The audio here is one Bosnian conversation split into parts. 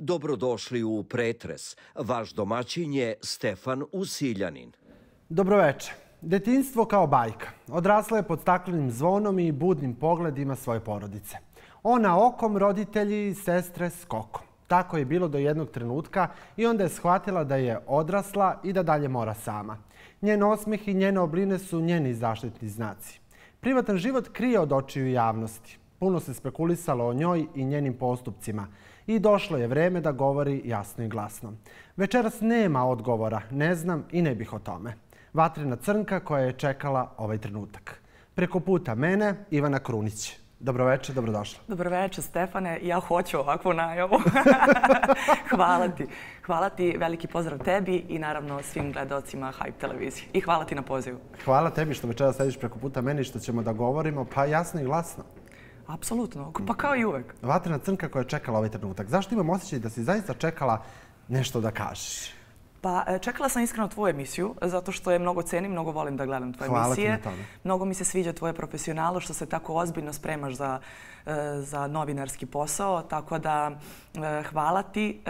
Dobrodošli u Pretres. Vaš domaćin je Stefan Usiljanin. Dobroveče. Detinstvo kao bajka. Odrasla je pod staklenim zvonom i budnim pogledima svoje porodice. Ona okom, roditelji, sestre skokom. Tako je bilo do jednog trenutka i onda je shvatila da je odrasla i da dalje mora sama. Njen osmeh i njene obline su njeni zaštitni znaci. Privatan život krije od očiju javnosti. Puno se spekulisalo o njoj i njenim postupcima i došlo je vreme da govori jasno i glasno. Večeras nema odgovora, ne znam i ne bih o tome. Vatrena crnka koja je čekala ovaj trenutak. Preko puta mene, Ivana Krunić. Dobroveče, dobrodošla. Dobroveče, Stefane. Ja hoću ovakvu najavu. hvala ti. Hvala ti, veliki pozdrav tebi i naravno svim gledalcima Hype televizije. I hvala ti na pozivu. Hvala tebi što večera sediš preko puta meni što ćemo da govorimo, pa jasno i glasno. Apsolutno, pa kao i uvek. Vatrena crnka koja je čekala ovaj trenutak. Zašto imam osjećaj da si zaista čekala nešto da kažeš? Pa e, čekala sam iskreno tvoju emisiju, zato što je mnogo cenim, mnogo volim da gledam tvoje emisije. Hvala ti na tome. Mnogo mi se sviđa tvoje profesionalo, što se tako ozbiljno spremaš za za novinarski posao, tako da e, hvala ti.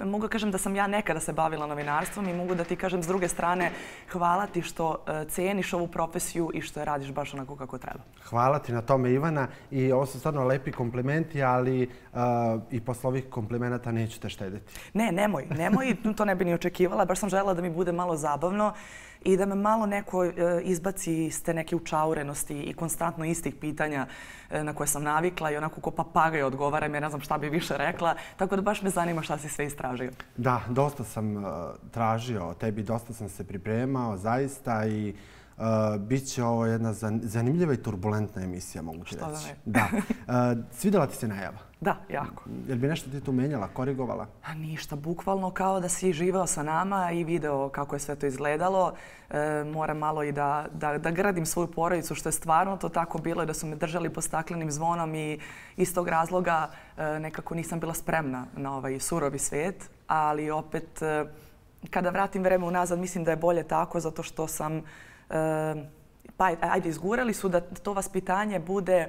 E, mogu kažem da sam ja nekada se bavila novinarstvom i mogu da ti kažem s druge strane hvala ti što ceniš ovu profesiju i što je radiš baš onako kako treba. Hvala ti na tome Ivana i ovo su stvarno lepi komplimenti, ali i posle ovih komplimenta neću te štediti. Ne, nemoj, nemoj, to ne bi ni očekivala, baš sam žela da mi bude malo zabavno i da me malo neko e, izbaci iz te neke učaurenosti i konstantno istih pitanja e, na koje sam navikla i onako ko papagaj odgovaram, jer ne znam šta bi više rekla. Tako da baš me zanima šta si sve istražio. Da, dosta sam e, tražio o tebi, dosta sam se pripremao, zaista i Uh, Biće ovo jedna zanimljiva i turbulentna emisija, mogu ti reći. Da. Uh, svidela ti se najava? Da, jako. Jel bi nešto ti tu menjala, korigovala? A ništa, bukvalno kao da si živeo sa nama i video kako je sve to izgledalo. E, moram malo i da, da, da gradim svoju porodicu, što je stvarno to tako bilo, da su me držali po staklenim zvonom i iz tog razloga e, nekako nisam bila spremna na ovaj surovi svet. Ali opet, e, kada vratim vreme unazad, mislim da je bolje tako, zato što sam... Pa, e, pa ajde, izgurali su da to vaspitanje bude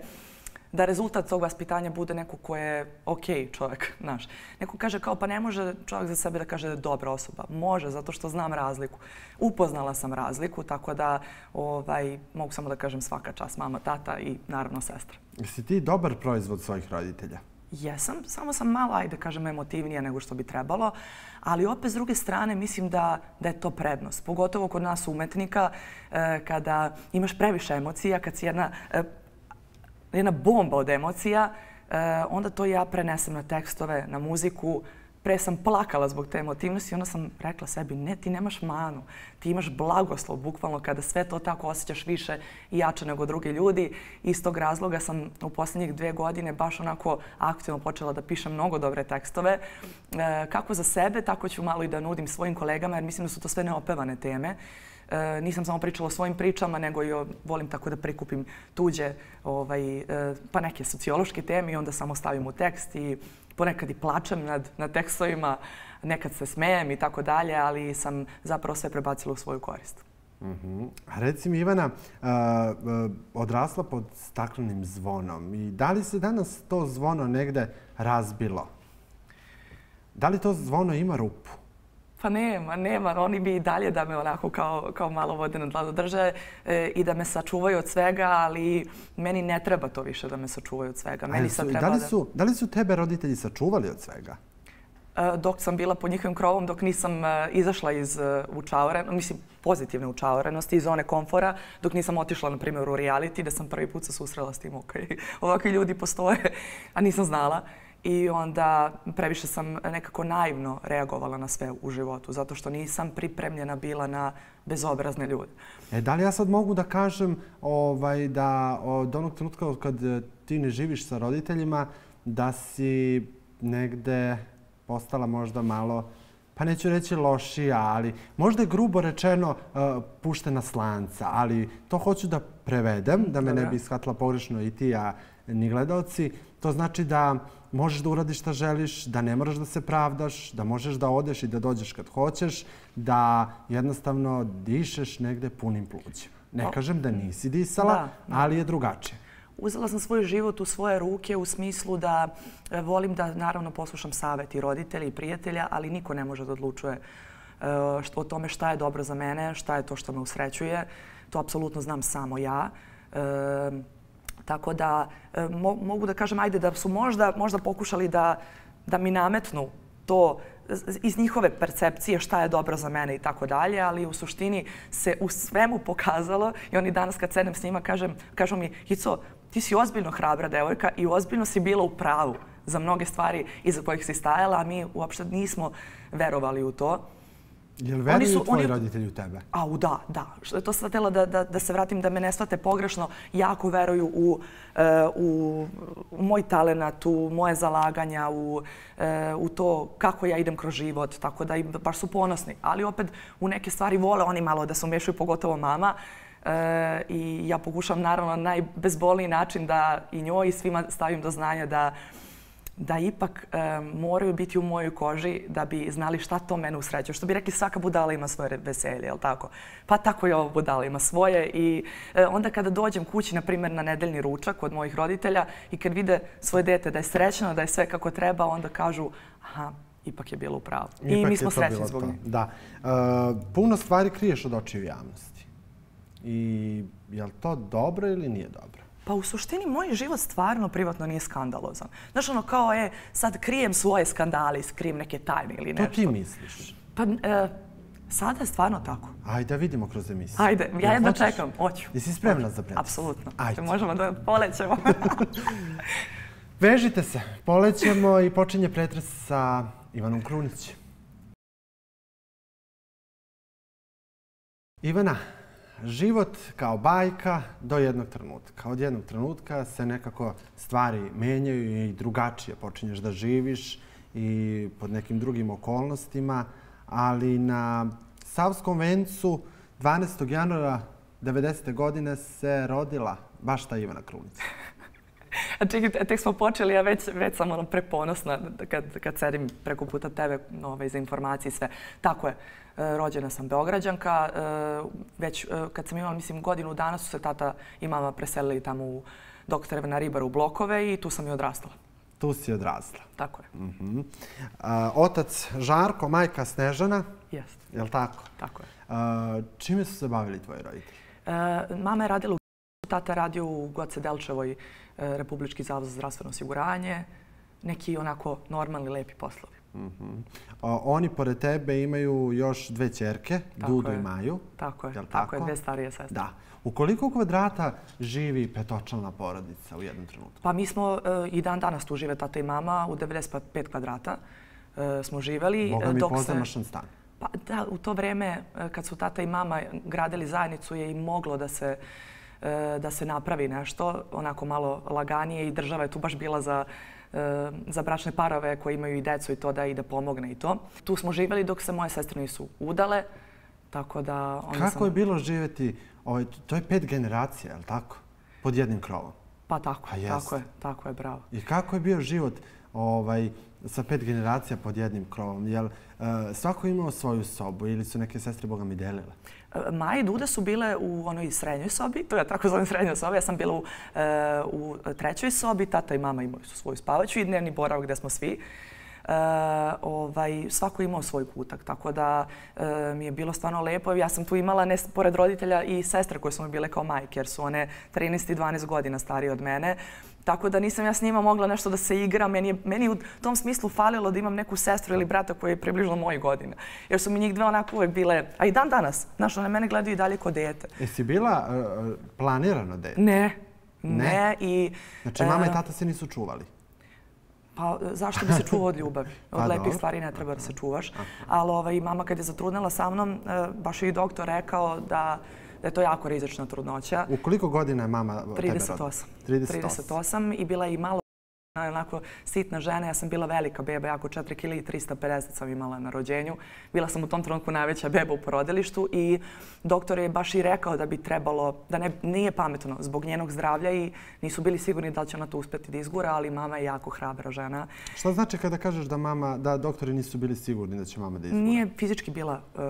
da rezultat tog vaspitanja bude neko ko je ok čovjek, znaš. Neko kaže kao pa ne može čovjek za sebe da kaže da je dobra osoba. Može, zato što znam razliku. Upoznala sam razliku, tako da ovaj, mogu samo da kažem svaka čast mama, tata i naravno sestra. Jesi ti dobar proizvod svojih roditelja? Jesam, samo sam malo, ajde kažem, emotivnija nego što bi trebalo. Ali opet, s druge strane, mislim da, da je to prednost. Pogotovo kod nas umetnika, e, kada imaš previše emocija, kad si jedna e, jedna bomba od emocija, e, onda to ja prenesem na tekstove, na muziku. Pre sam plakala zbog te emotivnosti i onda sam rekla sebi, ne, ti nemaš manu, ti imaš blagoslov, bukvalno, kada sve to tako osjećaš više i jače nego drugi ljudi. Iz tog razloga sam u posljednjih dve godine baš onako aktivno počela da pišem mnogo dobre tekstove. E, kako za sebe, tako ću malo i da nudim svojim kolegama, jer mislim da su to sve neopevane teme. E, nisam samo pričala o svojim pričama, nego i o, volim tako da prikupim tuđe ovaj, e, pa neke sociološke teme i onda samo stavim u tekst i ponekad i plačem nad, nad tekstovima, nekad se smejem i tako dalje, ali sam zapravo sve prebacila u svoju korist. Mhm. Uh -huh. Reci mi, Ivana, uh, uh, odrasla pod staklenim zvonom i da li se danas to zvono negde razbilo? Da li to zvono ima rupu? Pa nema, nema. Oni bi i dalje da me onako kao, kao malo vode na dlanu drže e, i da me sačuvaju od svega, ali meni ne treba to više da me sačuvaju od svega. Meni su, treba da, li su, da li su tebe roditelji sačuvali od svega? E, dok sam bila pod njihovim krovom, dok nisam e, izašla iz e, učaurenosti, mislim pozitivne učaurenosti, iz zone komfora, dok nisam otišla, na primjer, u reality, da sam prvi put se susrela s tim, ok, ovakvi ljudi postoje, a nisam znala i onda previše sam nekako naivno reagovala na sve u životu, zato što nisam pripremljena bila na bezobrazne ljude. E, da li ja sad mogu da kažem ovaj, da od onog trenutka kad ti ne živiš sa roditeljima, da si negde postala možda malo, pa neću reći lošija, ali možda je grubo rečeno uh, puštena slanca, ali to hoću da prevedem, da me ne bi shvatila pogrešno i ti, a ni gledalci. To znači da možeš da uradiš šta želiš, da ne moraš da se pravdaš, da možeš da odeš i da dođeš kad hoćeš, da jednostavno dišeš negde punim plućima. Ne kažem da nisi disala, ali je drugačije. uzela sam svoj život u svoje ruke u smislu da e, volim da naravno poslušam savjet i roditelja i prijatelja, ali niko ne može da odlučuje e, o tome šta je dobro za mene, šta je to što me usrećuje. To apsolutno znam samo ja. Tako da e, mo, mogu da kažem, ajde da su možda, možda pokušali da, da mi nametnu to iz njihove percepcije šta je dobro za mene i tako dalje, ali u suštini se u svemu pokazalo i oni danas kad sedem s njima kažem, kažu mi, Hico, ti si ozbiljno hrabra devojka i ozbiljno si bila u pravu za mnoge stvari iza kojih si stajala, a mi uopšte nismo verovali u to. Jel veruju su, tvoji oni... roditelji u tebe? A, u da, da. Što je to sad htjela da, da, da se vratim, da me ne shvate pogrešno, jako veruju u, uh, u, u moj talenat, u moje zalaganja, u, uh, u to kako ja idem kroz život, tako da baš su ponosni. Ali opet u neke stvari vole oni malo da se umešaju, pogotovo mama. Uh, I ja pokušam naravno na najbezbolniji način da i njoj i svima stavim do znanja da da ipak e, moraju biti u mojoj koži da bi znali šta to mene usrećuje. Što bi rekli, svaka budala ima svoje veselje, jel tako? Pa tako i ova budala ima svoje. I e, onda kada dođem kući, na primjer, na nedeljni ručak od mojih roditelja i kad vide svoje dete da je srećeno, da je sve kako treba, onda kažu, aha, ipak je bilo u pravu. I mi smo srećni zbog njih. Da. E, puno stvari kriješ od očiju javnosti. I je li to dobro ili nije dobro? Pa u suštini moj život stvarno privatno nije skandalozan. Znaš ono kao je, sad krijem svoje skandale, skrijem neke tajne ili nešto. To ti misliš? Pa e, sada je stvarno tako. Ajde da vidimo kroz emisiju. Ajde, ja jedno čekam, hoću. Jesi spremna za predsjednost? Apsolutno. Ajde. Možemo da polećemo. Vežite se, polećemo i počinje pretres sa Ivanom Krunićem. Ivana, život kao bajka do jednog trenutka. Od jednog trenutka se nekako stvari menjaju i drugačije počinješ da živiš i pod nekim drugim okolnostima, ali na Savskom vencu 12. januara 90. godine se rodila baš ta Ivana Krunica. A čekaj, tek smo počeli, ja već, već sam ono preponosna kad, kad sedim preko puta tebe ove, za informacije i sve. Tako je. E, rođena sam Beograđanka. E, već e, kad sam imala, mislim, godinu dana su se tata i mama preselili tamo u doktoreve na Ribaru u blokove i tu sam i odrastala. Tu si odrasla. Tako je. Uh -huh. A, otac Žarko, majka Snežana. Jeste. Je li tako? Tako je. A, čime su se bavili tvoji roditelji? E, mama je radila u tata radio u Goce Delčevoj Republički zavod za zdravstveno osiguranje. Neki onako normalni, lepi poslovi. Mm oni pored tebe imaju još dve čerke, Dudu i Maju. Tako je, tako? tako je, dve starije sestre. Da. U koliko kvadrata živi petočalna porodica u jednom trenutku? Pa mi smo e, i dan danas tu žive tata i mama, u 95 kvadrata e, smo živeli. Boga mi pozamašan stan. Pa da, u to vreme e, kad su tata i mama gradili zajednicu je i moglo da se da se napravi nešto onako malo laganije i država je tu baš bila za E, za bračne parove koji imaju i decu i to da i da pomogne i to. Tu smo živjeli dok se moje sestre nisu udale. Tako da onda Kako sam... je bilo živjeti, ovaj, to je pet generacija, je li tako? Pod jednim krovom. Pa tako, pa tako je, tako je, bravo. I kako je bio život ovaj, sa pet generacija pod jednim krovom? Jel, uh, svako imao svoju sobu ili su neke sestre Boga mi delile? Maja i Duda su bile u onoj srednjoj sobi, to ja tako zovem srednja soba, ja sam bila u, e, u trećoj sobi, tata i mama imali su svoju spavaću i dnevni boravak gdje smo svi. Uh, ovaj, svako imao svoj kutak, tako da uh, mi je bilo stvarno lepo. Ja sam tu imala, ne, pored roditelja, i sestre koje su mi bile kao majke, jer su one 13 i 12 godina starije od mene. Tako da nisam ja s njima mogla nešto da se igram. Meni je meni u tom smislu falilo da imam neku sestru ili brata koji je približno moje godine. Jer su mi njih dve onako uvek bile, a i dan danas, znaš, one mene gledaju i dalje kod dete. Jesi bila uh, planirano dete? Ne, ne. ne. I, znači, mama i tata se nisu čuvali? Pa zašto bi se čuvao od ljubavi? Od pa, lepih dobro. stvari ne treba da se čuvaš. Ali ovaj, mama kad je zatrudnila sa mnom, baš je i doktor rekao da da je to jako rizična trudnoća. U koliko godina je mama 38. 38. 38 i bila je i malo onako sitna žena. Ja sam bila velika beba, jako 4 kg i 350 sam imala na rođenju. Bila sam u tom trenutku najveća beba u porodilištu i doktor je baš i rekao da bi trebalo, da ne, nije pametno zbog njenog zdravlja i nisu bili sigurni da će ona to uspeti da izgura, ali mama je jako hrabra žena. Šta znači kada kažeš da mama, da doktori nisu bili sigurni da će mama da izgura? Nije fizički bila uh,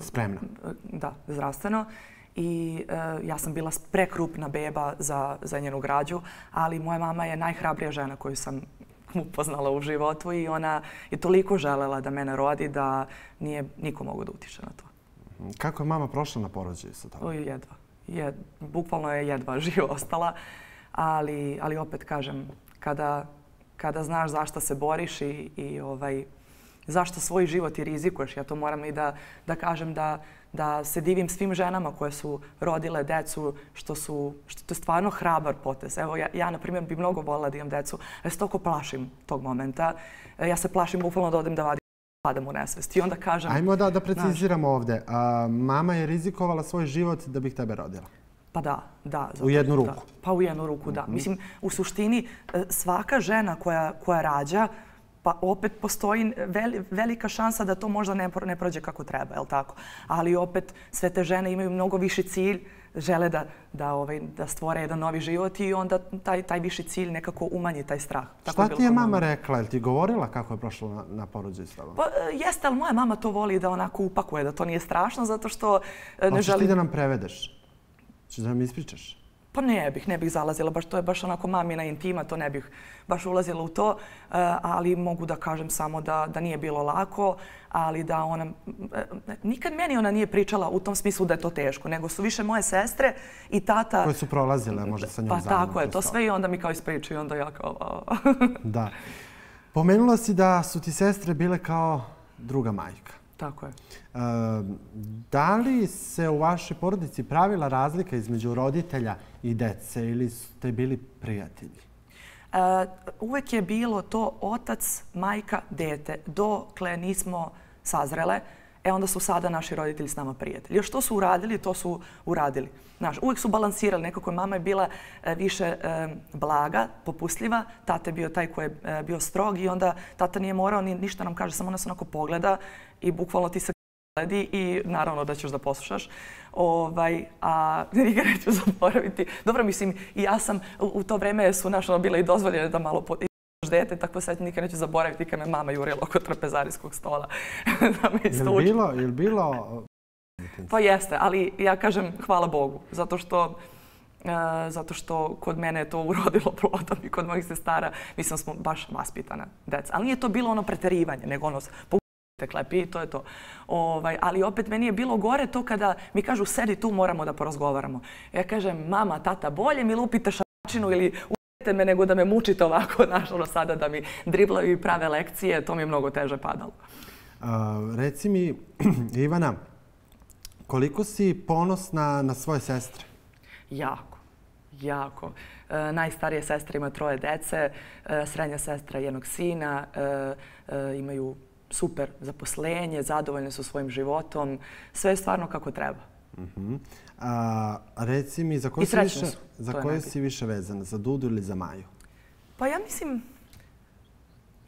spremna. Da, zdravstveno i uh, ja sam bila prekrupna beba za, za njenu građu, ali moja mama je najhrabrija žena koju sam upoznala u životu i ona je toliko želela da mene rodi da nije niko mogu da utiče na to. Kako je mama prošla na porođaju sa tobom? Jedva. Je, bukvalno je jedva živa ostala, ali, ali opet kažem, kada, kada znaš zašto se boriš i, i ovaj, zašto svoj život i rizikuješ, ja to moram i da, da kažem da, da se divim svim ženama koje su rodile decu, što su, što to je stvarno hrabar potez. Evo, ja, ja na primjer, bi mnogo volila da imam decu, ja se toliko plašim tog momenta. E, ja se plašim bukvalno da odem da vadim padam u nesvest. I onda kažem... Ajmo da, da preciziramo znaš, ovde. A, mama je rizikovala svoj život da bih tebe rodila. Pa da, da. Zato, u jednu ruku? Da. Pa u jednu ruku, da. Mm -hmm. Mislim, u suštini, e, svaka žena koja, koja rađa, pa opet postoji velika šansa da to možda ne, prođe kako treba, je li tako? Ali opet sve te žene imaju mnogo viši cilj, žele da, da, ovaj, da stvore jedan novi život i onda taj, taj viši cilj nekako umanji taj strah. Tako Šta ti je mama rekla? Je ti govorila kako je prošlo na, na porođaju s tobom? Pa, e, jeste, ali moja mama to voli da onako upakuje, da to nije strašno, zato što e, ne želi... Hoćeš ti da nam prevedeš? Češ da nam ispričaš? Pa ne bih, ne bih zalazila, baš to je baš onako mamina intima, to ne bih baš ulazila u to, uh, ali mogu da kažem samo da, da nije bilo lako, ali da ona, uh, nikad meni ona nije pričala u tom smislu da je to teško, nego su više moje sestre i tata... Koje su prolazile možda sa njom Pa tako je, to sve i onda mi kao ispričaju i onda ja kao... da. Pomenula si da su ti sestre bile kao druga majka. Tako je. Da li se u vašoj porodici pravila razlika između roditelja i dece ili ste bili prijatelji? Uvek je bilo to otac, majka, dete. Dokle nismo sazrele, e onda su sada naši roditelji s nama prijatelji. Još to su uradili, to su uradili. Znaš, uvijek su balansirali. Nekako mama je bila e, više e, blaga, popustljiva. Tata je bio taj koji je e, bio strog i onda tata nije morao ni ništa nam kaže, samo nas onako pogleda i bukvalno ti se gledi i naravno da ćeš da poslušaš. Ovaj, a nikad neću zaboraviti. Dobro, mislim, i ja sam u to vreme su našo ono, bile i dozvoljene da malo po dete, tako sad nikad neću zaboraviti kad me mama jurila oko trapezarijskog stola. da me je li je bilo Pa jeste, ali ja kažem hvala Bogu, zato što Uh, zato što kod mene je to urodilo plodom i kod mojih sestara, mislim, smo baš vaspitana deca. Ali nije to bilo ono preterivanje, nego ono pogledajte klepi i to je to. Ovaj, ali opet meni je bilo gore to kada mi kažu sedi tu, moramo da porazgovaramo. Ja kažem, mama, tata, bolje mi lupite šačinu ili uvijete me nego da me mučite ovako, znaš, ono sada da mi driblaju i prave lekcije, to mi je mnogo teže padalo. Uh, reci mi, Ivana, Koliko si ponosna na svoje sestre? Jako, jako. E, najstarije sestre ima troje dece, e, srednja sestra jednog sina, e, e, imaju super zaposlenje, zadovoljne su svojim životom. Sve je stvarno kako treba. Uh mhm. -huh. A, reci mi, za koje, si više, za koje si više vezana? Za Dudu ili za Maju? Pa ja mislim,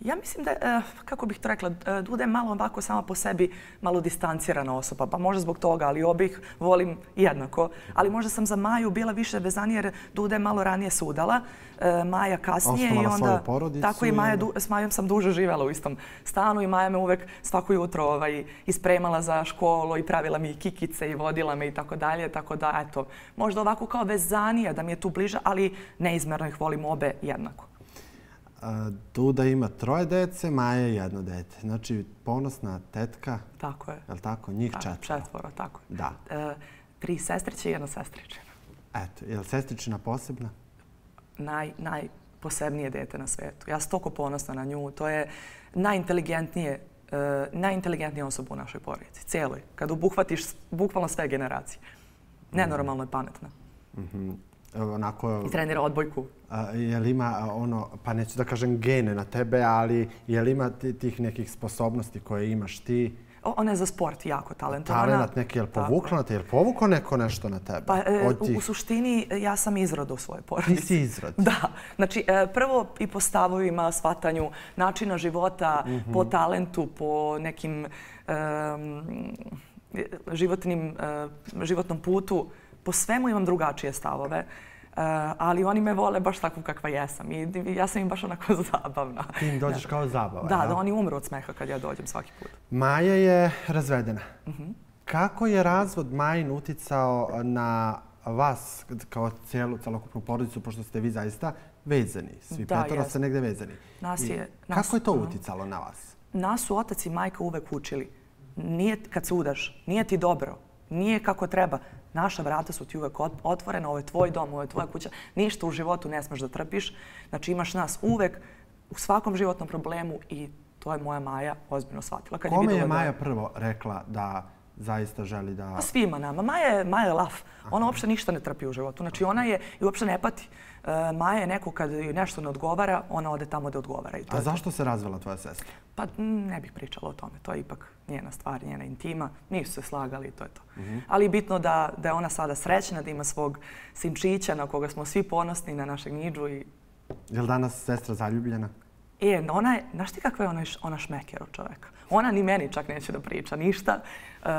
Ja mislim da, eh, kako bih to rekla, eh, Duda je malo ovako sama po sebi malo distancirana osoba, pa možda zbog toga, ali obih volim jednako. Ali možda sam za Maju bila više vezanija jer Duda je malo ranije sudala, eh, Maja kasnije i onda... Tako i Maja, s Majom sam duže živjela u istom stanu i Maja me uvek svako jutro ovaj, ispremala za školu i pravila mi kikice i vodila me i tako dalje. Tako da, eto, možda ovako kao vezanija da mi je tu bliža, ali neizmerno ih volim obe jednako. Duda ima troje dece, Maja jedno dete. Znači, ponosna tetka. Tako je. Je li tako? Njih tako, četvoro. Četvoro, tako. Da. E, tri sestriće i jedna sestričina. Eto, je li sestričina posebna? Naj, najposebnije dete na svetu. Ja sam toliko ponosna na nju. To je najinteligentnije e, najinteligentnija osoba u našoj porodici, cijeloj. Kad obuhvatiš bukvalno sve generacije. Nenormalno je pametna. Mm -hmm onako... I trenira odbojku. Je li ima ono, pa neću da kažem gene na tebe, ali je li ima tih nekih sposobnosti koje imaš ti? Ona je za sport jako talentovana. Talent neki, je li povukla na te? Je li povuko neko nešto na tebe? Pa, e, u, suštini, ja sam izrod u svojoj porodici. Ti si izrod? Da. Znači, e, prvo i po stavovima, shvatanju načina života, mm -hmm. po talentu, po nekim životnim, životnom putu, po svemu imam drugačije stavove. Uh, ali oni me vole baš takvu kakva jesam i ja sam im baš onako zabavna. Ti im dođeš kao zabava, Da, da oni umru od smeha kad ja dođem svaki put. Maja je razvedena. Uh -huh. Kako je razvod Majin uticao na vas kao cijelu, celokupnu porodicu, pošto ste vi zaista vezani? Svi Da, jest. ste negde vezani. Nas je- nas- Kako je to uticalo na vas? Nas su otac i majka uvek učili. Nije, kad se udaš, nije ti dobro, nije kako treba. Naša vrata su ti uvek ot- otvorena, ovo je tvoj dom, ovo je tvoja kuća. Ništa u životu ne smeš da trpiš. Znači imaš nas uvek u svakom životnom problemu i to je moja Maja ozbiljno shvatila. Kad Kome je da- Maja prvo rekla da zaista želi da... Pa svima nama. Maja je, Maja je laf. Ona uopšte ništa ne trpi u životu. Znači ona je i uopšte ne pati. E, Maja je neko kad joj nešto ne odgovara, ona ode tamo da odgovara. I to A je to. zašto se razvela tvoja sestra? Pa mm, ne bih pričala o tome. To je ipak njena stvar, njena intima. Nisu se slagali i to je to. Ali je bitno da, da je ona sada srećna, da ima svog sinčića na koga smo svi ponosni, na našeg Niđu. I... Je li danas sestra zaljubljena? E, ona je, znaš ti kakva je ona, ona šmeker od čoveka? Ona ni meni čak neće da priča ništa. Uh,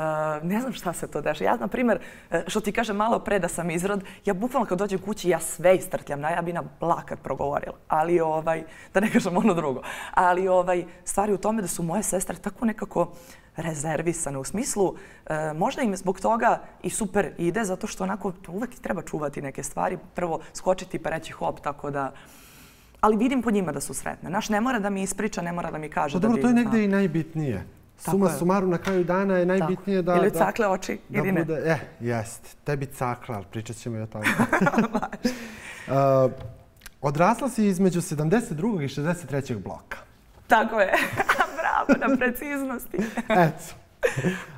ne znam šta se to dešava. Ja, na primjer, e, što ti kažem malo pre da sam izrod, ja bukvalno kad dođem kući, ja sve istrtljam. Ja bi na plakat progovorila. Ali, ovaj, da ne kažem ono drugo. Ali ovaj, stvari u tome da su moje sestre tako nekako rezervisane. U smislu, e, možda im zbog toga i super ide, zato što onako uvek treba čuvati neke stvari. Prvo, skočiti pa reći hop, tako da... Ali vidim po njima da su sretne. Naš ne mora da mi ispriča, ne mora da mi kaže Pa da dobro, bi... to je negde znao. i najbitnije. Tako Suma je. sumaru na kraju dana je najbitnije da... Ili cakle oči, da ili ne. bude, eh, jest. Tebi cakla, ali pričat ćemo i o tome. uh, odrasla si između 72. i 63. bloka. Tako je. Bravo na preciznosti. Eto.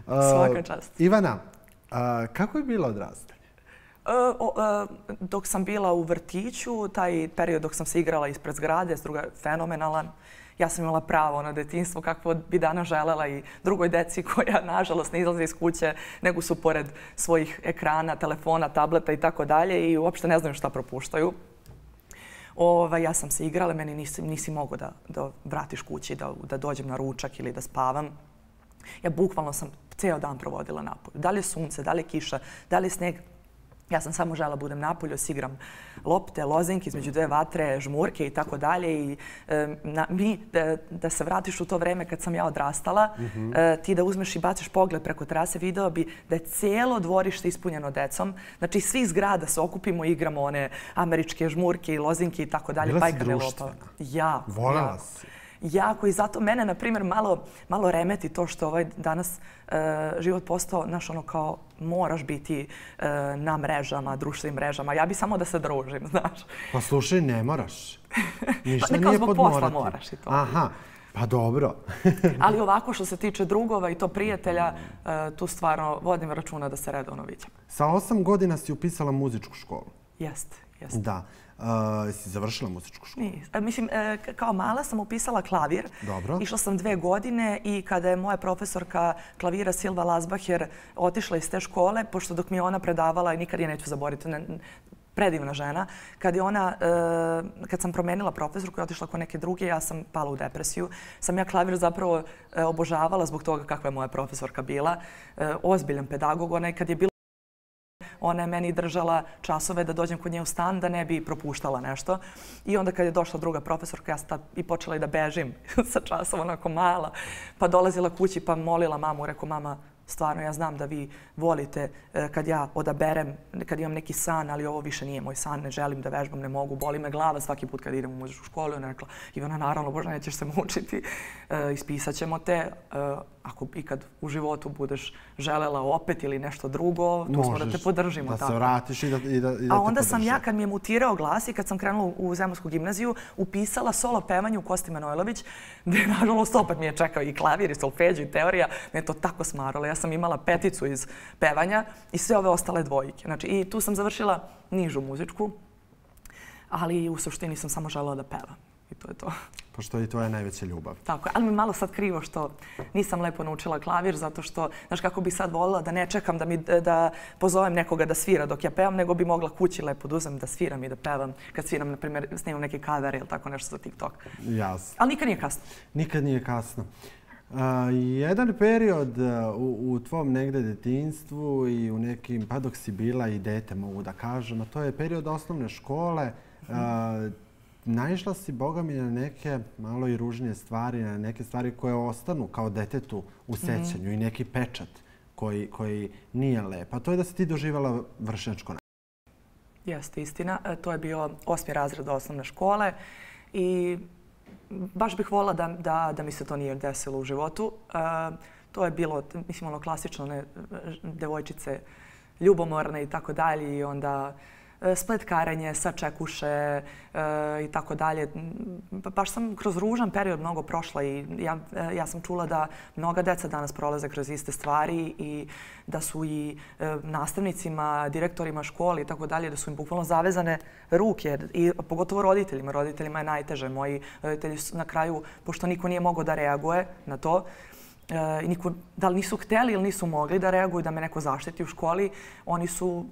Uh, Svaka čast. Ivana, uh, kako je bilo odrastanje? E, e, dok sam bila u vrtiću, taj period dok sam se igrala ispred zgrade, s druga fenomenalan. Ja sam imala pravo na detinstvo kakvo bi dana želela i drugoj deci koja, nažalost, ne izlaze iz kuće, nego su pored svojih ekrana, telefona, tableta i tako dalje i uopšte ne znaju šta propuštaju. Ova, ja sam se igrala, meni nisi, nisi mogo da, da vratiš kući, da, da dođem na ručak ili da spavam. Ja bukvalno sam ceo dan provodila napolju. Da li je sunce, da li je kiša, da li je sneg. Ja sam samo žela budem napolju, da si igram lopte, lozenke između dve vatre, žmurke i tako dalje. I e, na, mi, da, da se vratiš u to vreme kad sam ja odrastala, e, ti da uzmeš i baciš pogled preko terase, video bi da je cijelo dvorište ispunjeno decom. Znači, svi zgrada se okupimo i igramo one američke žmurke i lozinke i tako dalje. Bila si društvena. Jako. Volela jako. si. Jako i zato mene, na primjer, malo, malo remeti to što ovaj danas e, život postao, znaš, ono kao moraš biti e, na mrežama, društvenim mrežama. Ja bi samo da se družim, znaš. Pa slušaj, ne moraš. Ništa Pa ne, kao nije podmorati. posla moraš i to. Aha, pa dobro. Ali ovako što se tiče drugova i to prijatelja, e, tu stvarno vodim računa da se redovno viđam. Sa osam godina si upisala muzičku školu. Jeste, jeste. Da. Uh, si završila muzičku školu? E, Mislim, e, kao mala sam upisala klavir. Dobro. Išla sam dve godine i kada je moja profesorka klavira Silva Lazbacher otišla iz te škole, pošto dok mi je ona predavala, i nikad je neću zaboraviti, ne, predivna žena, kad je ona, e, kad sam promenila profesorku i otišla kod neke druge, ja sam pala u depresiju. Sam ja klavir zapravo e, obožavala zbog toga kakva je moja profesorka bila. Ozbiljan pedagog, ona je kad je bila ona je meni držala časove da dođem kod nje u stan da ne bi propuštala nešto. I onda kad je došla druga profesorka, ja sam tad i počela i da bežim sa časova onako mala. Pa dolazila kući pa molila mamu, rekao mama, stvarno ja znam da vi volite e, kad ja odaberem, kad imam neki san, ali ovo više nije moj san, ne želim da vežbam, ne mogu, boli me glava svaki put kad idem u muzičku školu. Ona rekla, Ivana, naravno, Bože, nećeš se mučiti, e, ispisat ćemo te. E, Ako ikad u životu budeš želela opet ili nešto drugo, tu smo da te podržimo. da tako. se vratiš i da, i da, i da A onda sam ja, kad mi je mutirao glas i kad sam krenula u Zemunsku gimnaziju, upisala solo pevanje u Kosti Manojlović, gde, nažalost, opet mi je čekao i klavir, i solfeđu, i teorija. Me je to tako smaralo. Ja sam imala peticu iz pevanja i sve ove ostale dvojke. Znači, i tu sam završila nižu muzičku, ali u suštini sam samo želela da pevam. I to je to. Pošto je i tvoja najveća ljubav. Tako je, ali mi je malo sad krivo što nisam lepo naučila klavir, zato što, znaš kako bi sad volila da ne čekam da, mi, da pozovem nekoga da svira dok ja pevam, nego bi mogla kući lepo da uzem da sviram i da pevam. Kad sviram, na primjer, snimam neke kavere ili tako nešto za TikTok. Jasno. Ali nikad nije kasno. Nikad nije kasno. Uh, jedan period uh, u, u tvom negde detinstvu i u nekim, pa dok si bila i dete mogu da kažem, a to je period osnovne škole. Uh, naišla si, boga mi, na neke malo i ružnije stvari, na neke stvari koje ostanu kao detetu u sećanju i neki pečat koji, koji nije lep, a to je da si ti doživala vršnjačko Jeste, istina. E, to je bio osmi razred osnovne škole i baš bih volila da, da, da mi se to nije desilo u životu. E, to je bilo, mislim, ono klasično, ne, devojčice ljubomorne i tako dalje i onda E, E, spletkaranje, sačekuše čekuše i tako dalje. Pa, baš sam kroz ružan period mnogo prošla i ja, e, ja sam čula da mnoga deca danas prolaze kroz iste stvari i da su i e, nastavnicima, direktorima školi i tako dalje, da su im bukvalno zavezane ruke i pogotovo roditeljima. Roditeljima je najteže. Moji roditelji su na kraju, pošto niko nije mogao da reaguje na to, i niko, da li nisu hteli ili nisu mogli da reaguju, da me neko zaštiti u školi, oni su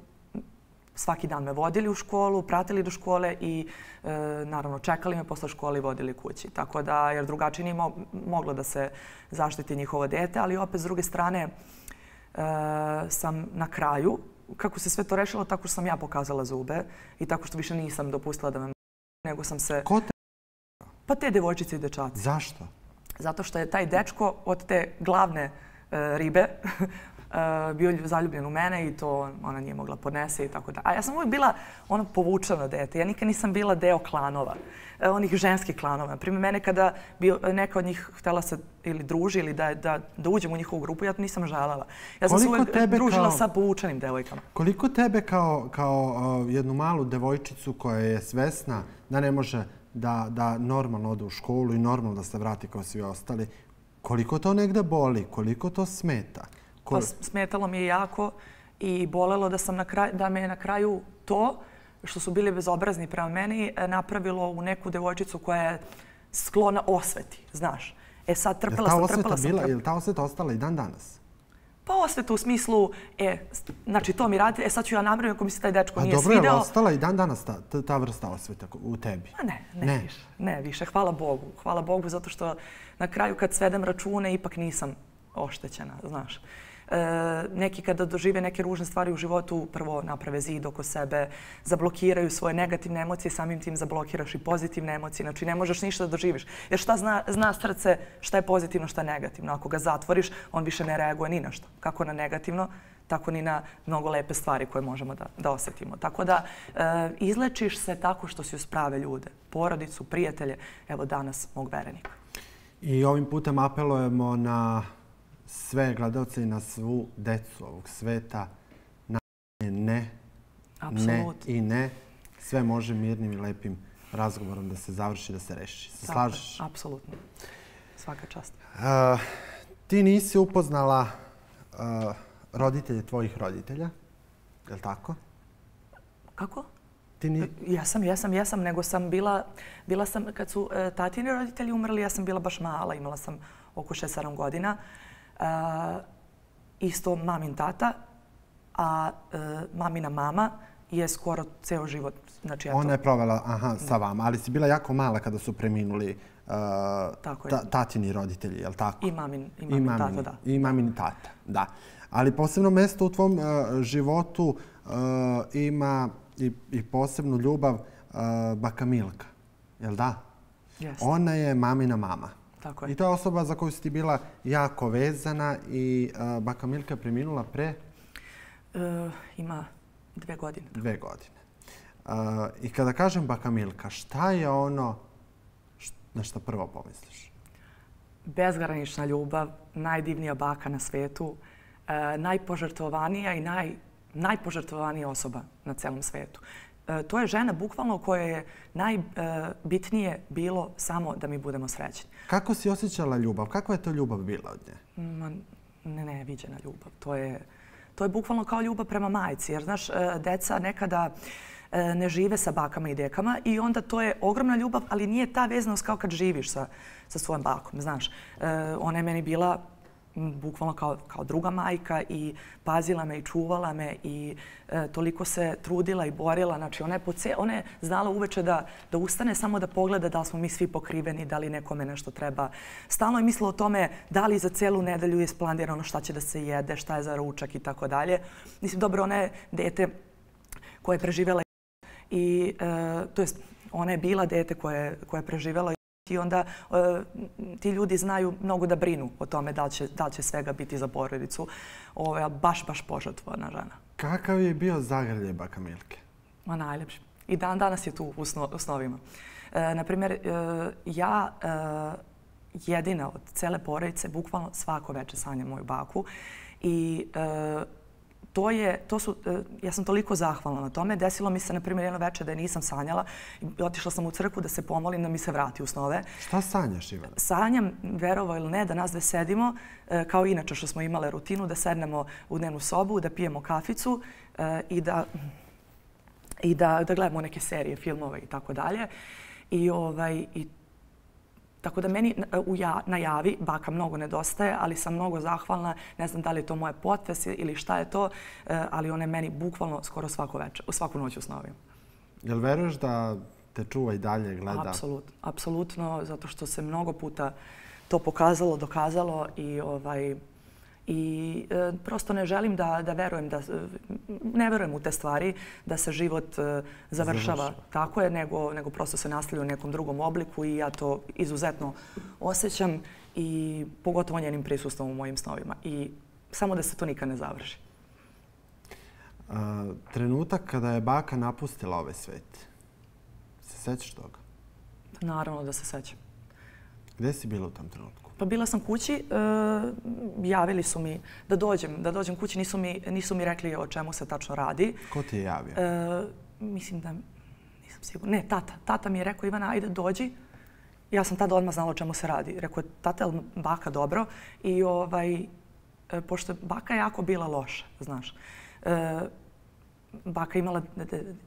svaki dan me vodili u školu, pratili do škole i e, naravno čekali me posle škole i vodili kući. Tako da, jer drugačije nije moglo da se zaštiti njihovo dete, ali opet s druge strane e, sam na kraju, kako se sve to rešilo, tako što sam ja pokazala zube i tako što više nisam dopustila da me nego sam se... Ko te... Pa te devojčice i dečaci. Zašto? Zato što je taj dečko od te glavne e, ribe bio zaljubljen u mene i to ona nije mogla podnese i tako da. A ja sam uvijek bila ono povučeno dete. Ja nikad nisam bila deo klanova, e, onih ženskih klanova. Prime mene kada bi neka od njih htjela se ili druži ili da, da, da uđem u njihovu grupu, ja to nisam žalala. Ja sam koliko se uvijek družila kao, sa povučenim devojkama. Koliko tebe kao, kao uh, jednu malu devojčicu koja je svesna da ne može da, da normalno ode u školu i normalno da se vrati kao svi ostali, koliko to negde boli, koliko to smeta? Pa smetalo mi je jako i bolelo da sam na kraju, da me na kraju to što su bili bezobrazni prema meni e, napravilo u neku devojčicu koja je sklona osveti, znaš. E sad trpela sam, trpela sam. Je li ta osveta ostala i dan danas? Pa osveta u smislu, e, znači to mi radite, e sad ću ja napraviti ako mi se taj dečko nije svideo. A dobro je ostala i dan danas ta, ta vrsta osveta u tebi? A ne, ne, ne, više. Ne više, hvala Bogu. Hvala Bogu zato što na kraju kad svedem račune ipak nisam oštećena, znaš. E, neki kada dožive neke ružne stvari u životu, prvo naprave zid oko sebe, zablokiraju svoje negativne emocije, samim tim zablokiraš i pozitivne emocije. Znači, ne možeš ništa da doživiš. Jer šta zna, zna srce šta je pozitivno, šta je negativno? Ako ga zatvoriš, on više ne reaguje ni na što. Kako na negativno, tako ni na mnogo lepe stvari koje možemo da, da osjetimo. Tako da e, izlečiš se tako što si uz prave ljude, porodicu, prijatelje, evo danas mog verenika. I ovim putem apelujemo na sve gledalce i na svu decu ovog sveta. Na ne, ne i ne. Sve može mirnim i lepim razgovorom da se završi, da se reši. Se slažeš? Apsolutno. Svaka čast. Uh, ti nisi upoznala uh, roditelje tvojih roditelja, je li tako? Kako? Ti ni... Ja sam, ja sam, ja sam, nego sam bila, bila sam, kad su uh, tatini roditelji umrli, ja sam bila baš mala, imala sam oko 6-7 godina. Uh, uh, isto mamin tata, a uh, mamina mama je skoro ceo život. Znači, Ona je provela aha, sa vama, ali si bila jako mala kada su preminuli uh, ta, tatini roditelji, je li tako? I mamin, i mamin, I mamin tata, da. I mamin tata, da. Ali posebno mesto u tvom uh, životu uh, ima i, i posebnu ljubav uh, baka Milka, je li da? Yes. Ona je mamina mama. Tako je. I to je osoba za koju si ti bila jako vezana i uh, baka Milka je preminula pre? Uh, ima dve godine. Dve godine. Uh, I kada kažem baka Milka, šta je ono na što prvo pomisliš? Bezgranična ljubav, najdivnija baka na svetu, uh, najpožrtovanija i naj, najpožrtovanija osoba na celom svetu. E, to je žena bukvalno koja je najbitnije bilo samo da mi budemo srećni. Kako si osjećala ljubav? Kakva je to ljubav bila od nje? Ma, ne, ne, viđena ljubav. To je, to je bukvalno kao ljubav prema majci. Jer, znaš, e, deca nekada e, ne žive sa bakama i dekama i onda to je ogromna ljubav, ali nije ta veznost kao kad živiš sa, sa svojom bakom. Znaš, ona je meni bila bukvalno kao, kao druga majka i pazila me i čuvala me i e, toliko se trudila i borila. Znači, ona je, poce, ona je znala uveče da, da ustane samo da pogleda da li smo mi svi pokriveni, da li nekome nešto treba. Stalno je mislila o tome da li za celu nedelju je splanirano šta će da se jede, šta je za ručak i tako dalje. Mislim, dobro, ona je dete koje je preživjela i, e, to jest, ona je bila dete koje, koje je preživjela i onda e, ti ljudi znaju mnogo da brinu o tome da li će, da li će svega biti za porodicu. Ovo je baš, baš požatvana žena. Kakav je bio zagrlje baka Milke? Ma najljepši. I dan danas je tu u, sno, u snovima. E, naprimjer, e, ja e, jedina od cele porodice, bukvalno svako večer sanjam moju baku. I e, to je, to su, e, ja sam toliko zahvalna na tome. Desilo mi se, na primjer, jedno večer da je nisam sanjala. Otišla sam u crkvu da se pomolim da mi se vrati u snove. Šta sanjaš, Ivana? Sanjam, verovo ili ne, da nas dve sedimo, e, kao inače što smo imale rutinu, da sednemo u dnevnu sobu, da pijemo kaficu e, i da i da, da gledamo neke serije, filmove i tako dalje. I, ovaj, i Tako da meni u ja, na javi baka mnogo nedostaje, ali sam mnogo zahvalna. Ne znam da li je to moje potves ili šta je to, e, ali ona je meni bukvalno skoro svako večer, svaku noć u snovim. Jel veruješ da te čuva i dalje gleda? Apsolutno, apsolutno, zato što se mnogo puta to pokazalo, dokazalo i ovaj, I e, prosto ne želim da, da verujem, da, ne verujem u te stvari, da se život e, završava Završa. tako je, nego, nego prosto se nastavlja u nekom drugom obliku i ja to izuzetno osjećam i pogotovo njenim prisustvom u mojim snovima. I samo da se to nikad ne završi. A, trenutak kada je baka napustila ovaj svet, se sećaš toga? Naravno da se sećam. Gde si bila u tom trenutku? Pa bila sam kući, e, javili su mi da dođem, da dođem kući, nisu mi, nisu mi rekli o čemu se tačno radi. Ko ti je javio? E, mislim da, nisam sigurna, ne, tata. Tata mi je rekao, Ivana, ajde dođi. Ja sam tada odmah znala o čemu se radi. Rekao je, tata, je baka dobro? I ovaj, e, pošto je baka jako bila loša, znaš. E, baka imala,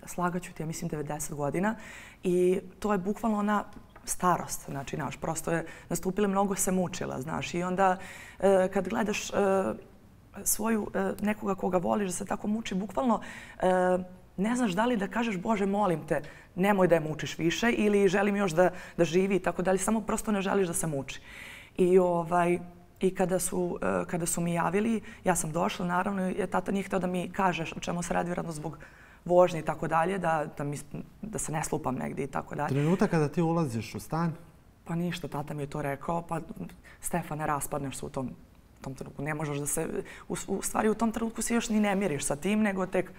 slagaću ti, ja mislim, 90 godina. I to je bukvalno ona starost, znači, naš, prosto je nastupila, mnogo se mučila, znaš, i onda e, kad gledaš e, svoju, e, nekoga koga voliš da se tako muči, bukvalno e, ne znaš da li da kažeš, Bože, molim te, nemoj da je mučiš više ili želim još da, da živi i tako dalje, samo prosto ne želiš da se muči. I ovaj, I kada su, e, kada su mi javili, ja sam došla, naravno, je tata nije htio da mi kaže o čemu se radi, vjerojatno zbog vožnje i tako dalje, da, da, mi, da se ne slupam negdje i tako dalje. Trenutak kada ti ulaziš u stan? Pa ništa, tata mi je to rekao, pa Stefane, raspadneš se u tom, tom trenutku. Ne možeš da se, u, u stvari u tom trenutku se još ni ne miriš sa tim, nego tek,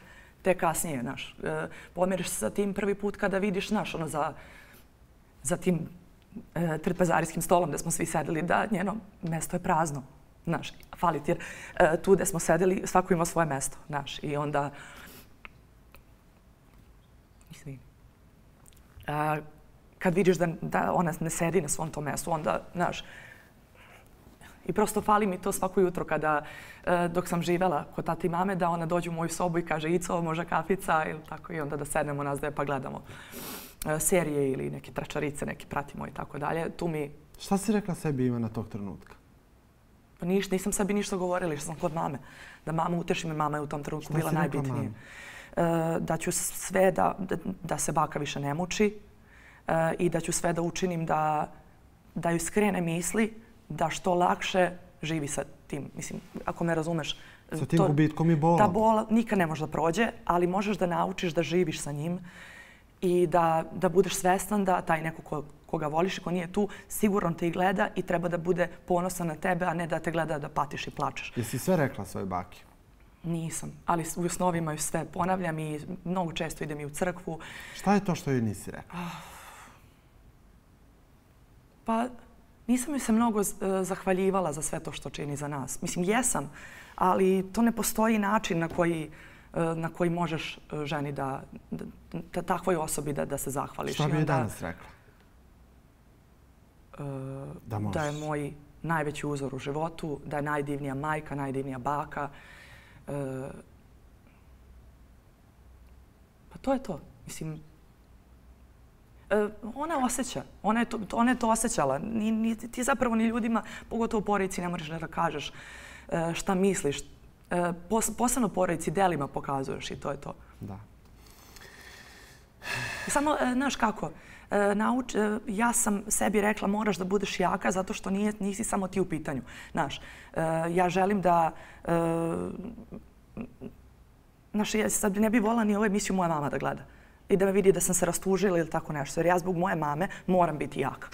tek kasnije, znaš. E, pomiriš se sa tim prvi put kada vidiš, znaš, ono za, za tim e, trpezarijskim stolom gdje smo svi sedeli, da njeno mesto je prazno, znaš, falit, jer e, tu gdje smo sedeli, svako ima svoje mesto, znaš, i onda, a, kad vidiš da, da ona ne sedi na svom tom mjestu, onda, znaš, i prosto fali mi to svako jutro kada, e, dok sam živela kod tati i mame, da ona dođe u moju sobu i kaže Ico, može kafica ili tako i onda da sednemo nas pa gledamo e, serije ili neke tračarice, neke pratimo i tako dalje. Tu mi... Šta si rekla sebi ima na tog trenutka? Pa niš, nisam sebi ništa govorila, što sam kod mame. Da mama uteši me, mama je u tom trenutku bila najbitnije. E, da ću sve da, da, se baka više ne muči, E, i da ću sve da učinim da, da ju skrene misli da što lakše živi sa tim. Mislim, ako me razumeš, sa tim to, gubitkom i bolom. Ta bol nikad ne može da prođe, ali možeš da naučiš da živiš sa njim i da, da budeš svestan da taj neko ko, koga voliš i ko nije tu, sigurno te i gleda i treba da bude ponosan na tebe, a ne da te gleda da patiš i plačeš. Jesi sve rekla svoj baki? Nisam, ali u osnovima ju sve ponavljam i mnogo često idem i u crkvu. Šta je to što joj nisi rekla? Ah, Pa nisam joj se mnogo e, zahvaljivala za sve to što čini za nas. Mislim, jesam, ali to ne postoji način na koji e, na koji možeš e, ženi da, da, takvoj osobi da, da se zahvališ. Šta bi je danas rekla? Da, da je moj najveći uzor u životu, da je najdivnija majka, najdivnija baka. Pa to je to. Mislim, E, ona osjeća. Ona je to, ona je to osjećala. Ni, ni, ti zapravo ni ljudima, pogotovo u porodici, ne moraš da kažeš e, šta misliš. E, pos, posebno porodici delima pokazuješ i to je to. Da. Samo, znaš kako, nauč, ja sam sebi rekla moraš da budeš jaka zato što nije, nisi samo ti u pitanju. Znaš, ja želim da... Znaš, ja sad ne bi volila ni ovu emisiju moja mama da gleda i da me vidi da sam se rastužila ili tako nešto. Jer ja zbog moje mame moram biti jaka.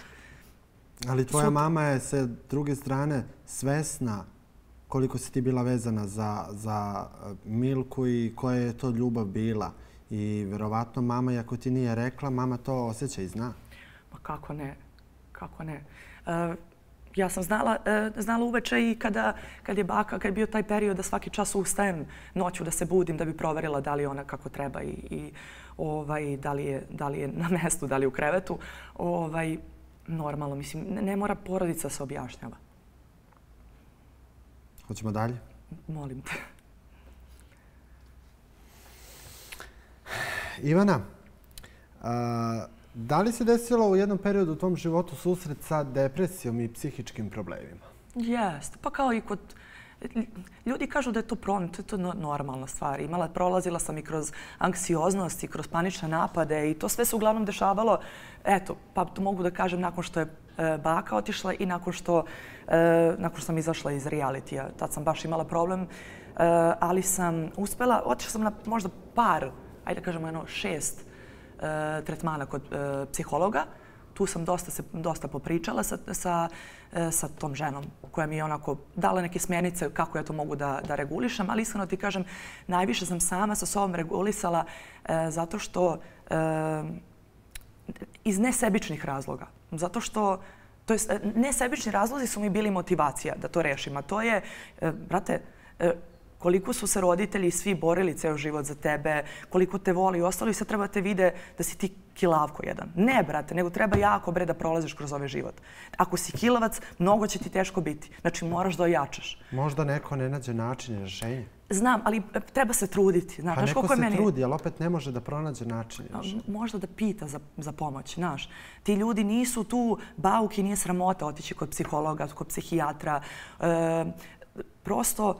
Ali tvoja mama je sa druge strane svesna koliko si ti bila vezana za, za e, Milku i koja je to ljubav bila. I verovatno mama, ako ti nije rekla, mama to osjeća i zna. Pa kako ne? Kako ne? Uh, ja sam znala, znala uveče i kada, kad je baka, kad je bio taj period da svaki čas ustajem noću da se budim da bi proverila da li ona kako treba i, i ovaj, da, li je, da li je na mestu, da li je u krevetu. Ovaj, normalno, mislim, ne, ne mora porodica se objašnjava. Hoćemo dalje? Molim te. Ivana, a, da li se desilo u jednom periodu u tom životu susret sa depresijom i psihičkim problemima? Jeste, pa kao i kod... Ljudi kažu da je to prom, to je to normalna stvar. Imala, prolazila sam i kroz anksioznost i kroz panične napade i to sve se uglavnom dešavalo, eto, pa to mogu da kažem nakon što je e, baka otišla i nakon što, e, nakon što sam izašla iz realitija. Tad sam baš imala problem, e, ali sam uspela, otišla sam na možda par ajde kažemo, jedno šest e, tretmana kod e, psihologa. Tu sam dosta, se, dosta popričala sa, sa, e, sa tom ženom koja mi je onako dala neke smjernice kako ja to mogu da, da regulišem, ali iskreno ti kažem, najviše sam sama sa sobom regulisala e, zato što e, iz nesebičnih razloga. Zato što to jest, e, nesebični razlozi su mi bili motivacija da to rešim. A to je, e, brate, e, koliko su se roditelji svi borili ceo život za tebe, koliko te voli i ostalo i sad treba te vide da si ti kilavko jedan. Ne, brate, nego treba jako bre da prolaziš kroz ovaj život. Ako si kilavac, mnogo će ti teško biti. Znači, moraš da ojačaš. Možda neko ne nađe način i rešenje. Znam, ali e, treba se truditi. Znaš, pa neko se meni... trudi, ali opet ne može da pronađe način. Možda da pita za, za pomoć, znaš. Ti ljudi nisu tu, bauki nije sramota otići kod psihologa, kod psihijatra. E, prosto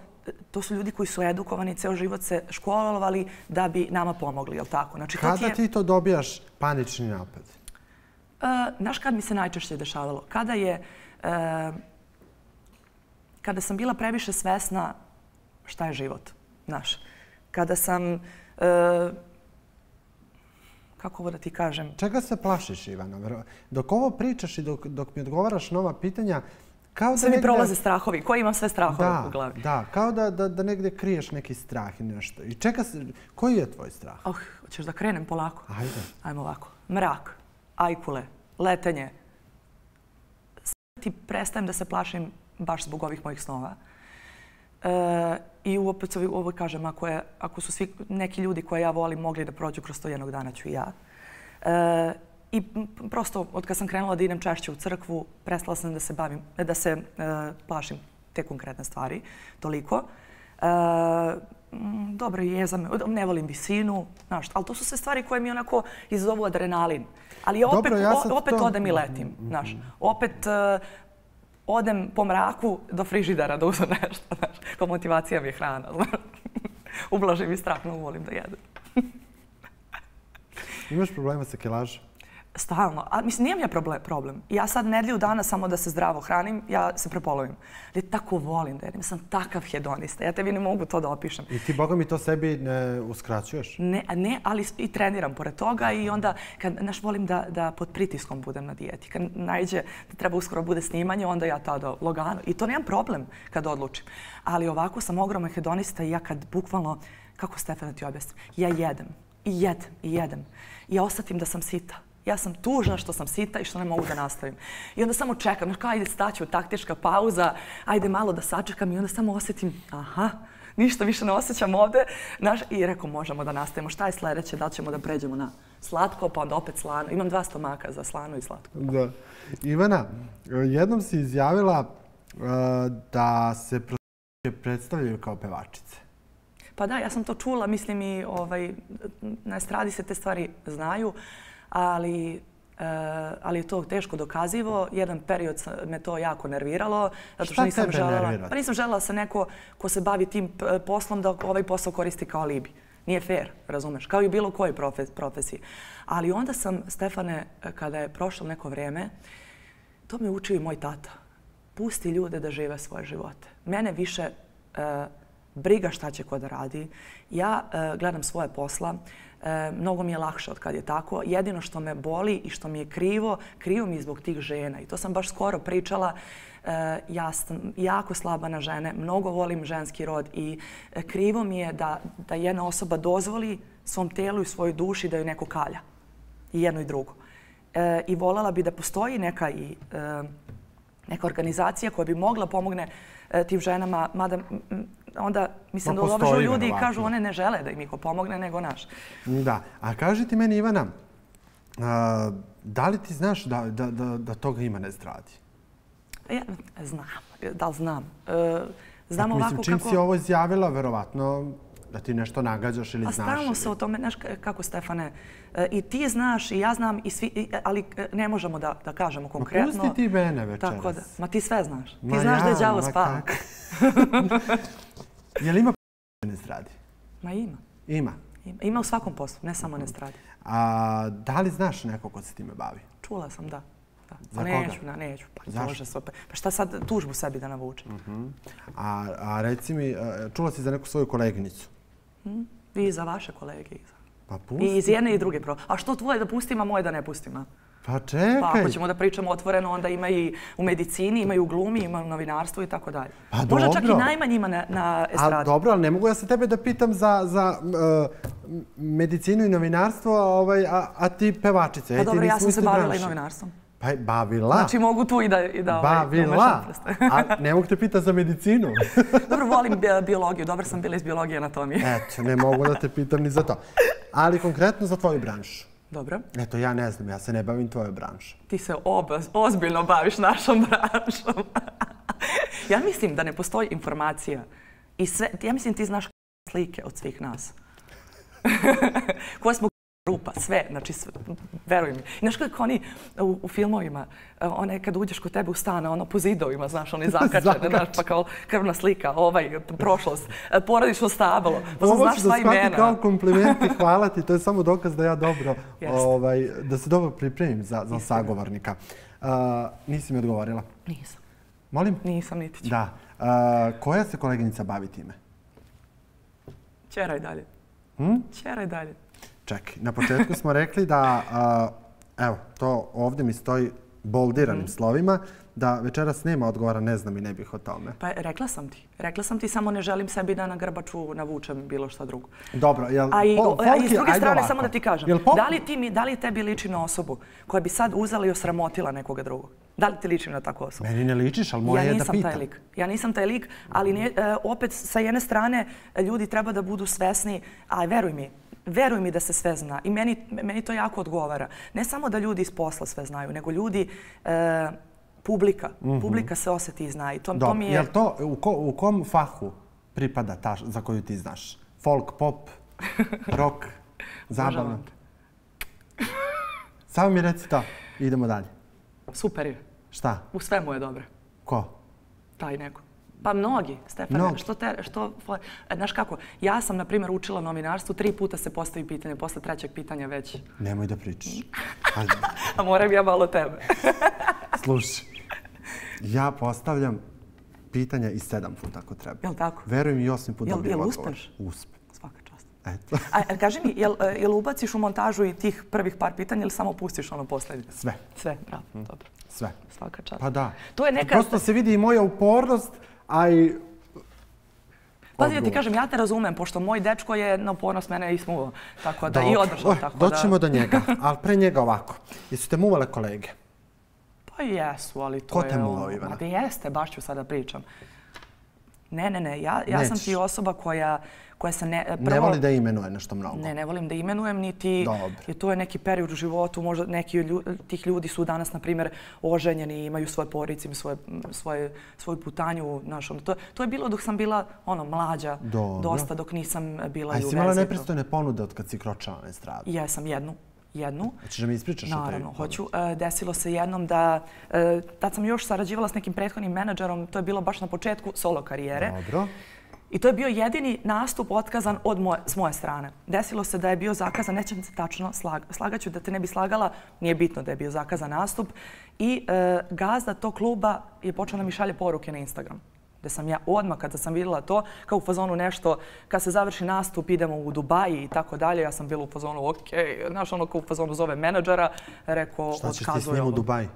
to su ljudi koji su edukovani, ceo život se školovali da bi nama pomogli, je li tako? Znači, Kada ti, je... ti to dobijaš panični napad? Uh, znaš kad mi se najčešće dešavalo? Kada je... Uh, kada sam bila previše svesna šta je život, znaš. Kada sam... Uh, kako ovo da ti kažem? Čega se plašiš, Ivana? Dok ovo pričaš i dok, dok mi odgovaraš nova pitanja, Kao da sve mi prolaze strahovi. Koji imam sve strahove da, u glavi? Da, kao da, da, da negde kriješ neki strah i nešto. I čeka se, koji je tvoj strah? Oh, hoćeš da krenem polako? Ajde. Ajmo ovako. Mrak, ajkule, letenje. Ti prestajem da se plašim baš zbog ovih mojih snova. E, I opet se ovo kažem, ako, je, ako su svi neki ljudi koje ja volim mogli da prođu kroz to jednog dana ću i ja. E, I prosto, od kad sam krenula da idem češće u crkvu, prestala sam da se bavim, da se e, plašim te konkretne stvari, toliko. E, dobro, jezam, ne volim visinu, znaš, ali to su sve stvari koje mi onako izovu adrenalin. Ali opet, dobro, ja opet to... odem i letim, mm, znaš. Opet e, odem po mraku do frižidara da uzem nešto, znaš. Kao motivacija mi je hrana, znaš. Ublaži mi strah, no volim da jedem. Imaš problema sa kilažom? Stalno. A mislim, nije mi je problem. problem. Ja sad nedlju dana samo da se zdravo hranim, ja se prepolovim. Ali tako volim da jedim. Sam takav hedonista. Ja tebi ne mogu to da opišem. I ti, Boga mi, to sebi ne uskraćuješ? Ne, ne ali i treniram pored toga i onda, kad, znaš, volim da, da pod pritiskom budem na dijeti. Kad najđe da treba uskoro bude snimanje, onda ja tada logano. I to nemam problem kad odlučim. Ali ovako sam ogroman hedonista i ja kad bukvalno, kako Stefana ti objasnim, ja jedem. I jedem, i jedem. I ja osetim da sam sita ja sam tužna što sam sita i što ne mogu da nastavim. I onda samo čekam, kao ajde staću, taktička pauza, ajde malo da sačekam i onda samo osjetim, aha, ništa više ne osjećam ovde. Naš, I rekao, možemo da nastavimo. Šta je sledeće? Da ćemo da pređemo na slatko, pa onda opet slano. Imam dva stomaka za slano i slatko. Da. Ivana, jednom si izjavila uh, da se predstavljaju kao pevačice. Pa da, ja sam to čula. Mislim i ovaj, na estradi se te stvari znaju ali Uh, ali je to teško dokazivo. Jedan period me to jako nerviralo. Zato što nisam želela, Pa nisam želela sa neko ko se bavi tim poslom da ovaj posao koristi kao alibi. Nije fair, razumeš? Kao i bilo kojoj profesiji. Ali onda sam, Stefane, kada je prošlo neko vrijeme, to me učio i moj tata. Pusti ljude da žive svoje živote. Mene više uh, briga šta će ko da radi. Ja e, gledam svoje posla, e, mnogo mi je lakše od kad je tako. Jedino što me boli i što mi je krivo, krivo mi je zbog tih žena. I to sam baš skoro pričala. E, ja sam jako slaba na žene, mnogo volim ženski rod i e, krivo mi je da, da jedna osoba dozvoli svom telu i svojoj duši da ju neko kalja. I jedno i drugo. E, I voljela bi da postoji neka i e, neka organizacija koja bi mogla pomogne e, tim ženama, mada onda mislim da dođu ljudi i kažu one ne žele da im iko pomogne nego naš. Da. A kaži ti meni, Ivana, a, da li ti znaš da, da, da, da toga ima na zdradi? Ja znam, da li znam. E, znam Mislim, ovako čim kako... si ovo izjavila, verovatno da ti nešto nagađaš ili A znaš. stalno ili- se o tome, znaš kako Stefane, e, i ti znaš i ja znam, i svi, i- ali e, ne možemo da, da kažemo konkretno. pusti ti mene večeras. Tako da, ma ti sve znaš. Ti Ma znaš da je ja, đavo ma spava. kako? Je li ima na zdradi? Ma ima. Ima. Ima, ima u svakom poslu, ne samo na stradi. A da li znaš neko ko se time bavi? Čula sam, da. da. Za Pa koga? neću, neću. Pa, Zašto? Pa- pa šta sad tužbu sebi da navučem? A, a reci mi, a, čula si za neku svoju koleginicu? I za vaše kolege. Pa pusti. I iz jedne i druge pro. A što tvoje da pustim, a moje da ne pustim? A? Pa čekaj. Pa ako ćemo da pričamo otvoreno, onda ima i u medicini, ima i u glumi, ima u novinarstvu i tako dalje. Pa Možda čak i dobro. najmanje ima na, na A, estradi. dobro, ali ne mogu ja sa tebe da pitam za, za uh, medicinu i novinarstvo, ovaj, a, a ti pevačica. Pa e, dobro, ja sam se bavila i novinarstvom. Pa je bavila. Znači mogu tu i da, i da, ovaj, bavila. prste. a ne mogu te pitati za medicinu. dobro, volim bi- biologiju. Dobro sam bila iz biologije i anatomije. Eto, ne mogu da te pitam ni za to. Ali konkretno za tvoju branšu. Dobro. Eto, ja ne znam, ja se ne bavim tvojoj branšu. Ti se oba, ozbiljno baviš našom branšom. ja mislim da ne postoji informacija. I sve, ja mislim ti znaš slike od svih nas. Koje smo rupa, sve, znači sve, veruj mi. I znaš kako oni u, u filmovima, eh, one kad uđeš kod tebe u stan, ono po zidovima, znaš, oni zakačene, znaš, pa kao krvna slika, ovaj, prošlost, eh, porodično stablo, pa Ovo znaš ću sva da shvatim imena. kao kompliment i hvala ti. To je samo dokaz da ja dobro, ovaj, da se dobro pripremim za, za sagovornika. Uh, nisi mi odgovorila. Nisam, Molim? nisam niti ću. Da. Uh, koja se koleginica bavi time? Čeraj dalje. Hm? Čeraj dalje. Čekaj, na početku smo rekli da, uh, evo, to ovdje mi stoji boldiranim Mhm. slovima, da večeras nema odgovora, ne znam i ne bih o tome. Pa rekla sam ti. Rekla sam ti, samo ne želim sebi da na grbaču navučem bilo šta drugo. Dobro, jel... A i, po- a i folki- s druge strane, ovako. samo da ti kažem, Jel pop- da li, ti mi, da li tebi liči na osobu koja bi sad uzela i osramotila nekoga drugog? Da li ti ličim na takvu osobu? Meni ne ličiš, ali moje ja je da nisam pitam. taj lik. Ja nisam taj lik, ali ne, e, opet sa jedne strane ljudi treba da budu svesni, a veruj mi, veruj mi da se sve zna. I meni, meni to jako odgovara. Ne samo da ljudi iz posla sve znaju, nego ljudi, e, publika. Publika se osjeti i zna. I to, to mi je... jel to, u, ko, u kom fahu pripada ta za koju ti znaš? Folk, pop, rock, zabavno? Samo mi reci to. Idemo dalje. Super je. Šta? U svemu je dobro. Ko? Taj neko. Pa mnogi, Stefane. Mnogi. Što te, što, e, znaš kako, ja sam, na primjer, učila novinarstvo, tri puta se postavi pitanje, posle trećeg pitanja već. Nemoj da pričaš. A moram ja malo tebe. slušaj. Ja postavljam pitanja i sedam puta ako treba. Jel tako? Verujem i osam puta Jel- dobijem jel odgovor. uspeš? Uspem. Svaka čast. Eto. A, kaži mi, jel, e, jel ubaciš u montažu i tih prvih par pitanja ili samo pustiš ono posljednje? Sve. Sve, bravo, dobro. Sve. Svaka čast. Pa da. To je neka... Prosto se vidi i moja upornost, a i... Pazi da ti kažem, ja te razumem, pošto moj dečko je na ponos mene i smuvao. Tako da, i održao. Tako da... Doćemo do njega, ali pre njega ovako. Jesu te muvale kolege? Pa jesu, ali to Ko je... te muvao, Ivana? Da jeste, baš ću sada pričam. Ne, ne, ne, ja, ja sam Nećeš. ti osoba koja, koja se ne... Prvo, Ne voli da imenuje nešto mnogo. Ne, ne volim da imenujem, niti Dobro. je to je neki period u životu, možda neki od lju- tih ljudi su danas, na primjer, oženjeni, imaju svoje porodice, imaju svoje, svoje, svoju putanju. Znaš, ono, to, to je bilo dok sam bila ono, mlađa, Dobro. dosta dok nisam bila A i u jesi imala vezi. nepristojne ponude od kad si kročala na estradu? Jesam jednu. Jednu. Hoćeš da mi ispričaš o Naravno, ponudi? hoću. E, Desilo se jednom da, e, tad sam još sarađivala s nekim prethodnim menadžerom, to je bilo baš na početku solo karijere. Dobro. I to je bio jedini nastup otkazan od moje, s moje strane. Desilo se da je bio zakazan, nećem se tačno slag, slagaću da te ne bi slagala, nije bitno da je bio zakazan nastup. I e, gazda tog kluba je počeo da mi šalje poruke na Instagram. gde sam ja odmah kada sam vidjela to, kao u fazonu nešto, kad se završi nastup, idemo u Dubaji i tako dalje, ja sam bila u fazonu, ok, znaš ono kao u fazonu zove menadžera, rekao, Šta ćeš ti s njim u Dubaji?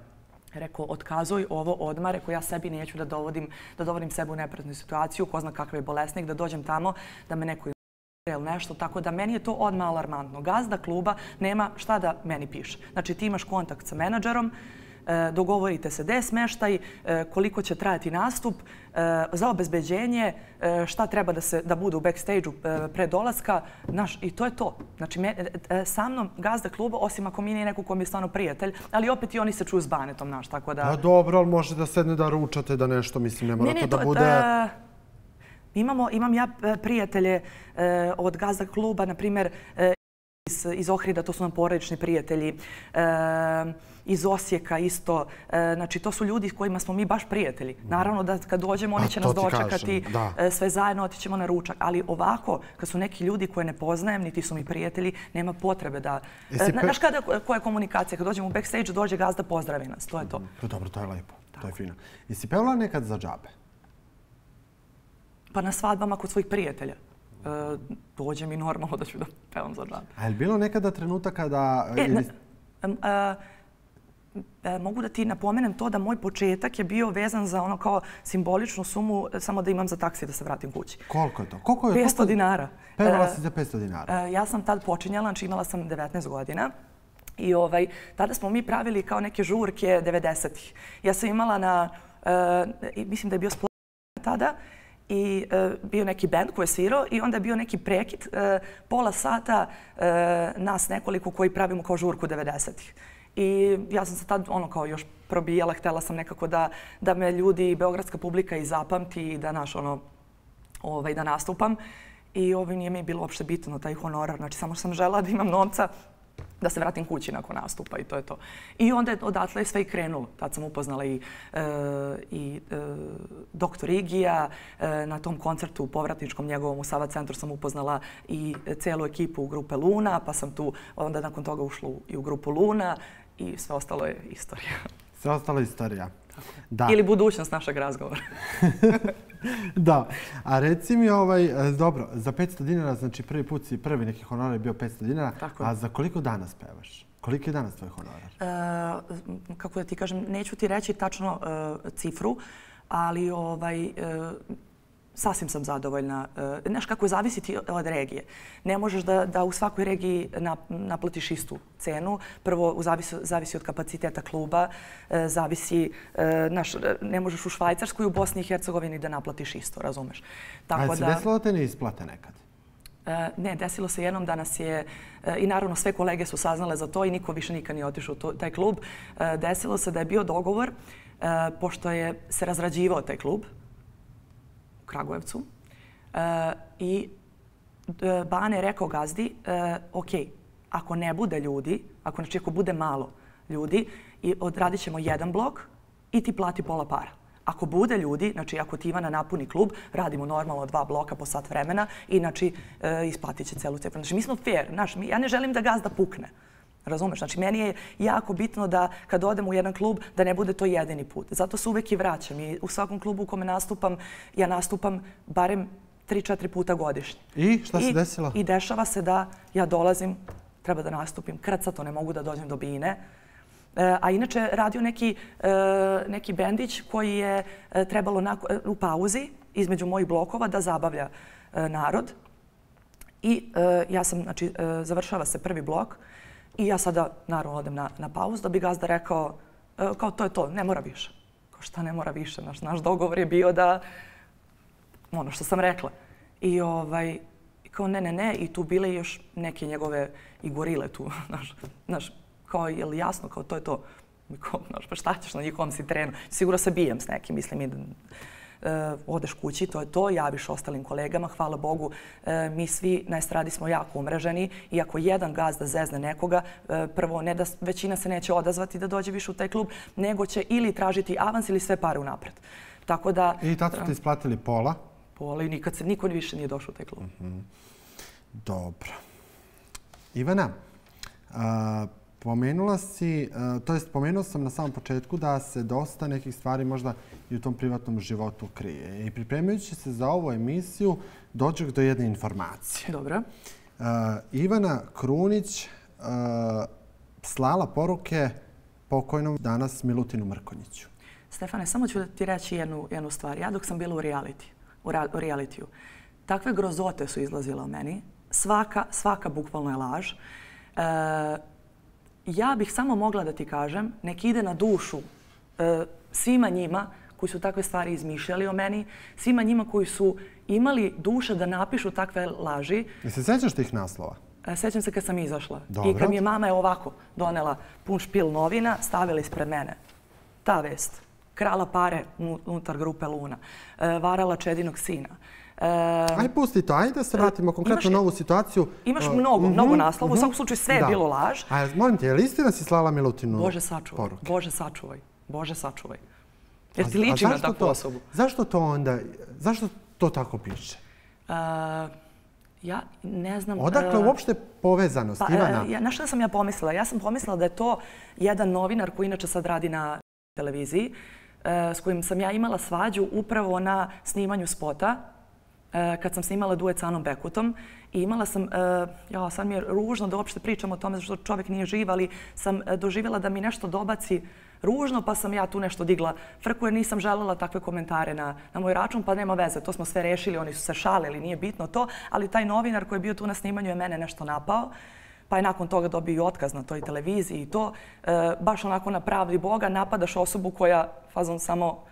Rekao, otkazuj ovo odmah, rekao, ja sebi neću da dovodim, da dovodim sebe u nepretnu situaciju, ko zna kakav je bolesnik, da dođem tamo, da me neko ili nešto, tako da meni je to odmah alarmantno. Gazda kluba nema šta da meni piše. Znači ti imaš kontakt sa menadžerom, dogovorite se gde je smeštaj, e, koliko će trajati nastup, e, za obezbeđenje, šta treba da se da bude u backstage-u pre dolaska, znaš, i to je to. Znači, me, sa mnom gazda kluba, osim ako mi nije neko ko mi je stvarno prijatelj, ali opet i oni se čuju s banetom, znaš, tako da... Pa dobro, ali može da sedne da ručate, da nešto, mislim, ne mora ne, ne, to da bude... Da, Imamo, imam ja e, prijatelje e, od gazda kluba, na primjer, e, iz, iz Ohrida, to su nam porodični prijatelji, e, iz Osijeka isto. E, znači, to su ljudi s kojima smo mi baš prijatelji. Naravno da kad dođemo, oni će nas dočekati e, sve zajedno, otićemo na ručak. Ali ovako, kad su neki ljudi koje ne poznajem, niti su mi prijatelji, nema potrebe da... E, znaš kada, koja je komunikacija? Kad dođemo u backstage, dođe gazda, pozdravi nas. To je to. Dobro, to je lepo. To je fino. Jesi pevala nekad za džabe? Pa na svadbama kod svojih prijatelja. E, dođe mi normalno da ću da pevam za džabe. A je li bilo nekada trenuta kada... E, e, e, mogu da ti napomenem to da moj početak je bio vezan za ono kao simboličnu sumu samo da imam za taksi da se vratim kući. Koliko je to? Koliko je 500 dinara. Pevala si za 500 dinara? E, ja sam tad počinjala, znači imala sam 19 godina. I ovaj, tada smo mi pravili kao neke žurke 90-ih. Ja sam imala na, e, mislim da je bio splavljeno tada, i e, bio neki band koji je svirao i onda je bio neki prekid, e, pola sata e, nas nekoliko koji pravimo kao žurku 90-ih. I ja sam se tad ono kao još probijala, htjela sam nekako da, da me ljudi, beogradska publika i zapamti i da naš ono, ovaj, da nastupam. I ovaj nije mi bilo uopšte bitno taj honorar, znači samo sam žela da imam novca da se vratim kući nakon nastupa i to je to. I onda je odatle sve i krenulo. Tad sam upoznala i, e, i e, doktor Igija. E, na tom koncertu u povratničkom njegovom u Sava centru sam upoznala i celu ekipu grupe Luna, pa sam tu onda nakon toga ušla i u grupu Luna i sve ostalo je istorija. Sve ostalo je istorija. Da. Ili budućnost našeg razgovora. da. A reci mi, ovaj, e, dobro, za 500 dinara, znači prvi put si prvi neki honorar je bio 500 dinara, Tako. a za koliko danas pevaš? Koliko je danas tvoj honorar? E, kako da ti kažem, neću ti reći tačno e, cifru, ali ovaj, e, sasvim sam zadovoljna. E, znaš kako zavisi ti od regije. Ne možeš da, da u svakoj regiji naplatiš istu cenu. Prvo, zavisi, zavisi od kapaciteta kluba, e, zavisi, e, znaš, ne možeš u Švajcarskoj, u Bosni i Hercegovini da naplatiš isto, razumeš? Tako A se da, desilo da te ne isplate nekad? Ne, desilo se jednom da nas je, i naravno sve kolege su saznale za to i niko više nikad nije otišao u taj klub. Desilo se da je bio dogovor, pošto je se razrađivao taj klub, Kragujevcu. E, I Bane je rekao gazdi, e, ok, ako ne bude ljudi, ako, znači, ako bude malo ljudi, i odradit ćemo jedan blok i ti plati pola para. Ako bude ljudi, znači ako ti Ivana napuni klub, radimo normalno dva bloka po sat vremena i znači e, isplatit će celu cifru. Znači mi smo fair, znaš, ja ne želim da gazda pukne. Razumeš? Znači, meni je jako bitno da kad odem u jedan klub, da ne bude to jedini put. Zato se uvek i vraćam. I u svakom klubu u kome nastupam, ja nastupam barem 3-4 puta godišnje. I šta se desilo? I dešava se da ja dolazim, treba da nastupim, krca to ne mogu da dođem do bine. E, a inače radio neki, e, neki bendić koji je e, trebalo na, u pauzi između mojih blokova da zabavlja narod. I ja sam, znači, završava se prvi blok. I ja sada, naravno, odem na, na pauzu da bi gazda rekao, e, kao to je to, ne mora više. Kao šta ne mora više? Naš, naš dogovor je bio da, ono što sam rekla. I ovaj, kao ne, ne, ne, i tu bile još neke njegove i gorile tu, znaš, znaš, kao je li jasno, kao to je to. Kao, znaš, pa šta ćeš na njihovom si trenu? Sigurno se bijem s nekim, mislim, i odeš kući, to je to, javiš ostalim kolegama. Hvala Bogu, uh, mi svi na estradi smo jako umreženi i ako jedan gazda zezne nekoga, uh, prvo ne da većina se neće odazvati da dođe više u taj klub, nego će ili tražiti avans ili sve pare unapred. Tako da... I tad su ti isplatili pola? Pola i nikad se, niko više nije došao u taj klub. Mm -hmm. Dobro. Ivana, Pomenula si, e, to jest pomenuo sam na samom početku da se dosta nekih stvari možda i u tom privatnom životu krije. I pripremajući se za ovu emisiju, dođe do jedne informacije. Dobro. Uh, Ivana Krunić uh, slala poruke pokojnom danas Milutinu Mrkonjiću. Stefane, samo ću ti reći jednu, jednu stvar. Ja dok sam bila u reality, u, ra, u realitiju, takve grozote su izlazile o meni. Svaka, svaka bukvalno je laž. Ja bih samo mogla da ti kažem, nek ide na dušu e, svima njima koji su takve stvari izmišljali o meni, svima njima koji su imali duše da napišu takve laži. I se sećaš tih naslova? E, sećam se kad sam izašla. Dobro. I kad mi je mama je ovako donela pun špil novina, stavila ispred mene. Ta vest. Krala pare unutar grupe Luna. E, varala čedinog sina. Uh, Aj, pusti to. Ajde da se vratimo konkretno na ovu situaciju. Imaš mnogo, uh, mnogo naslova. U svakom slučaju sve je bilo laž. A molim te, je li istina si slala Milutinu Bože sačuvaj. Poruke? Bože sačuvaj. Bože sačuvaj. Jer ti liči na takvu osobu. Zašto to onda, zašto to tako piše? Uh, ja ne znam... Odakle uh, uopšte povezanost, pa, Ivana? Uh, ja, na što sam ja pomislila? Ja sam pomislila da je to jedan novinar koji inače sad radi na televiziji, uh, s kojim sam ja imala svađu upravo na snimanju spota E, Eh, kad sam snimala duet sa Anom Bekutom i imala sam, eh, ja, sad mi je ružno da uopšte pričam o tome što čovjek nije živ, ali sam eh, doživjela da mi nešto dobaci ružno, pa sam ja tu nešto digla frku jer nisam želela takve komentare na, na moj račun, pa nema veze, to smo sve rešili, oni su se šalili, nije bitno to, ali taj novinar koji je bio tu na snimanju je mene nešto napao, pa je nakon toga dobio i otkaz na toj televiziji i to, baš onako na pravdi Boga napadaš osobu koja, fazom, samo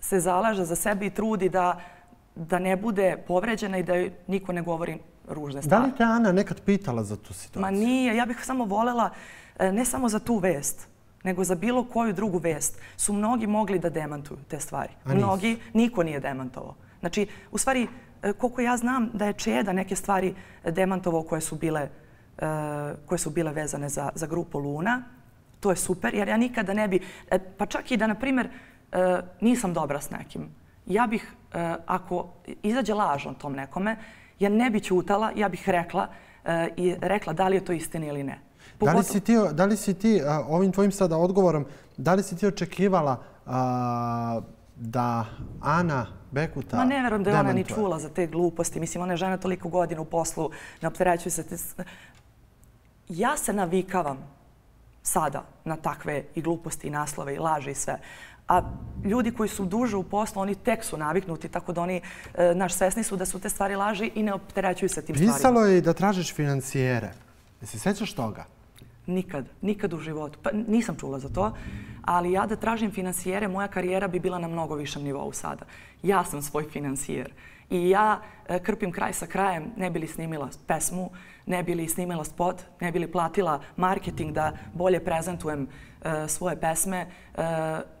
se zalaže za sebe i trudi da da ne bude povređena i da niko ne govori ružne stvari. Da li te Ana nekad pitala za tu situaciju? Ma nije. Ja bih samo volela, e, ne samo za tu vest, nego za bilo koju drugu vest, su mnogi mogli da demantuju te stvari. Mnogi, niko nije demantovao. Znači, u stvari, e, koliko ja znam da je Čeda neke stvari demantovao koje su bile, e, koje su bile vezane za, za grupu Luna, to je super, jer ja nikada ne bi, pa čak i da, na primjer, nisam dobra s nekim, ja bih, ako izađe laž o tom nekome, ja ne bih čutala, ja bih rekla e, i rekla da li je to istina ili ne. Da li si ti, da li si ti ovim tvojim sada odgovorom, da li si ti očekivala da Ana Bekuta Ma ne verujem da je ona ni čula za te gluposti. Mislim, ona je žena toliko godina u poslu, ne opterećuju se. Te... Ja se navikavam sada na takve i gluposti i naslove i laže i sve a ljudi koji su duže u poslu, oni tek su naviknuti, tako da oni, e, naš svesni su da su te stvari laži i ne opterećuju se tim stvarima. Pisalo je da tražiš financijere. Jesi sećaš toga? Nikad, nikad u životu. Pa nisam čula za to, ali ja da tražim financijere, moja karijera bi bila na mnogo višem nivou sada. Ja sam svoj financijer i ja e, krpim kraj sa krajem, ne bili snimila pesmu, ne bili snimila spot, ne bili platila marketing da bolje prezentujem E, E, svoje pesme, e,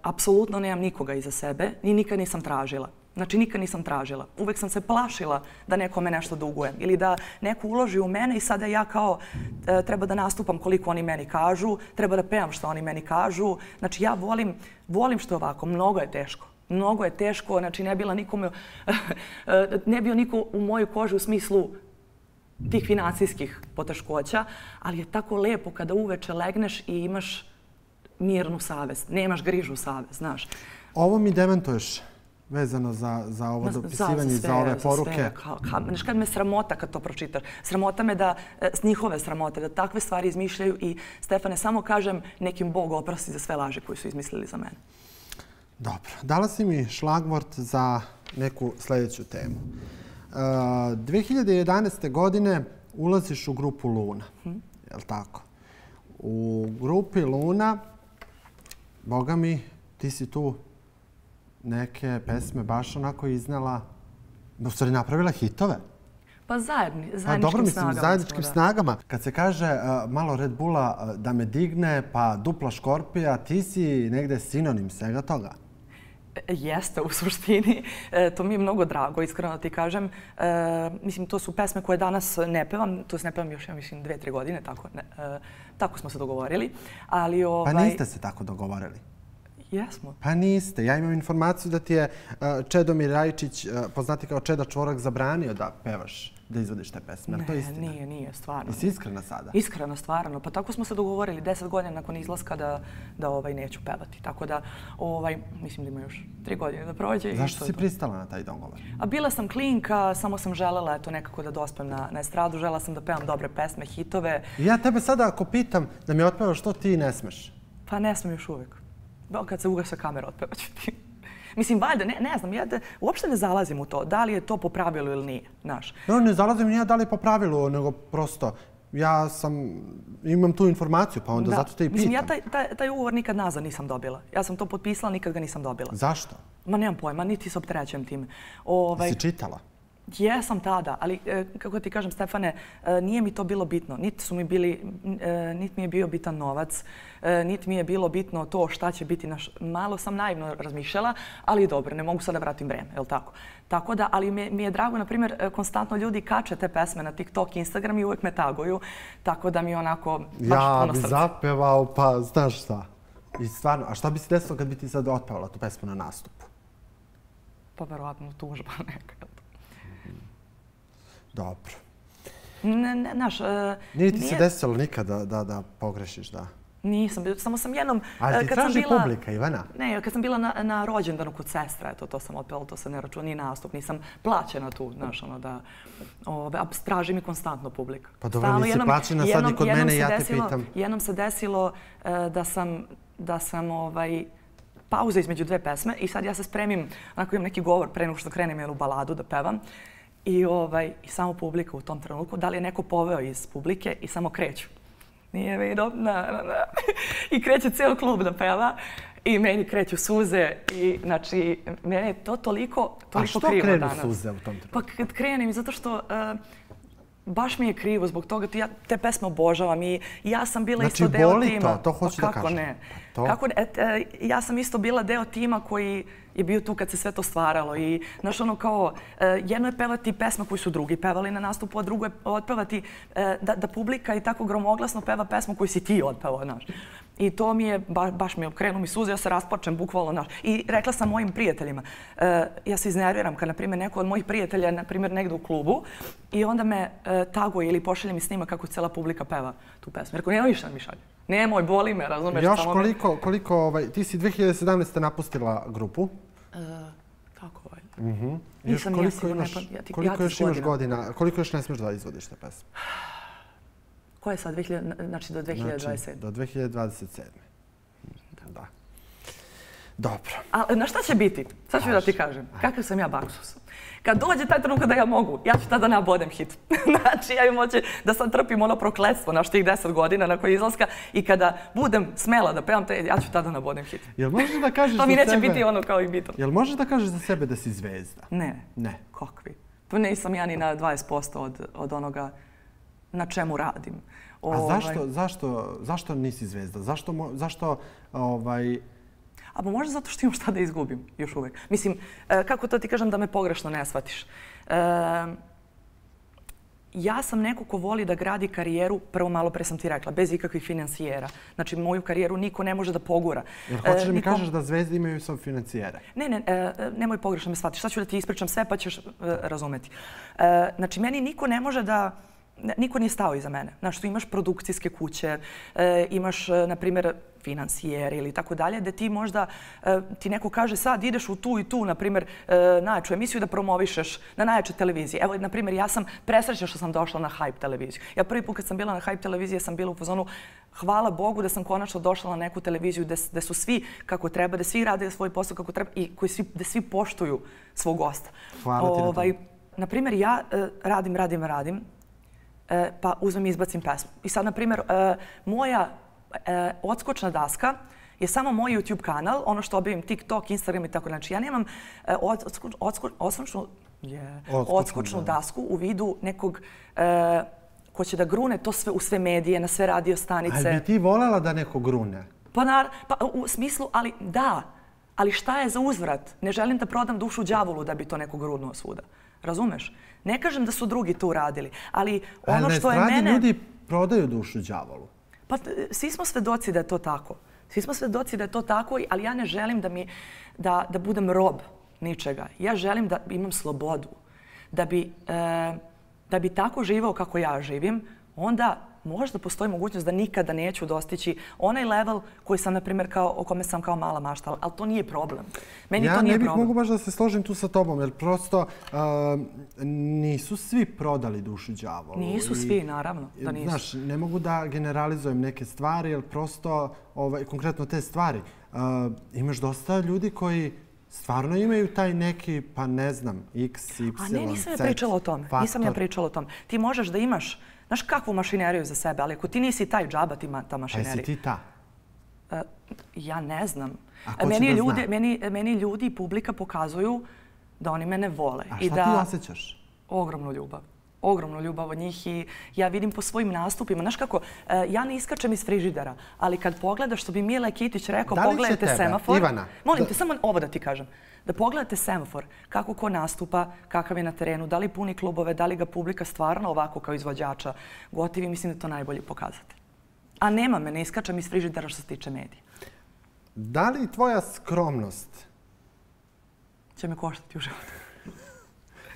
apsolutno nemam nikoga iza sebe i nikad nisam tražila. Znači, nikad nisam tražila. Uvek sam se plašila da nekome nešto dugujem ili da neko uloži u mene i sada ja kao e, treba da nastupam koliko oni meni kažu, treba da pevam što oni meni kažu. Znači, ja volim, volim što je ovako. Mnogo je teško. Mnogo je teško. Znači, ne bila nikome, ne bio niko u moju kožu u smislu tih financijskih poteškoća, ali je tako lepo kada uveče legneš i imaš mirnu savest. Nemaš grižu savest, znaš. Ovo mi dementuješ vezano za, za ovo dopisivanje za, za, za ove poruke. Sve, ka, ka, znaš kad me sramota kad to pročitaš. Sramota me da, e, s njihove sramote, da takve stvari izmišljaju i Stefane, samo kažem nekim Bog oprosti za sve laže koje su izmislili za mene. Dobro. Dala si mi šlagvort za neku sljedeću temu. Uh, 2011. godine ulaziš u grupu Luna. Hm? Je li tako? U grupi Luna Boga mi, ti si tu neke pesme baš onako iznala, u stvari napravila hitove. Pa zajedni, zajedničkim pa, dobro, mislim, snagama. Zajedničkim snagama. Kad se kaže uh, malo Red Bulla uh, da me digne, pa dupla škorpija, ti si negde sinonim svega toga. E, jeste, u suštini. E, to mi je mnogo drago, iskreno da ti kažem. E, mislim, to su pesme koje danas ne pevam. To se ne pevam još, ja mislim, dve, tri godine. Tako, ne, e, tako smo se dogovorili. Ali, ovaj... Pa niste se tako dogovorili? Jesmo. Pa niste. Ja imam informaciju da ti je uh, Čedomir Rajčić, uh, poznati kao Čeda Čvorak, zabranio da pevaš, da izvodiš te pesme. Ne, to je istina? nije, nije, stvarno. Jesi iskrena sada? Iskreno, stvarno. Pa tako smo se dogovorili deset godina nakon izlaska da, da ovaj, neću pevati. Tako da, ovaj, mislim da ima još tri godine da prođe. Zašto si to. pristala na taj dogovor? A bila sam klinka, samo sam želela eto, nekako da dospem na, na estradu. Žela sam da pevam dobre pesme, hitove. I ja tebe sada ako pitam da mi otpevaš što ti ne smeš. Pa ne smem još uvijek. Kad se ugasa kamera, otpevaću ti. Mislim, valjda, ne, ne znam, ja da, uopšte ne zalazim u to, da li je to po pravilu ili nije, znaš. No, ne zalazim ja da li po pravilu, nego prosto ja sam, imam tu informaciju, pa onda zato te i pitam. Mislim, ja taj, taj, taj ugovor nikad nazad nisam dobila. Ja sam to potpisala, nikad ga nisam dobila. Zašto? Ma nemam pojma, niti se opterećujem time. Ovaj, Si čitala? Jesam tada, ali e, kako ti kažem Stefane, e, nije mi to bilo bitno. Niti su mi bili, e, niti mi je bio bitan novac, niti mi je bilo bitno to šta će biti naš... Malo sam naivno razmišljala, ali dobro, ne mogu sad da vratim vreme, je li tako? Tako da, ali mi, je drago, na primjer, konstantno ljudi kače te pesme na TikTok, Instagram i uvijek me taguju, tako da mi je onako Ja bi zapevao, pa znaš šta. I stvarno, a šta bi se desilo kad bi ti sad otpevala tu pesmu na nastupu? Pa verovatno tužba neka. Jel'? Dobro. Znaš, e, Nije ti se desilo nikada da, da pogrešiš, da? Nisam, samo sam jednom... E, ti kad sam traži bila- publika, Ivana. Ne, kad sam bila na, na rođendanu kod sestra, eto, to sam otpela, to se ne računa, ni nastup, nisam plaćena tu, znaš, ono da... Ove, a traži mi konstantno publika. Pa dobro, Stalno, nisi plaćena sad i kod jednom mene, ja te desilo, pitam. Jednom se desilo e, da sam, da sam ovaj, pauza između dve pesme i sad ja se spremim, onako imam neki govor pre nego što krenem jednu baladu da pevam. I, ovaj, I samo publika u tom trenutku, da li je neko poveo iz publike i samo kreću. Nije vidio, na, na, na. I kreće cijel klub da peva i meni kreću suze i znači meni je to toliko, A toliko što krivo krenu danas. suze u tom trenutku? Pa kad krenem, zato što uh, baš mi je krivo zbog toga, ja te pesme obožavam i ja sam bila Znači, isto deo boli tima. to, to hoću pa da kako kažem. ne? Pa to- Kako ne? Et, e, ja sam isto bila deo tima koji je bio tu kad se sve to stvaralo i znaš ono kao e, jedno je pevati pesma koju su drugi pevali na nastupu, a drugo je otpevati e, da, da publika i tako gromoglasno peva pesmu koju si ti otpevao, znaš. I to mi je, ba, baš mi je krenu mi suze, ja se rasplačem bukvalno, znaš. I rekla sam mojim prijateljima, e, ja se iznerviram kad, na primjer, neko od mojih prijatelja je, na primjer, negdje u klubu i onda me e, taguje ili pošalje mi snima kako cijela publika peva tu pesmu. Rekao, nemoj više da mi šalje. Nemoj, boli me, razumeš? Još koliko, koliko ovaj, ti si 2017. napustila grupu. Tako, valjda. Mhm. Još Nisam ni ja koliko imaš, koliko još imaš godina. godina, koliko još ne smiješ da izvodiš te pesme? Ko je sad, 2000, znači do 2027? Znači, do 2027. Da. Dobro. A na šta će biti? Sad ću da ti kažem. Kakav sam ja baksus. Kad dođe taj trenutak da ja mogu, ja ću tada nabodem hit. znači, ja im hoće da sad trpim ono prokletstvo na tih 10 godina nakon izlaska i kada budem smela da pevam, te, ja ću tada nabodem hit. Jel možeš da kažeš To mi neće sebe... biti ono kao i Beatles. Jel možeš da kažeš za sebe da si zvezda? Ne. Ne. Kakvi? Pa nisam ja ni na 20% od, od onoga na čemu radim. A Ovaj, zašto, zašto, zašto nisi zvezda? Zašto, zašto ovaj, A pa možda zato što imam šta da izgubim još uvek. Mislim, e, kako to ti kažem da me pogrešno ne shvatiš? E, ja sam neko ko voli da gradi karijeru, prvo malo pre sam ti rekla, bez ikakvih financijera. Znači, moju karijeru niko ne može da pogura. Jer hoćeš E, da mi niko- kažeš da zvezde imaju sam financijere? Ne, ne, e, nemoj pogrešno me shvatiš. Sad ću da ti ispričam sve pa ćeš e, razumeti. E, znači, meni niko ne može da niko nije stao iza mene. Znaš, tu imaš produkcijske kuće, e, imaš, e, na primjer, financijere ili tako dalje, da ti možda, e, ti neko kaže sad ideš u tu i tu, na primjer, najjaču emisiju da promovišeš na najjače televiziji. Evo, na primjer, ja sam presrećna što sam došla na Hype televiziju. Ja prvi put kad sam bila na Hype televiziji, sam bila u fazonu, hvala Bogu da sam konačno došla na neku televiziju gde su svi kako treba, da svi rade svoj posao kako treba i koji svi, da svi poštuju svog gosta. Hvala ti na tome. Na primjer, ja radim, radim, radim, pa uzmem i izbacim pesmu. I sad, na primjer, e, moja e, odskočna daska je samo moj YouTube kanal, ono što objavim TikTok, Instagram i tako. Znači, ja nemam e, od, odsko, odsko, odskočnu, Odskočnu, odskočnu da. dasku u vidu nekog e, ko će da grune to sve u sve medije, na sve radio stanice. Ali bi ti voljela da neko grune? Pa, pa u smislu, ali da, ali šta je za uzvrat? Ne želim da prodam dušu đavolu da bi to neko grudnuo svuda. Razumeš? Ne kažem da su drugi to uradili, ali ono Ali što je mene... ljudi prodaju dušu đavolu. Pa svi smo svedoci da je to tako. Svi smo svedoci da je to tako, ali ja ne želim da, mi, da, da budem rob ničega. Ja želim da imam slobodu. Da bi, e, da bi tako živao kako ja živim, onda možda postoji mogućnost da nikada neću dostići onaj level koji sam, na primjer, kao, o kome sam kao mala maštala. Ali to nije problem. Meni ja to nije ne bih problem. mogu baš da se složim tu sa tobom, jer prosto uh, nisu svi prodali dušu đavolu. Nisu svi, naravno, da nisu. Znaš, ne mogu da generalizujem neke stvari, jer prosto, ovaj, konkretno te stvari, uh, imaš dosta ljudi koji stvarno imaju taj neki, pa ne znam, x, y, A ne, nisam ja z pričala o tome. Nisam ja faktor. pričala o tome. Ti možeš da imaš, znaš kakvu mašineriju za sebe, ali ako ti nisi taj džaba, ti ma, ta Pa mašinerija. jesi ti ta? E, ja ne znam. A ko će meni, da ljudi, zna? meni, meni ljudi i publika pokazuju da oni mene vole. A I šta da, ti osjećaš? Ogromnu ljubav. Ogromnu ljubav od njih i ja vidim po svojim nastupima. Znaš kako, e, ja ne iskačem iz frižidera, ali kad pogledaš, što bi Mile Kitić rekao, pogledajte tebe, semafor. Ivana, Molim da- te, samo ovo da ti kažem. Da pogledate semafor, kako ko nastupa, kakav je na terenu, da li puni klubove, da li ga publika stvarno ovako kao izvođača gotivi, mislim da je to najbolji pokazatelj. A nema me, ne iskačem iz frižidera što se tiče medija. Da li tvoja skromnost, Će me koštati u životu.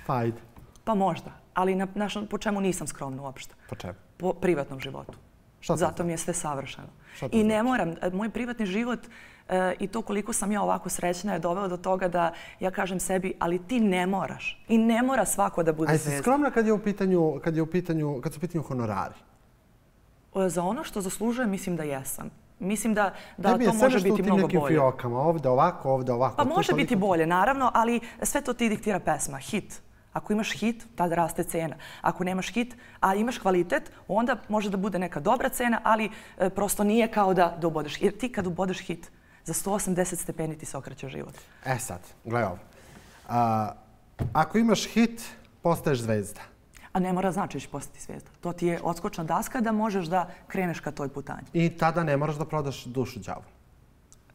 pa ajde, Pa možda, ali na, na, po čemu nisam skromna uopšte? po čemu? po privatnom životu. Šta to Zato znači? mi je sve savršeno. Šta I ne znači? moram, e, moj privatni život e, i to koliko sam ja ovako srećna je doveo do toga da ja kažem sebi, ali ti ne moraš. I ne mora svako da bude A jesi zvezda. skromna kad je u pitanju, kad je u pitanju, kad su u pitanju honorari? E, Za ono što zaslužujem, mislim da jesam. Mislim da, da Tebi je to sve može u biti tim mnogo nekim bolje. fiokama, ovde ovako, ovde ovako. Pa može toliko- biti bolje, naravno, ali sve to ti diktira pesma, hit. Ako imaš hit, tad raste cena. Ako nemaš hit, a imaš kvalitet, onda može da bude neka dobra cena, ali e, prosto nije kao da, da ubodeš. Jer ti kad ubodeš hit, za 180 stepeni ti se okreće život. E sad, gledaj ovo. A, ako imaš hit, postaješ zvezda. A ne mora znači da ćeš postati zvijezda. To ti je odskočna daska da možeš da kreneš ka toj putanji. I tada ne moraš da prodaš dušu đavu.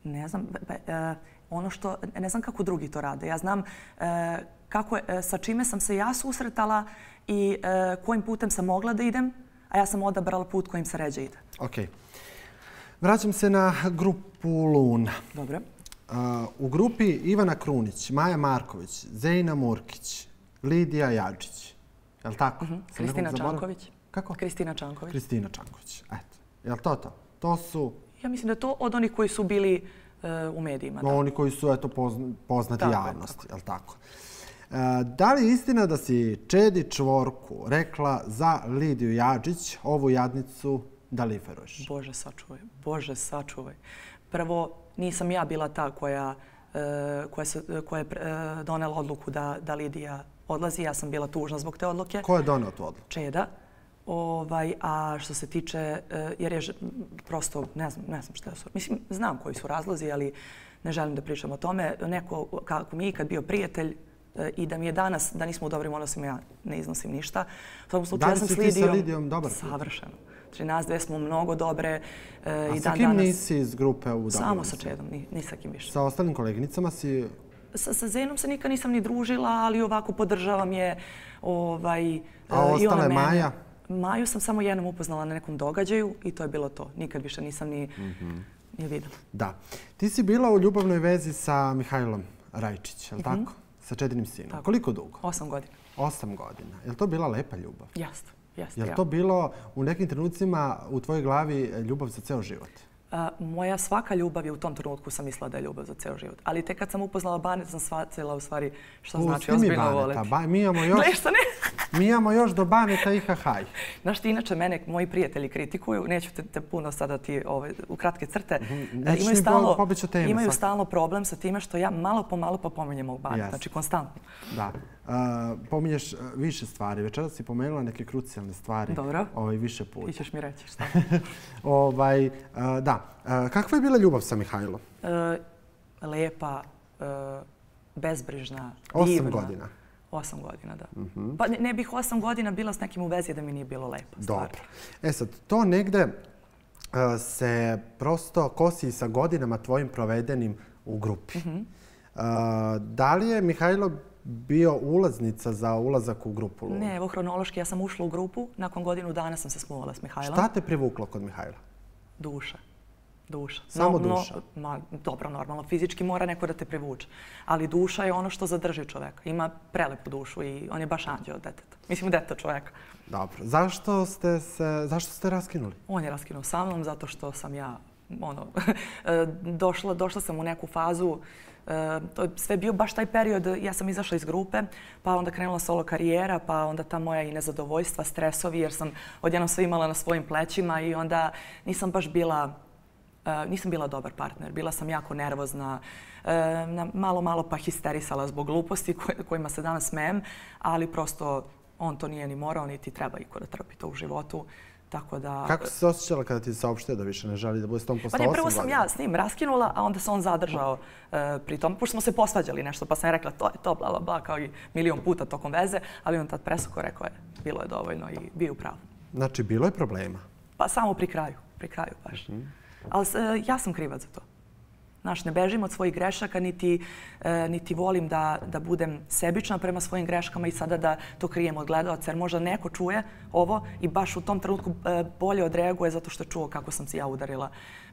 Ne znam, be, be, e, ono što, ne znam kako drugi to rade. Ja znam e, kako e, sa čime sam se ja susretala i e, kojim putem sam mogla da idem, a ja sam odabrala put kojim se ređe ide. Ok. Vraćam se na grupu Luna. Dobro. U grupi Ivana Krunić, Maja Marković, Zejna Murkić, Lidija Jadžić. Je li tako? Nekog Kristina? Čanković. Kako? Kristina Čanković. Kristina Čanković. Eto. Je li to to? To su Ja mislim da je to od onih koji su bili e, u medijima. Da. oni koji su eto, pozn- poznati Tako javnosti. Je li tako? E, da li je istina da si Čedi Čvorku rekla za Lidiju Jadžić ovu jadnicu da liferuješ? Bože sačuvaj, Bože sačuvaj. Prvo, nisam ja bila ta koja, e, koja, se, koja je e, donela odluku da, da Lidija odlazi. Ja sam bila tužna zbog te odluke. Ko je donio tu odluku? Čeda. Ovaj, a što se tiče, jer je prosto, ne znam, ne znam šta su, mislim, znam koji su razlozi, ali ne želim da pričam o tome. Neko, kako mi je ikad bio prijatelj, i da mi je danas, da nismo u dobrim odnosima, ja ne iznosim ništa. U svakom slučaju, Da li ja sam si s ti sa Lidijom... Lidijom dobar? Savršeno. Znači, nas dve smo mnogo dobre e, A i sa dan kim danas... nisi iz grupe u Samo dobrom sa smislu? Čedom, ni, ni sa kim više. Sa ostalim koleginicama si... Sa, sa Zenom se nikad nisam ni družila, ali ovako podržavam je. Ovaj, A e, i ostale ona mene. Maja? Maju sam samo jednom upoznala na nekom događaju i to je bilo to. Nikad više nisam ni, Mhm. ni videla. Da. Ti si bila u ljubavnoj vezi sa Mihajlom Rajčić, je li tako? Sa čedinim sinom. Tako. Koliko dugo? Osam godina. Osam godina. Je li to bila lepa ljubav? Jeste, jeste. Je li to bilo u nekim trenucima u tvojoj glavi ljubav za ceo život? Moja svaka ljubav je u tom trenutku sam mislila da je ljubav za ceo život. Ali tek kad sam upoznala Banet sam shvatila u stvari šta U, znači svi mi ozbiljno Baneta. voleti. Ba, mi imamo još, Nešto ne. mi imamo još do Baneta i Hahaj. Znaš ti, inače mene moji prijatelji kritikuju, neću te, te puno sada ti ove, u kratke crte, e, nećeš imaju, stalno, po- teme imaju stalno problem sa time što ja malo po malo popominjem ovog bana, Jasno. znači konstantno. Da. Uh, pominješ uh, više stvari. Večera si pomenula neke krucijalne stvari. Dobro. Ovaj, više puta. Ti ćeš mi reći šta. ovaj, uh, da. Uh, kakva je bila ljubav sa Mihajlom? E, lepa, e, bezbrižna, Osam divna. godina. Osam godina, da. Pa ne, ne bih osam godina bila s nekim u vezi da mi nije bilo lepo. Dobro. E sad, to negde uh, se prosto kosi sa godinama tvojim provedenim u grupi. Mhm. Uh, da li je Mihajlo bio ulaznica za ulazak u grupu? Ne, evo hronološki, ja sam ušla u grupu, nakon godinu dana sam se smuvala s Mihajlom. Šta te privuklo kod Mihajla? Duša. Duša. Samo No- no- duša? ma, dobro, normalno. Fizički mora neko da te privuče. Ali duša je ono što zadrži čoveka. Ima prelepu dušu i on je baš anđeo deteta. Mislim, deta čoveka. Dobro. Zašto ste se, zašto ste raskinuli? On je raskinuo sa mnom zato što sam ja ono, došla, došla sam u neku fazu E, Ehm, to je sve bio baš taj period, ja sam izašla iz grupe, pa onda krenula solo karijera, pa onda ta moja i nezadovoljstva, stresovi, jer sam odjednom sve imala na svojim plećima i onda nisam baš bila Uh, nisam bila dobar partner, bila sam jako nervozna, uh, malo, malo pa histerisala zbog gluposti kojima se danas smejem, ali prosto on to nije ni morao, niti treba iko da trpi to u životu. Tako da... Kako si se osjećala kada ti se saopštio da više ne želi da bude s tom posle Pa ne, 8 prvo sam godina? ja s njim raskinula, a onda se on zadržao uh, pri tom, pošto smo se posvađali nešto, pa sam rekla to je to, bla, bla, bla, kao i milion puta tokom veze, ali on tad presoko rekao je, bilo je dovoljno i bio u pravu. Znači, bilo je problema. Pa samo pri kraju, pri kraju baš. Ali e, ja sam krivac za to. Znaš, ne bežim od svojih grešaka, niti, e, niti volim da, da budem sebična prema svojim greškama i sada da to krijem od gledalaca, jer možda neko čuje ovo i baš u tom trenutku e, bolje odreaguje zato što je čuo kako sam se ja udarila.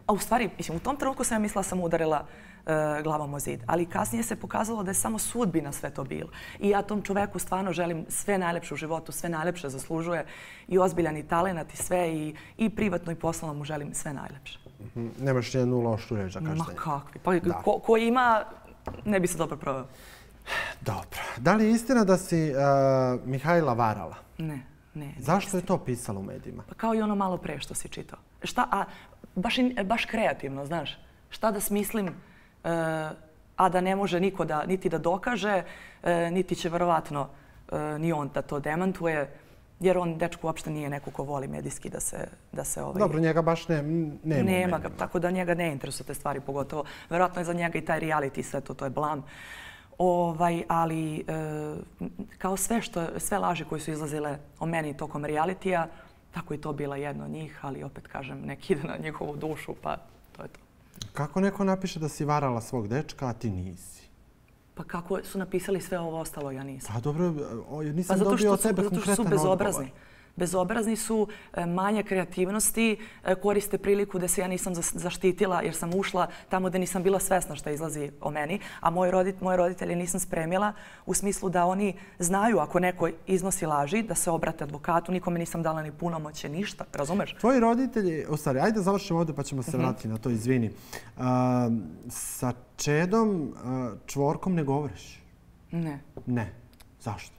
A u stvari, mislim, u tom trenutku sam ja mislila sam udarila e, glavom o zid. Ali kasnije se pokazalo da je samo sudbina sve to bilo. I ja tom čoveku stvarno želim sve najlepše u životu, sve najlepše zaslužuje i ozbiljan i talenat i sve i, i privatno i poslovno mu želim sve najlepše. Mhm. Nemaš nijednu lošu reč da kažeš Ma za kakvi? Pa Da. ko, ko ima, ne bi se dobro proveo. Dobro. Da li je istina da si uh, Mihajla varala? Ne, ne. Zašto je to pisalo u medijima? Pa kao i ono malo pre što si čitao. Šta, a baš, baš kreativno, znaš. Šta da smislim, e, a da ne može niko da, niti da dokaže, e, niti će verovatno e, ni on da to demantuje, jer on, dečko, uopšte nije neko ko voli medijski da se, da se ovaj... Dobro, njega baš ne, nema. Nema ga, tako da njega ne interesuju te stvari, pogotovo. Verovatno je za njega i taj reality sve to, to je blam. Ovaj, ali e, kao sve, što, sve laži koje su izlazile o meni tokom realitija, tako i to bila jedna od njih, ali opet kažem, neki ide na njihovu dušu, pa to je to. Kako neko napiše da si varala svog dečka, a ti nisi? Pa kako su napisali sve ovo ostalo, ja nisam. Pa dobro, o, nisam Pa dobio od tebe zato što su konkretan bezobrazni. odgovor. Bezobrazni su, e, manje kreativnosti, e, koriste priliku da se ja nisam zaštitila jer sam ušla tamo da nisam bila svesna šta izlazi o meni, a rodit, moje roditelje nisam spremila u smislu da oni znaju ako neko iznosi laži, da se obrate advokatu, nikome nisam dala ni punomoće, ništa, razumeš? Tvoji roditelji, u stvari, ajde da završimo ovdje pa ćemo se Mhm. vratiti na to, izvini. Sa Čedom, čvorkom ne govoriš? Ne. Ne. Zašto?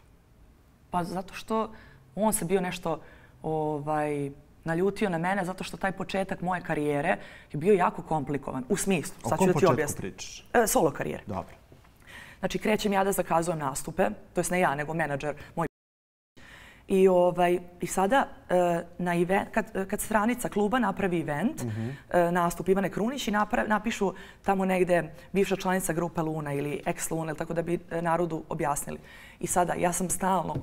Pa zato što on se bio nešto ovaj, naljutio na mene zato što taj početak moje karijere je bio jako komplikovan. U smislu, O sad ću da ti objasnim. pričaš? E, solo karijere. Dobro. Znači, krećem ja da zakazujem nastupe, to jest ne ja, nego menadžer moj. I, ovaj, I sada e, na event, kad, kad stranica kluba napravi event, e, nastup Ivane Krunić i napra, napišu tamo negde bivša članica grupe Luna ili ex Luna, ili tako da bi e, narodu objasnili. I sada ja sam stalno,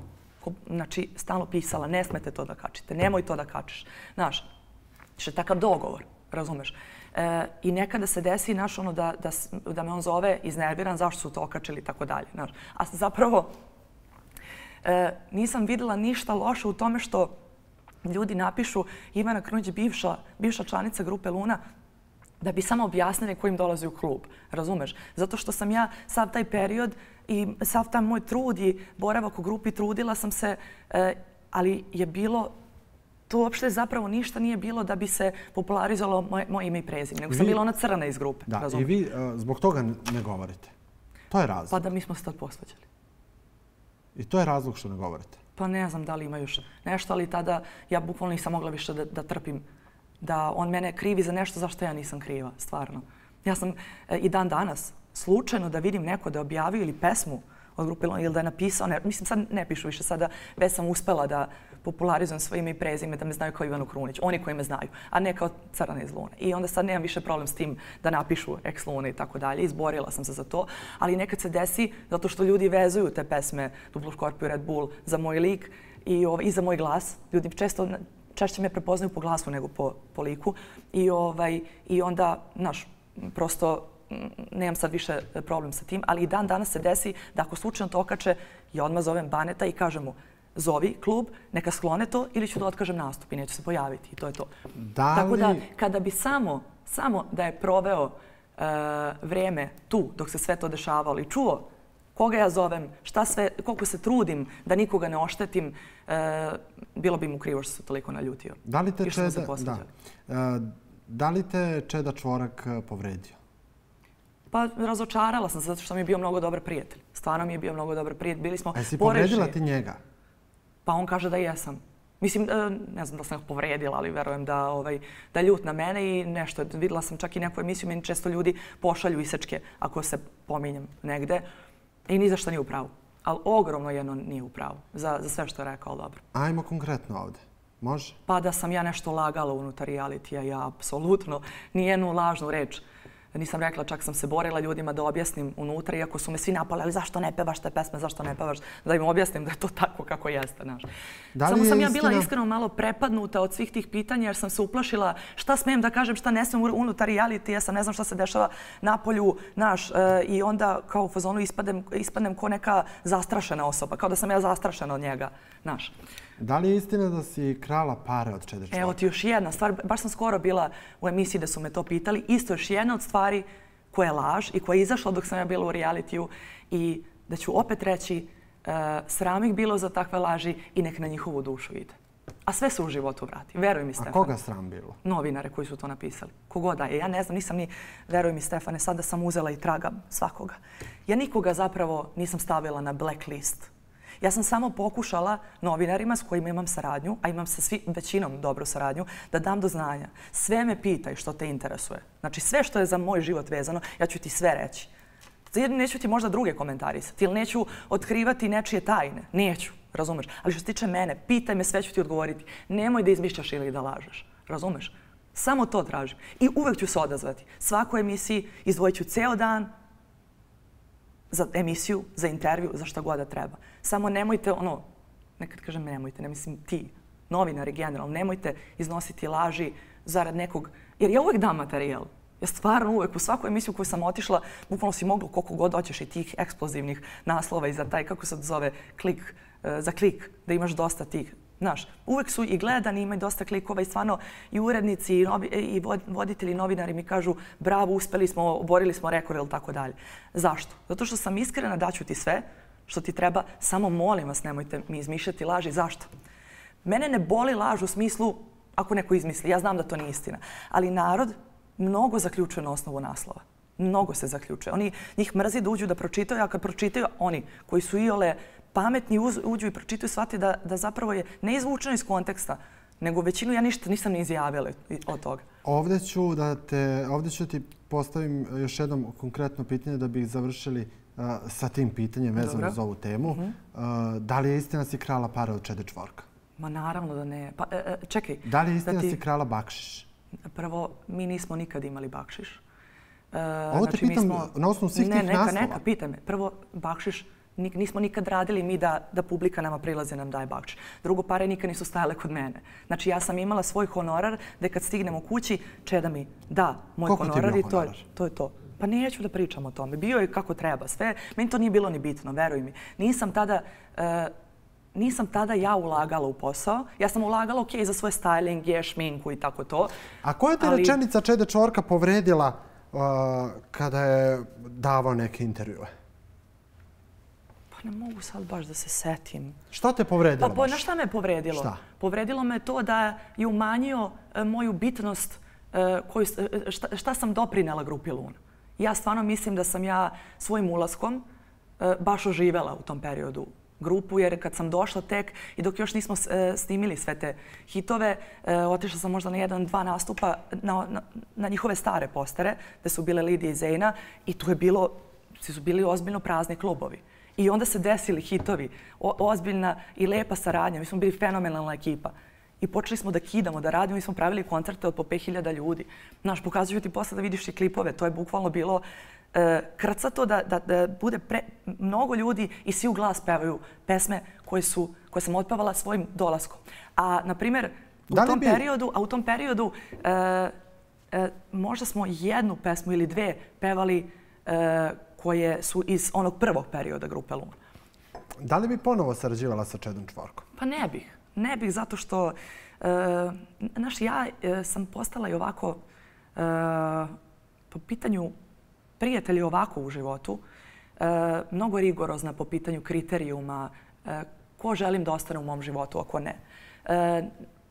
znači, stalno pisala, ne smete to da kačite, nemoj to da kačeš. Znaš, što je takav dogovor, razumeš? E, I nekada se desi, znaš, ono da, da, da me on zove iznerviran, zašto su to okačili i tako dalje. Znaš. A zapravo e, nisam videla ništa loše u tome što ljudi napišu Ivana Krunić, bivša, bivša članica grupe Luna, da bi samo objasnili ko im dolazi u klub. Razumeš? Zato što sam ja sav taj period i sav taj moj trud i boravak u grupi trudila sam se, e, ali je bilo to uopšte zapravo ništa nije bilo da bi se popularizovalo moje, moje ime i prezime, nego sam Vi- bila ona crna iz grupe. Da, i vi a, zbog toga ne- ne govorite. To je razlog. Pa da mi smo se tad posvađali. I to je razlog što ne govorite. Pa ne znam da li ima još nešto, ali tada ja bukvalno nisam mogla više da, da trpim da on mene krivi za nešto zašto ja nisam kriva, stvarno. Ja sam e, i dan danas slučajno da vidim neko da je objavio ili pesmu od grupe ili da je napisao, ne, mislim sad ne pišu više sada, već sam uspela da popularizujem svoje ime i prezime, da me znaju kao Ivanu Krunić, oni koji me znaju, a ne kao Crna iz Lune. I onda sad nemam više problem s tim da napišu ex Lune i tako dalje, izborila sam se za to, ali nekad se desi zato što ljudi vezuju te pesme Duplo Škorpio Red Bull za moj lik i, ovaj, i za moj glas. Ljudi često češće me prepoznaju po glasu nego po, po liku i, ovaj, i onda, znaš, prosto nemam sad više problem sa tim, ali i dan danas se desi da ako slučajno to okače, ja odmah zovem Baneta i kažem mu zovi klub, neka sklone to ili ću da otkažem nastup i neću se pojaviti i to je to. Da Tako da, li- kada bi samo samo da je proveo e, vrijeme tu dok se sve to dešavalo i čuo koga ja zovem, šta sve, koliko se trudim da nikoga ne oštetim, e, bilo bi mu krivo što se toliko naljutio. Da li te, čeda, da. E, da li te Čeda Čvorak e, povredio? Pa razočarala sam se zato što mi je bio mnogo dobar prijatelj. Stvarno mi je bio mnogo dobar prijatelj. Bili smo A jesi povredila ti njega? Pa on kaže da jesam. Mislim, e, ne znam da sam ga povredila, ali verujem da, ovaj, da ljut na mene i nešto. Videla sam čak i neku emisiju, meni često ljudi pošalju isečke ako se pominjem negde i ni za što nije u pravu. Ali ogromno jedno nije u pravu za, za sve što je rekao dobro. Ajmo konkretno ovde. Može? Pa da sam ja nešto lagala unutar realitija, ja apsolutno nijednu lažnu reč nisam rekla, čak sam se borila ljudima da objasnim unutra, iako su me svi napali, ali zašto ne pevaš te pesme, zašto ne pevaš, da im objasnim da je to tako kako jeste. Naš. Samo sam ja bila iskreno malo prepadnuta od svih tih pitanja, jer sam se uplašila šta smijem da kažem, šta ne smijem unutar reality, ja sam ne znam šta se dešava na polju, naš, e, i onda kao u fazonu ispadnem, ispadnem ko neka zastrašena osoba, kao da sam ja zastrašena od njega, naš. Da li je istina da si krala pare od Čede Evo ti još jedna stvar. Baš sam skoro bila u emisiji da su me to pitali. Isto još jedna od stvari koja je laž i koja je izašla dok sam ja bila u realitiju i da ću opet reći uh, sram ih bilo za takve laži i nek na njihovu dušu ide. A sve se u životu vrati. Veruj mi, Stefane. A koga sram bilo? Novinare koji su to napisali. Kogoda je. Ja ne znam, nisam ni, veruj mi, Stefane, sada sam uzela i tragam svakoga. Ja nikoga zapravo nisam stavila na blacklist. Ja sam samo pokušala novinarima s kojima imam saradnju, a imam sa svi, većinom dobru saradnju, da dam do znanja. Sve me pitaj što te interesuje. Znači sve što je za moj život vezano, ja ću ti sve reći. Jedno neću ti možda druge komentarisati ili neću otkrivati nečije tajne. Neću, razumeš? Ali što se tiče mene, pitaj me, sve ću ti odgovoriti. Nemoj da izmišljaš ili da lažeš. Razumeš? Samo to tražim. I uvek ću se odazvati. Svaku emisiji izdvojit ću ceo dan, za emisiju, za intervju, za šta god da treba. Samo nemojte, ono, nekad kažem nemojte, ne mislim ti, novinari generalno, nemojte iznositi laži zarad nekog, jer ja uvek dam materijal. Ja stvarno uvek u svaku emisiju koju sam otišla, bukvalno si moglo koliko god hoćeš i tih eksplozivnih naslova i za taj, kako se zove, klik, eh, za klik, da imaš dosta tih Znaš, uvek su i gledani, imaju dosta klikova i stvarno i urednici i, novi, i voditelji, novinari mi kažu bravo, uspeli smo, oborili smo rekord ili tako dalje. Zašto? Zato što sam iskrena, daću ti sve što ti treba, samo molim vas, nemojte mi izmišljati laži. Zašto? Mene ne boli laž u smislu ako neko izmisli. Ja znam da to nije istina. Ali narod mnogo zaključuje na osnovu naslova. Mnogo se zaključuje. Oni njih mrzi da uđu da pročitaju, a kad pročitaju oni koji su iole pametni uđu i pročitaju, shvati da, da zapravo je ne izvučeno iz konteksta, nego većinu ja ništa nisam ni izjavila od toga. Ovdje ću da te, ovdje ću ti postavim još jedno konkretno pitanje da bih završili uh, sa tim pitanjem vezano za ovu temu. Uh -huh. uh, da li je istina si krala pare od Čede Čvorka? Ma naravno da ne. Pa, e, e, čekaj. Da li je istina da ti... si krala bakšiš? Prvo, mi nismo nikad imali bakšiš. Uh, Ovo te znači, pitam smo... na osnovu svih ne, tih neka, naslova. Neka, neka, pitaj me. Prvo, bakšiš nismo nikad radili mi da, da publika nama prilaze nam daje bakšiš. Drugo, pare nikad nisu stajale kod mene. Znači, ja sam imala svoj honorar da kad stignem u kući, če da mi da moj Koliko honorar i to je, to je to. Pa neću da pričam o tome. Bio je kako treba. Sve, meni to nije bilo ni bitno, veruj mi. Nisam tada, uh, nisam tada ja ulagala u posao. Ja sam ulagala, ok, za svoj styling, je, šminku i tako to. A koja te ali... rečenica Čede Čorka povredila uh, kada je davao neke intervjue? Pa ne mogu sad baš da se setim. Šta te povredilo pa, po, Na šta me povredilo? Šta? Povredilo me to da je umanjio e, moju bitnost e, koju, e, šta, šta sam doprinela grupi Luna. Ja stvarno mislim da sam ja svojim ulaskom e, baš oživela u tom periodu grupu, jer kad sam došla tek i dok još nismo snimili sve te hitove, otišla sam možda na jedan, dva nastupa na, na, na njihove stare postere, gde su bile Lidija i Zejna i tu je bilo, su bili ozbiljno prazni klubovi. I onda se desili hitovi, o, ozbiljna i lepa saradnja. Mi smo bili fenomenalna ekipa. I počeli smo da kidamo, da radimo. Mi smo pravili koncerte od po 5000 ljudi. Znaš, pokazuju ti posle da vidiš i klipove. To je bukvalno bilo e, krcato da, da, da bude pre, mnogo ljudi i svi u glas pevaju pesme koje, su, koje sam otpevala svojim dolaskom. A, na primjer, u tom bi... periodu, a u tom periodu e, e, možda smo jednu pesmu ili dve pevali e, koje su iz onog prvog perioda grupe Luna. Da li bi ponovo sarađivala sa Čedom Čvorkom? Pa ne bih. Ne bih zato što, e, znaš, ja e, sam postala i ovako, po pitanju prijatelji ovako u životu, e, mnogo rigorozna po pitanju kriterijuma e, ko želim da ostane u mom životu, ako ne. E,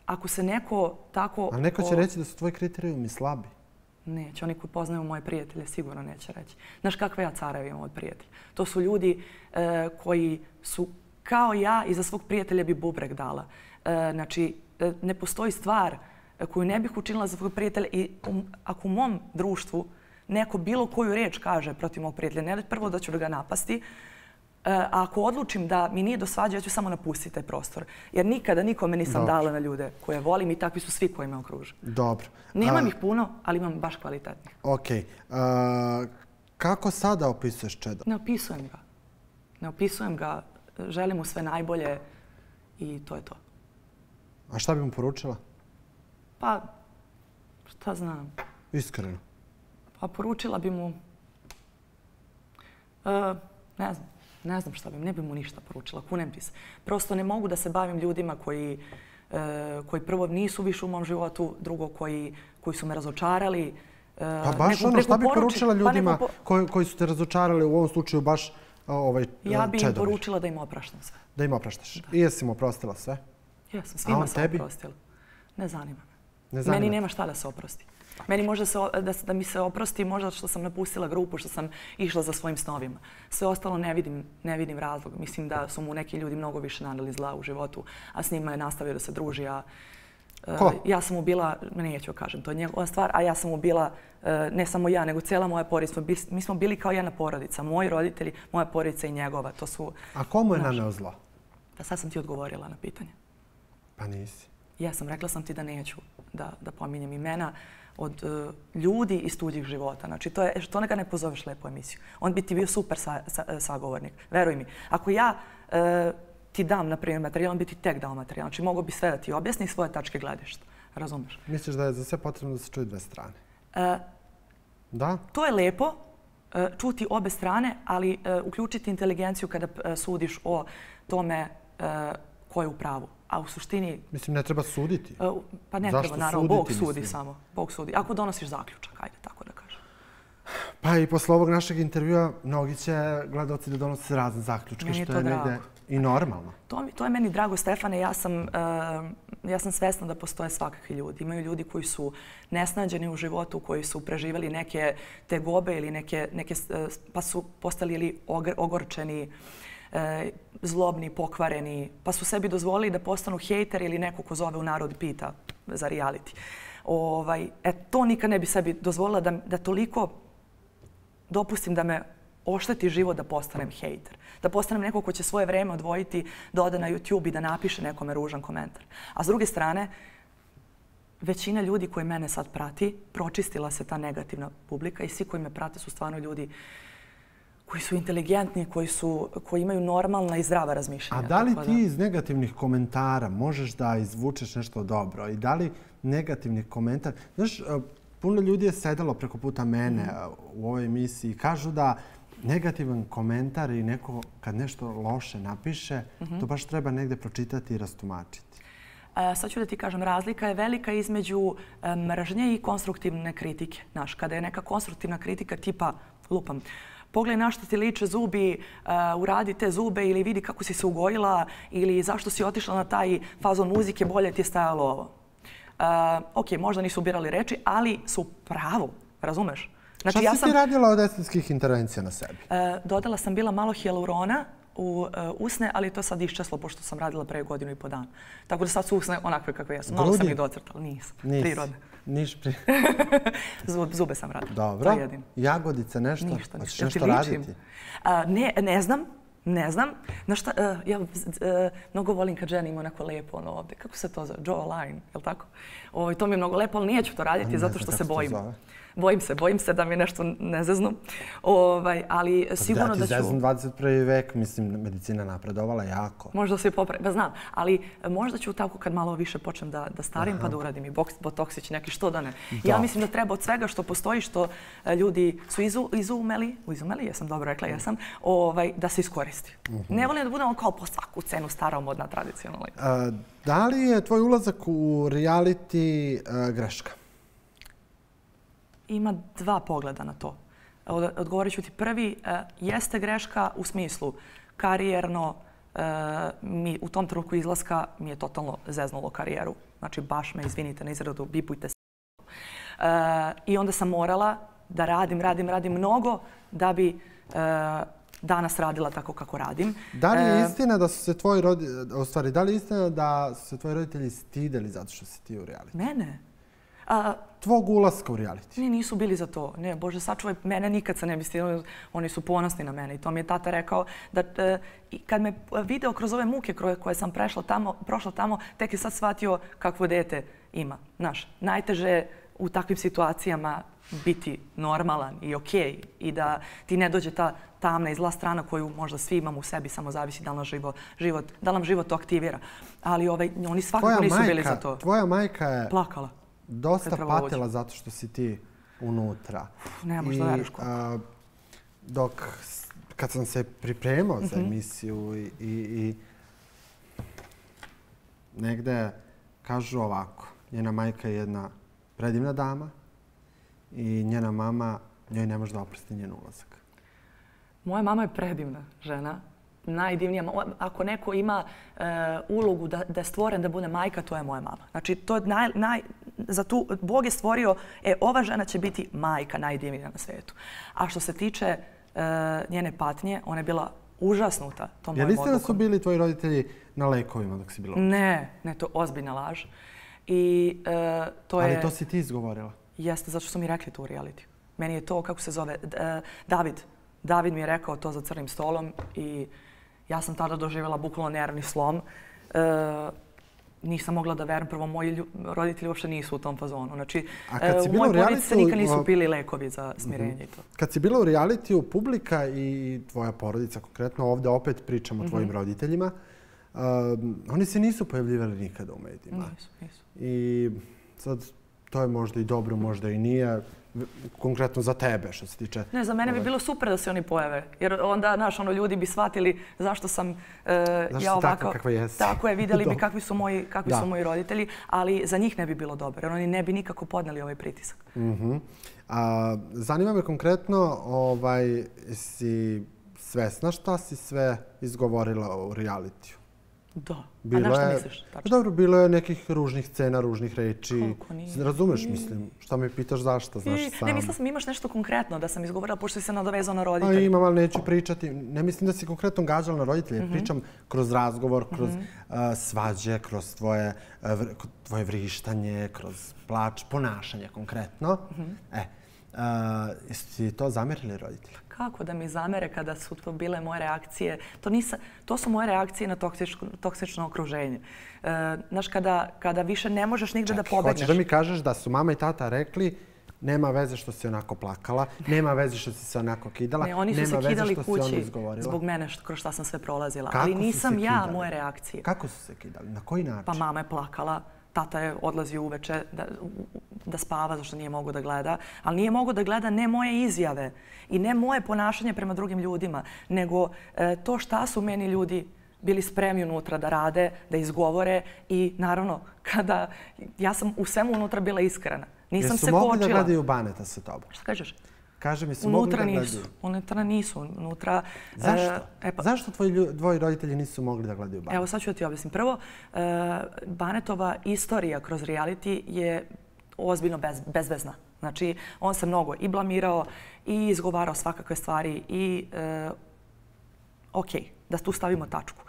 ako se neko tako... A neko će reći da su tvoji kriterijumi slabi. Neće. Oni koji poznaju moje prijatelje sigurno neće reći. Znaš kakve ja careve imam od prijatelja? To su ljudi e, koji su kao ja i za svog prijatelja bi bubreg dala. E, znači, e, ne postoji stvar koju ne bih učinila za svog prijatelja i um, ako u mom društvu neko bilo koju reč kaže protiv mog prijatelja, ne prvo da ću da ga napasti, a ako odlučim da mi nije do svađa, ja ću samo napustiti taj prostor. Jer nikada nikome nisam dala na ljude koje volim i takvi su svi koji me okruže. Dobro. Nemam ih puno, ali imam baš kvalitetnih. Ok. Kako sada opisuješ Čeda? Ne opisujem ga. Ne opisujem ga. Želim mu sve najbolje i to je to. A šta bi mu poručila? Pa, šta znam. Iskreno. Pa poručila bi mu... Uh, ne znam. Ne znam šta bi, ne bi mu ništa poručila, kunem ti se. Prosto ne mogu da se bavim ljudima koji, uh, koji prvo nisu više u mom životu, drugo koji, koji su me razočarali. Uh, pa baš ono, šta bi poručila pa ljudima pa po... koji, koji su te razočarali u ovom slučaju baš ovaj, Ja bi im poručila da im opraštam sve. Da im opraštaš. Da. I jesi mu oprostila sve? Jesam, svima sam tebi? oprostila. Ne zanima me. Ne zanima Meni nema šta da se oprosti. Meni možda se, da, da mi se oprosti možda što sam napustila grupu, što sam išla za svojim snovima. Sve ostalo ne vidim, ne vidim razlog. Mislim da su mu neki ljudi mnogo više nanali zla u životu, a s njima je nastavio da se druži. A, e, Ko? ja sam mu bila, neću kažem, to je njegova stvar, a ja sam mu bila, e, ne samo ja, nego cijela moja porodica. Mi smo bili kao jedna porodica. Moji roditelji, moja porodica i njegova. To su, a komu je naneo zlo? Da sad sam ti odgovorila na pitanje. Pa nisi. Ja sam, rekla sam ti da neću da, da pominjem imena od uh, ljudi iz tuđih života. Znači, to je, što neka ne pozoveš lepo emisiju. On bi ti bio super sa, sa, sagovornik. Veruj mi. Ako ja uh, ti dam, na primjer, materijal, on bi ti tek dao materijal. Znači, mogu bi sve da ti objasni svoje tačke gledišta. Razumeš? Misliš da je za sve potrebno da se čuje dve strane? Uh, da? To je lepo, čuti obe strane, ali uključiti inteligenciju kada sudiš o tome ko je u pravu a u suštini... Mislim, ne treba suditi. Uh, pa ne Zašto treba, naravno. Bog sudi samo. Bog sudi. Ako donosiš zaključak, ajde tako da kažem. Pa i posle ovog našeg intervjua, mnogi će gledalci da donose razne zaključke, što je negde i normalno. To, to je meni drago, Stefane. Ja sam, uh, ja sam svesna da postoje svakakvi ljudi. Imaju ljudi koji su nesnađeni u životu, koji su preživali neke tegobe ili neke, neke, pa su postali ili ogorčeni e, zlobni, pokvareni, pa su sebi dozvolili da postanu hejter ili neko ko zove u narod pita za reality. Ovaj, e, to nikad ne bi sebi dozvolila da, da toliko dopustim da me ošteti život da postanem hejter. Da postanem neko ko će svoje vreme odvojiti da ode na YouTube i da napiše nekome ružan komentar. A s druge strane, većina ljudi koji mene sad prati, pročistila se ta negativna publika i svi koji me prate su stvarno ljudi uh, koji su inteligentni, koji, su, koji imaju normalna i zdrava razmišljanja. A da li ti iz negativnih komentara možeš da izvučeš nešto dobro? I da li negativni komentar... Znaš, e, puno ljudi je sedalo preko puta mene mm u ovoj emisiji i kažu da negativan komentar i neko kad nešto loše napiše, mm -hmm. to baš treba negde pročitati i rastumačiti. E, sad ću da ti kažem, razlika je velika između mržnje i konstruktivne kritike. Znaš, kada je neka konstruktivna kritika tipa, lupam, pogledaj na što ti liče zubi, uh, uradi te zube ili vidi kako si se ugojila ili zašto si otišla na taj fazon muzike, bolje ti je stajalo ovo. Uh, ok, možda nisu ubirali reči, ali su pravo, razumeš? Znači, Šta ja si sam, ti radila od estetskih intervencija na sebi? Uh, dodala sam bila malo hialurona u uh, usne, ali to sad iščeslo pošto sam radila pre godinu i po dana. Tako da sad su usne onakve kakve jesu. Malo sam ih docrtala, nisam. Nis. Prirodne. Niš pri... Zube sam radila. Dobro. Jagodice, nešto? Ništa, ništa. nešto raditi? A, ne, ne znam. Ne znam. Na šta, uh, ja uh, mnogo volim kad žena ima onako lepo ono ovde. Kako se to zove? Jawline, je li tako? O, ovaj, to mi je mnogo lepo, ali nijeću to raditi zato što se bojim. Bojim se, bojim se da mi nešto ne zeznu. Ovaj, ali pa sigurno da ću... Da ti zeznu 21. vek, mislim, medicina napredovala jako. Možda se popravi, pa znam. Ali možda ću tako kad malo više počnem da, da starim Aha. pa da uradim i botoksić neki, što da ne. Da. Ja mislim da treba od svega što postoji, što e, ljudi su izu, izumeli, izumeli, jesam dobro rekla, jesam, ovaj, da se iskoristi. Uh mhm. -huh. Ne volim da budemo kao po svaku cenu staromodna, tradicionalna. Uh, da li je tvoj ulazak u reality uh, greška? Ima dva pogleda na to. Odgovorit ću ti prvi, e, jeste greška u smislu karijerno, e, mi u tom trenutku izlaska mi je totalno zeznulo karijeru. Znači, baš me, izvinite na izradu, bipujte se. E, I onda sam morala da radim, radim, radim mnogo da bi danas radila tako kako radim. Da li je istina da su se tvoji roditelji, u stvari, da li je istina da su se tvoji roditelji stideli zato što si ti u reality? Mene? A, Tvog ulaska u reality? Ne, nisu bili za to. Ne, Bože, sačuvaj, mene nikad se ne bi stideli. Oni su ponosni na mene. I to mi je tata rekao da e, kad me video kroz ove muke koje sam prešla tamo, prošla tamo, tek je sad shvatio kakvo dete ima. Znaš, najteže u takvim situacijama biti normalan i okej okay, i da ti ne dođe ta tamna i zla strana koju možda svi imamo u sebi, samo zavisi da nam život, život, da nam život to aktivira. Ali ovaj, oni svakako nisu bili za to. Tvoja majka je plakala. Dosta patila zato što si ti unutra. Ne, možda veriš koliko. Dok, kad sam se pripremao za mhm. emisiju i, i, i negde kažu ovako, njena majka je jedna predivna dama i njena mama njoj ne može da oprosti njen ulazak. Moja mama je predivna žena, najdivnija. Ako neko ima uh, ulogu da, da je stvoren da bude majka, to je moja mama. Znači, to je naj, naj, za tu, Bog je stvorio, e, ova žena će biti majka najdivnija na svetu. A što se tiče uh, njene patnje, ona je bila užasnuta tom mojim odlukom. Je li ste da su bili tvoji roditelji na lekovima dok si bila? Ne, ne, to je ozbiljna laž. I, uh, to Ali je... to si ti izgovorila? Jeste, zato što su mi rekli to u reality. Meni je to, kako se zove, David. David mi je rekao to za crnim stolom i ja sam tada doživjela bukvalno nervni slom. E, nisam mogla da verujem. Prvo, moji roditelji uopšte nisu u tom fazonu. Znači, e, u mojoj porodici se nikad nisu pili lekovi za smirenje i to. Kad si bila u realitiju, publika i tvoja porodica konkretno, ovdje opet pričamo o tvojim mhm. roditeljima, oni se nisu pojavljivali nikada u medijima. Nisu, nisu. I sad, to je možda i dobro, možda i nije konkretno za tebe što se tiče... Ne, za mene bi bilo super da se oni pojave. Jer onda, znaš, ono, ljudi bi shvatili zašto sam e, ja ovako... Zašto kakva jesi. Tako je, vidjeli bi kakvi su moji, kakvi su moji roditelji, ali za njih ne bi bilo dobro. Jer oni ne bi nikako podneli ovaj pritisak. Mhm. A, zanima me konkretno, ovaj, si svesna šta si sve izgovorila u realitiju? Da. Bilo A na što misliš? Tačno? Dobro, bilo je nekih ružnih scena, ružnih reči. Koliko nije? Razumeš, mislim, šta me pitaš zašto, znaš I, sam. Ne, mislila sam imaš nešto konkretno da sam izgovorila, pošto si se nadovezao na roditelje. A imam, ali neću pričati. Ne mislim da si konkretno gađala na roditelje. Mm -hmm. Pričam kroz razgovor, kroz mm -hmm. uh, svađe, kroz tvoje, uh, tvoje vrištanje, kroz plač, ponašanje konkretno. Mm -hmm. E, uh, ti to zamjerili roditelji? Kako da mi zamere kada su to bile moje reakcije. To, nisa, to su moje reakcije na toksično, toksično okruženje. E, znaš, kada, kada više ne možeš nigde da pobegneš. Hoćeš da mi kažeš da su mama i tata rekli nema veze što si onako plakala, nema veze što si se onako kidala, ne, oni su nema se kidali veze što kući si zbog mene što, kroz šta sam sve prolazila. Kako Ali nisam ja moje reakcije. Kako su se kidali? Na koji način? Pa mama je plakala tata je odlazio uveče da, da spava zašto nije mogu da gleda, ali nije mogu da gleda ne moje izjave i ne moje ponašanje prema drugim ljudima, nego e, to šta su meni ljudi bili spremni unutra da rade, da izgovore i naravno kada ja sam u svemu unutra bila iskrena. Nisam Jesu se kočila. Jesu mogli da gledaju baneta sa tobom? Šta kažeš? Kaže mi, su unutra mogli da gledaju? Nisu. Unutra nisu. Unutra, Zašto? Uh, e pa, Zašto tvoji, tvoji roditelji nisu mogli da gledaju Banet? Evo sad ću da ti objasnim. Prvo, uh, Banetova istorija kroz reality je ozbiljno bez, bezvezna. Znači, on se mnogo i blamirao i izgovarao svakakve stvari i uh, ok, da tu stavimo tačku.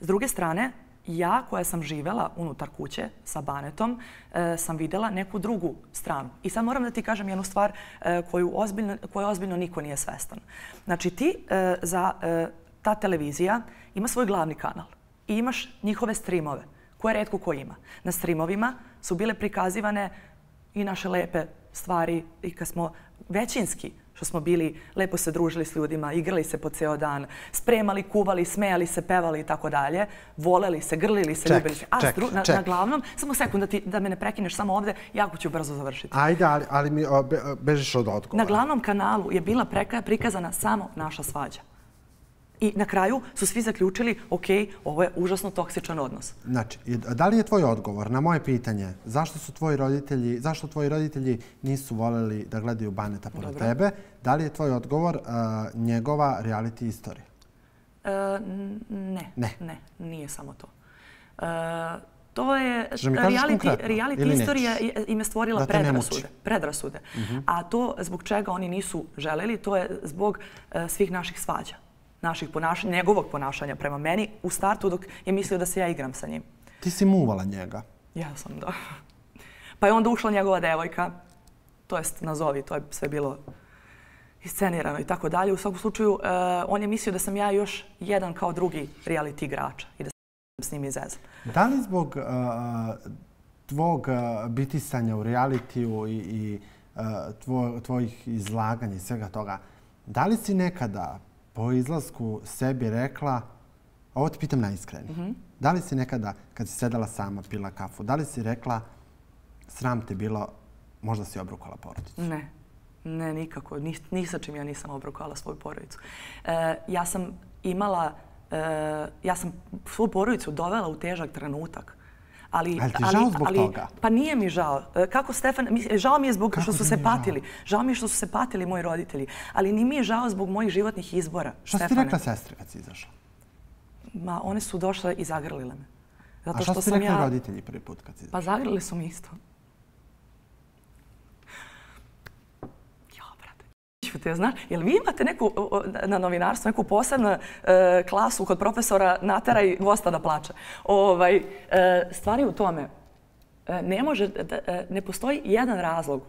S druge strane, ja koja sam živela unutar kuće sa Banetom, e, sam videla neku drugu stranu. I sad moram da ti kažem jednu stvar e, koju ozbiljno, koju ozbiljno niko nije svestan. Znači ti e, za e, ta televizija ima svoj glavni kanal i imaš njihove streamove koje redko ko ima. Na streamovima su bile prikazivane i naše lepe stvari i kad smo većinski što smo bili, lepo se družili s ljudima, igrali se po ceo dan, spremali, kuvali, smejali se, pevali i tako dalje, voleli se, grlili se, ljubili se. A ček, na, na glavnom, samo sekund da, ti, da me ne prekineš samo ovde, jako ću brzo završiti. Ajde, ali, ali mi bežiš od odgovora. Na glavnom kanalu je bila preka, prikazana samo naša svađa. I na kraju su svi zaključili, ok, ovo je užasno toksičan odnos. Znači, da li je tvoj odgovor na moje pitanje zašto su tvoji roditelji, zašto tvoji roditelji nisu voljeli da gledaju Baneta pored tebe, da li je tvoj odgovor uh, njegova reality istorija? Uh, ne, ne, ne, nije samo to. Uh, to je reality, reality istorija im je stvorila predrasude. predrasude. Uh mhm. -huh. A to zbog čega oni nisu želeli, to je zbog uh, svih naših svađa naših ponašanja, njegovog ponašanja prema meni u startu dok je mislio da se ja igram sa njim. Ti si muvala njega? Ja sam, da. Pa je onda ušla njegova devojka, to jest nazovi, to je sve bilo iscenirano i tako dalje. U svakom slučaju, uh, on je mislio da sam ja još jedan kao drugi reality igrač i da sam s njim izezam. Da li zbog uh, tvog uh, bitisanja u realitiju i, i uh, tvoj, tvojih izlaganja i svega toga, da li si nekada po izlasku sebi rekla, ovo ti pitam najiskrenije, mm -hmm. da li si nekada, kad si sedala sama, pila kafu, da li si rekla, sram te bilo, možda si obrukala porodicu? Ne, ne, nikako. Ni, ni sa čim ja nisam obrukala svoju porodicu. E, ja sam imala, e, ja sam svoju porodicu dovela u težak trenutak. Ali, ali ti žao zbog ali, toga? Pa nije mi žao. E, kako Stefan, žao mi je zbog Kako što su se patili. Žao mi je što su se patili moji roditelji. Ali ni mi je žao zbog mojih životnih izbora. Što si ti rekla sestre kad si izašla? Ma, one su došle i zagrlile me. Zato A što, što si rekla ja... roditelji prvi put kad si izašla? Pa zagrlili su mi isto. Te, znaš, jel vi imate neku, na novinarstvu, neku posebnu e, klasu kod profesora natera i gosta da plače? Ovaj, e, stvari u tome, e, ne može, da, ne postoji jedan razlog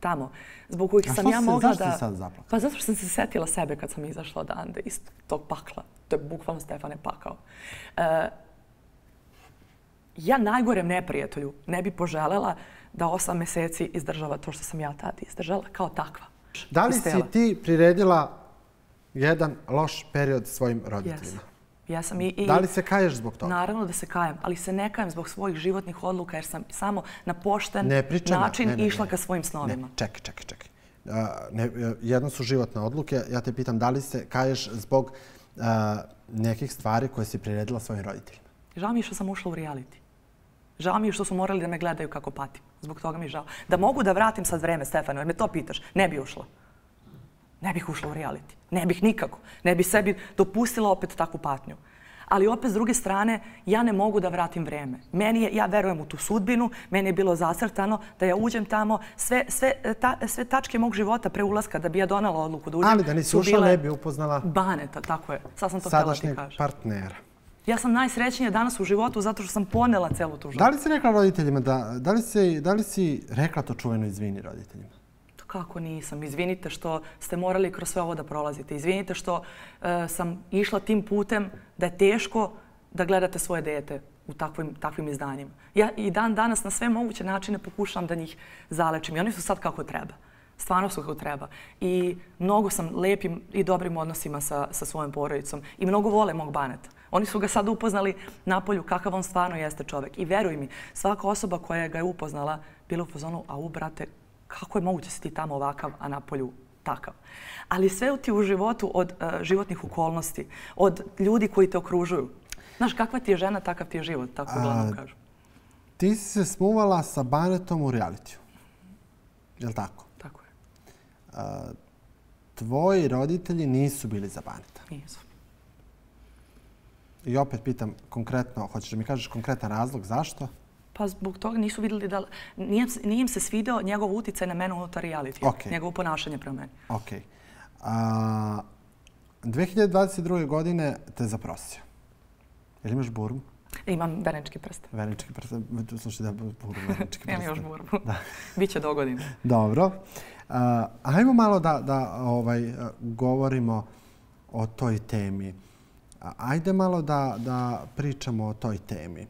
tamo zbog kojih sam ja mogla da... Zašto si sad zaplakala? Pa zato što sam se setila sebe kad sam izašla odande iz tog pakla. To je bukvalno Stefane pakao. E, ja najgorem neprijatelju ne bi poželjela da osam meseci izdržava to što sam ja tada izdržala kao takva. Da li si ti priredila jedan loš period svojim roditeljima? Ja sam i, i, da li se kaješ zbog toga? Naravno da se kajem, ali se ne kajem zbog svojih životnih odluka jer sam samo na pošten ne, način ne, ne, išla ka svojim snovima. Ne, čekaj, čekaj, čekaj. Uh, ne, jedno su životne odluke. Ja te pitam da li se kaješ zbog uh, nekih stvari koje si priredila svojim roditeljima? Žao mi je što sam ušla u reality. Žao mi je što su morali da me gledaju kako patim. Zbog toga mi je žao. Da mogu da vratim sad vreme, Stefano, jer me to pitaš, ne bi ušla. Ne bih ušla u reality. Ne bih nikako. Ne bih sebi dopustila opet takvu patnju. Ali opet, s druge strane, ja ne mogu da vratim vreme. Meni je, ja verujem u tu sudbinu, meni je bilo zacrtano da ja uđem tamo. Sve, sve, ta, sve tačke mog života pre ulaska da bi ja donala odluku da uđem. Ali da nisi ušla, ne bi upoznala... Baneta, tako je. Sad sam to htjela ti kažem. partnera. Ja sam najsrećnija danas u životu zato što sam ponela celu tu životu. Da li si rekla roditeljima da, da li si, da li si rekla to čuveno izvini roditeljima? To kako nisam. Izvinite što ste morali kroz sve ovo da prolazite. Izvinite što uh, sam išla tim putem da je teško da gledate svoje dete u takvim, takvim izdanjima. Ja i dan danas na sve moguće načine pokušam da njih zalečim. I oni su sad kako treba. Stvarno su kako treba. I mnogo sam lepim i dobrim odnosima sa, sa svojom porodicom. I mnogo vole mog baneta. Oni su ga sad upoznali na polju kakav on stvarno jeste čovjek. I veruj mi, svaka osoba koja ga je upoznala bila u fazonu, a u brate, kako je moguće si ti tamo ovakav, a na polju takav. Ali sve ti u životu od uh, životnih okolnosti, od ljudi koji te okružuju. Znaš, kakva ti je žena, takav ti je život, tako glavno kažu. Ti si se smuvala sa Banetom u realitiju. Je li tako? Je. Tvoji roditelji nisu bili za Baneta. Nisu. I opet pitam konkretno, hoćeš da mi kažeš konkretan razlog zašto? Pa zbog toga nisu vidjeli da... Nije, nije im se svidio njegov uticaj na mene unutar reality. Okay. Njegovo ponašanje prema meni. Ok. A, 2022. godine te zaprosio. Jel imaš burmu? Imam venečki prst. Venečki prst. Slušaj da burmu, venečki prst. Imam još burmu. Da. Biće do godine. Dobro. A, ajmo malo da, da ovaj, govorimo o toj temi. Ajde malo da, da pričamo o toj temi.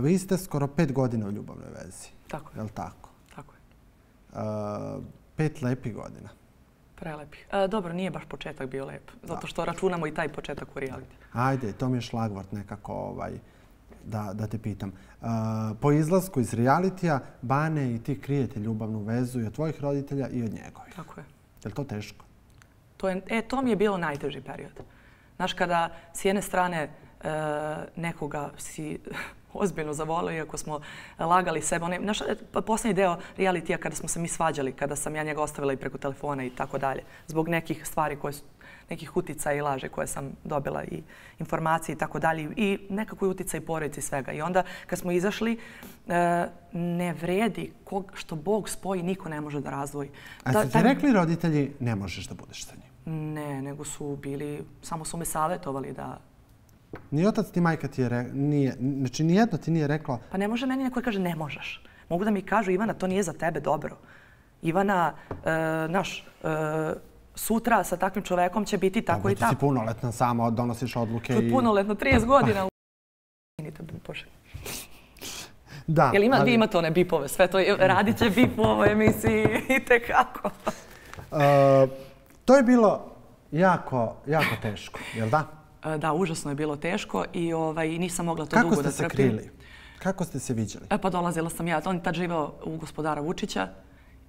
Vi ste skoro pet godina u ljubavnoj vezi. Tako je. Je li tako? Tako je. Pet lepih godina. Prelepih. E, dobro, nije baš početak bio lep. Zato što računamo i taj početak u reality. Ajde, to mi je šlagvort nekako ovaj, da, da te pitam. E, po izlasku iz realitija, Bane i ti krijete ljubavnu vezu i od tvojih roditelja i od njegovih. Tako je. Je li to teško? To, je, e, to mi je bilo najteži period Znaš, kada s jedne strane e, nekoga si ozbiljno zavolio, iako smo lagali sebe. Onaj, naš pa posljednji deo realitija kada smo se mi svađali, kada sam ja njega ostavila i preko telefona i tako dalje, zbog nekih stvari koje su nekih utica i laže koje sam dobila i informacije i tako dalje i nekako i utica i porodici svega. I onda kad smo izašli, e, ne vredi kog, što Bog spoji, niko ne može da razvoji. A su ti rekli roditelji ne možeš da budeš sa njim? Ne, nego su bili, samo su me savjetovali da Ni otac ni majka ti je rekla, nije, znači nijedno ti nije rekla... Pa ne može meni neko kaže ne možeš. Mogu da mi kažu Ivana, to nije za tebe dobro. Ivana, e, naš, e, sutra sa takvim čovekom će biti tako Dobro, i tako. Ti si punoletna sama, donosiš odluke i... punoletno, 30 godina. Izvinite, Bože. Da, Jel ima, ali, vi imate one bipove, sve to, radit će bip u ovoj emisiji i tekako. uh, to je bilo jako, jako teško, jel da? E, Da, užasno je bilo teško i ovaj, nisam mogla to Kako dugo ste da se trpim. krili? Kako ste se viđali? E pa dolazila sam ja, on je tad živeo u gospodara Vučića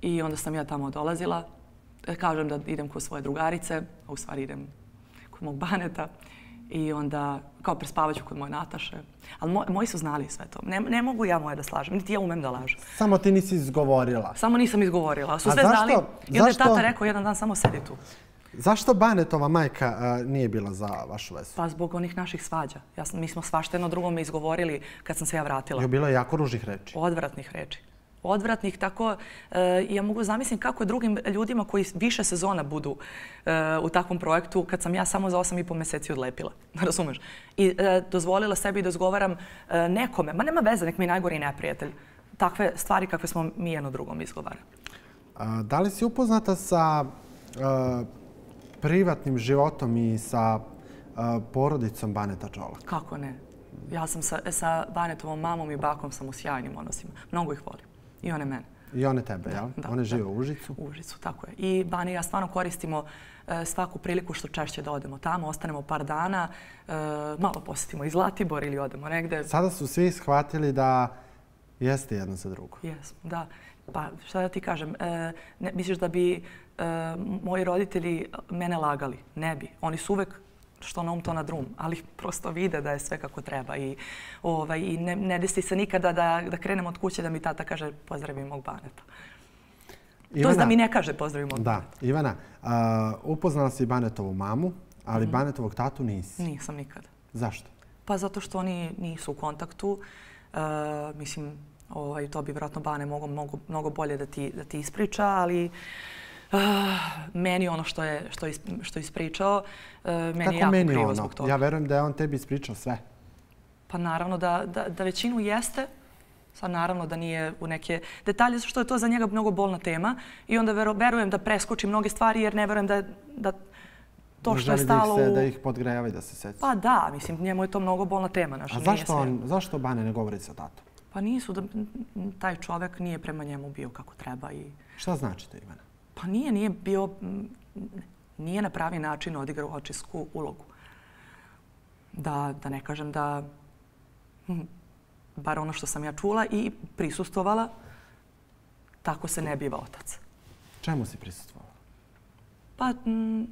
i onda sam ja tamo dolazila. E, Kažem da idem kod svoje drugarice, a u stvari idem kod mog baneta. I onda, kao prespavaću kod moje Nataše. Ali moj, moji su znali sve to. Ne, ne mogu ja moje da slažem, niti ja umem da lažem. Samo ti nisi izgovorila. Samo nisam izgovorila. Su sve znali. I onda je tata rekao jedan dan samo sedi tu. Zašto Banetova majka nije bila za vašu vezu? Pa zbog onih naših svađa. Ja mi smo svašta jedno drugome izgovorili kad sam se ja vratila. Je bilo jako ružih reči. Odvratnih reči. Odvratnih, tako e, ja mogu zamisliti kako je drugim ljudima koji više sezona budu e, u takvom projektu kad sam ja samo za 8,5 mjeseci odlepila. Razumeš? I e, dozvolila sebi da izgovaram e, nekome, ma nema veze, nek mi je najgori neprijatelj. Takve stvari kakve smo mi jedno drugom izgovarali. Da li si upoznata sa privatnim životom i sa uh, porodicom Baneta Čolak? Kako ne? Ja sam sa, sa Banetovom mamom i bakom sam u sjajnim odnosima. Mnogo ih volim. I one mene. I one tebe, jel? da, one da. žive u Užicu. U Užicu, tako je. I Bani i ja stvarno koristimo e, svaku priliku što češće da odemo tamo, ostanemo par dana, e, malo posjetimo i Zlatibor ili odemo negde. Sada su svi shvatili da jeste jedno za drugo. Jesmo, da. Pa šta da ti kažem, e, ne, misliš da bi e, moji roditelji mene lagali? Ne bi. Oni su uvek što na um to na drum, ali prosto vide da je sve kako treba i, ovaj, i ne, ne desi se nikada da, da krenem od kuće da mi tata kaže pozdravi mog baneta. To je da mi ne kaže pozdravi mog Da, Ivana, uh, upoznala si Banetovu mamu, ali Mhm. Banetovog tatu nisi. Nisam nikada. Zašto? Pa zato što oni nisu u kontaktu. E, mislim, ovaj, to bi vjerojatno Bane mogo mnogo, mnogo bolje da ti, da ti ispriča, ali uh, meni ono što je, što je, is- što je ispričao, uh, meni je Kako jako meni krivo ono? zbog toga. Ja verujem da je on tebi ispričao sve. Pa naravno da, da, da većinu jeste, sad naravno da nije u neke detalje, što je to za njega mnogo bolna tema i onda verujem da preskoči mnoge stvari jer ne verujem da, da to Ne što je želi da ih, stalo se, da ih podgrejava i da se seća. Pa da, mislim, njemu je to mnogo bolna tema. Naša, A zašto, on, zašto Bane ne govori sa tatom? Pa nisu, da, taj čovek nije prema njemu bio kako treba i... Šta znači to, Ivana? Pa nije, nije bio, nije na pravi način odigrao očisku ulogu. Da, da ne kažem da, hm, bar ono što sam ja čula i prisustovala, tako se ne biva otac. Čemu si prisustvovala? Pa m,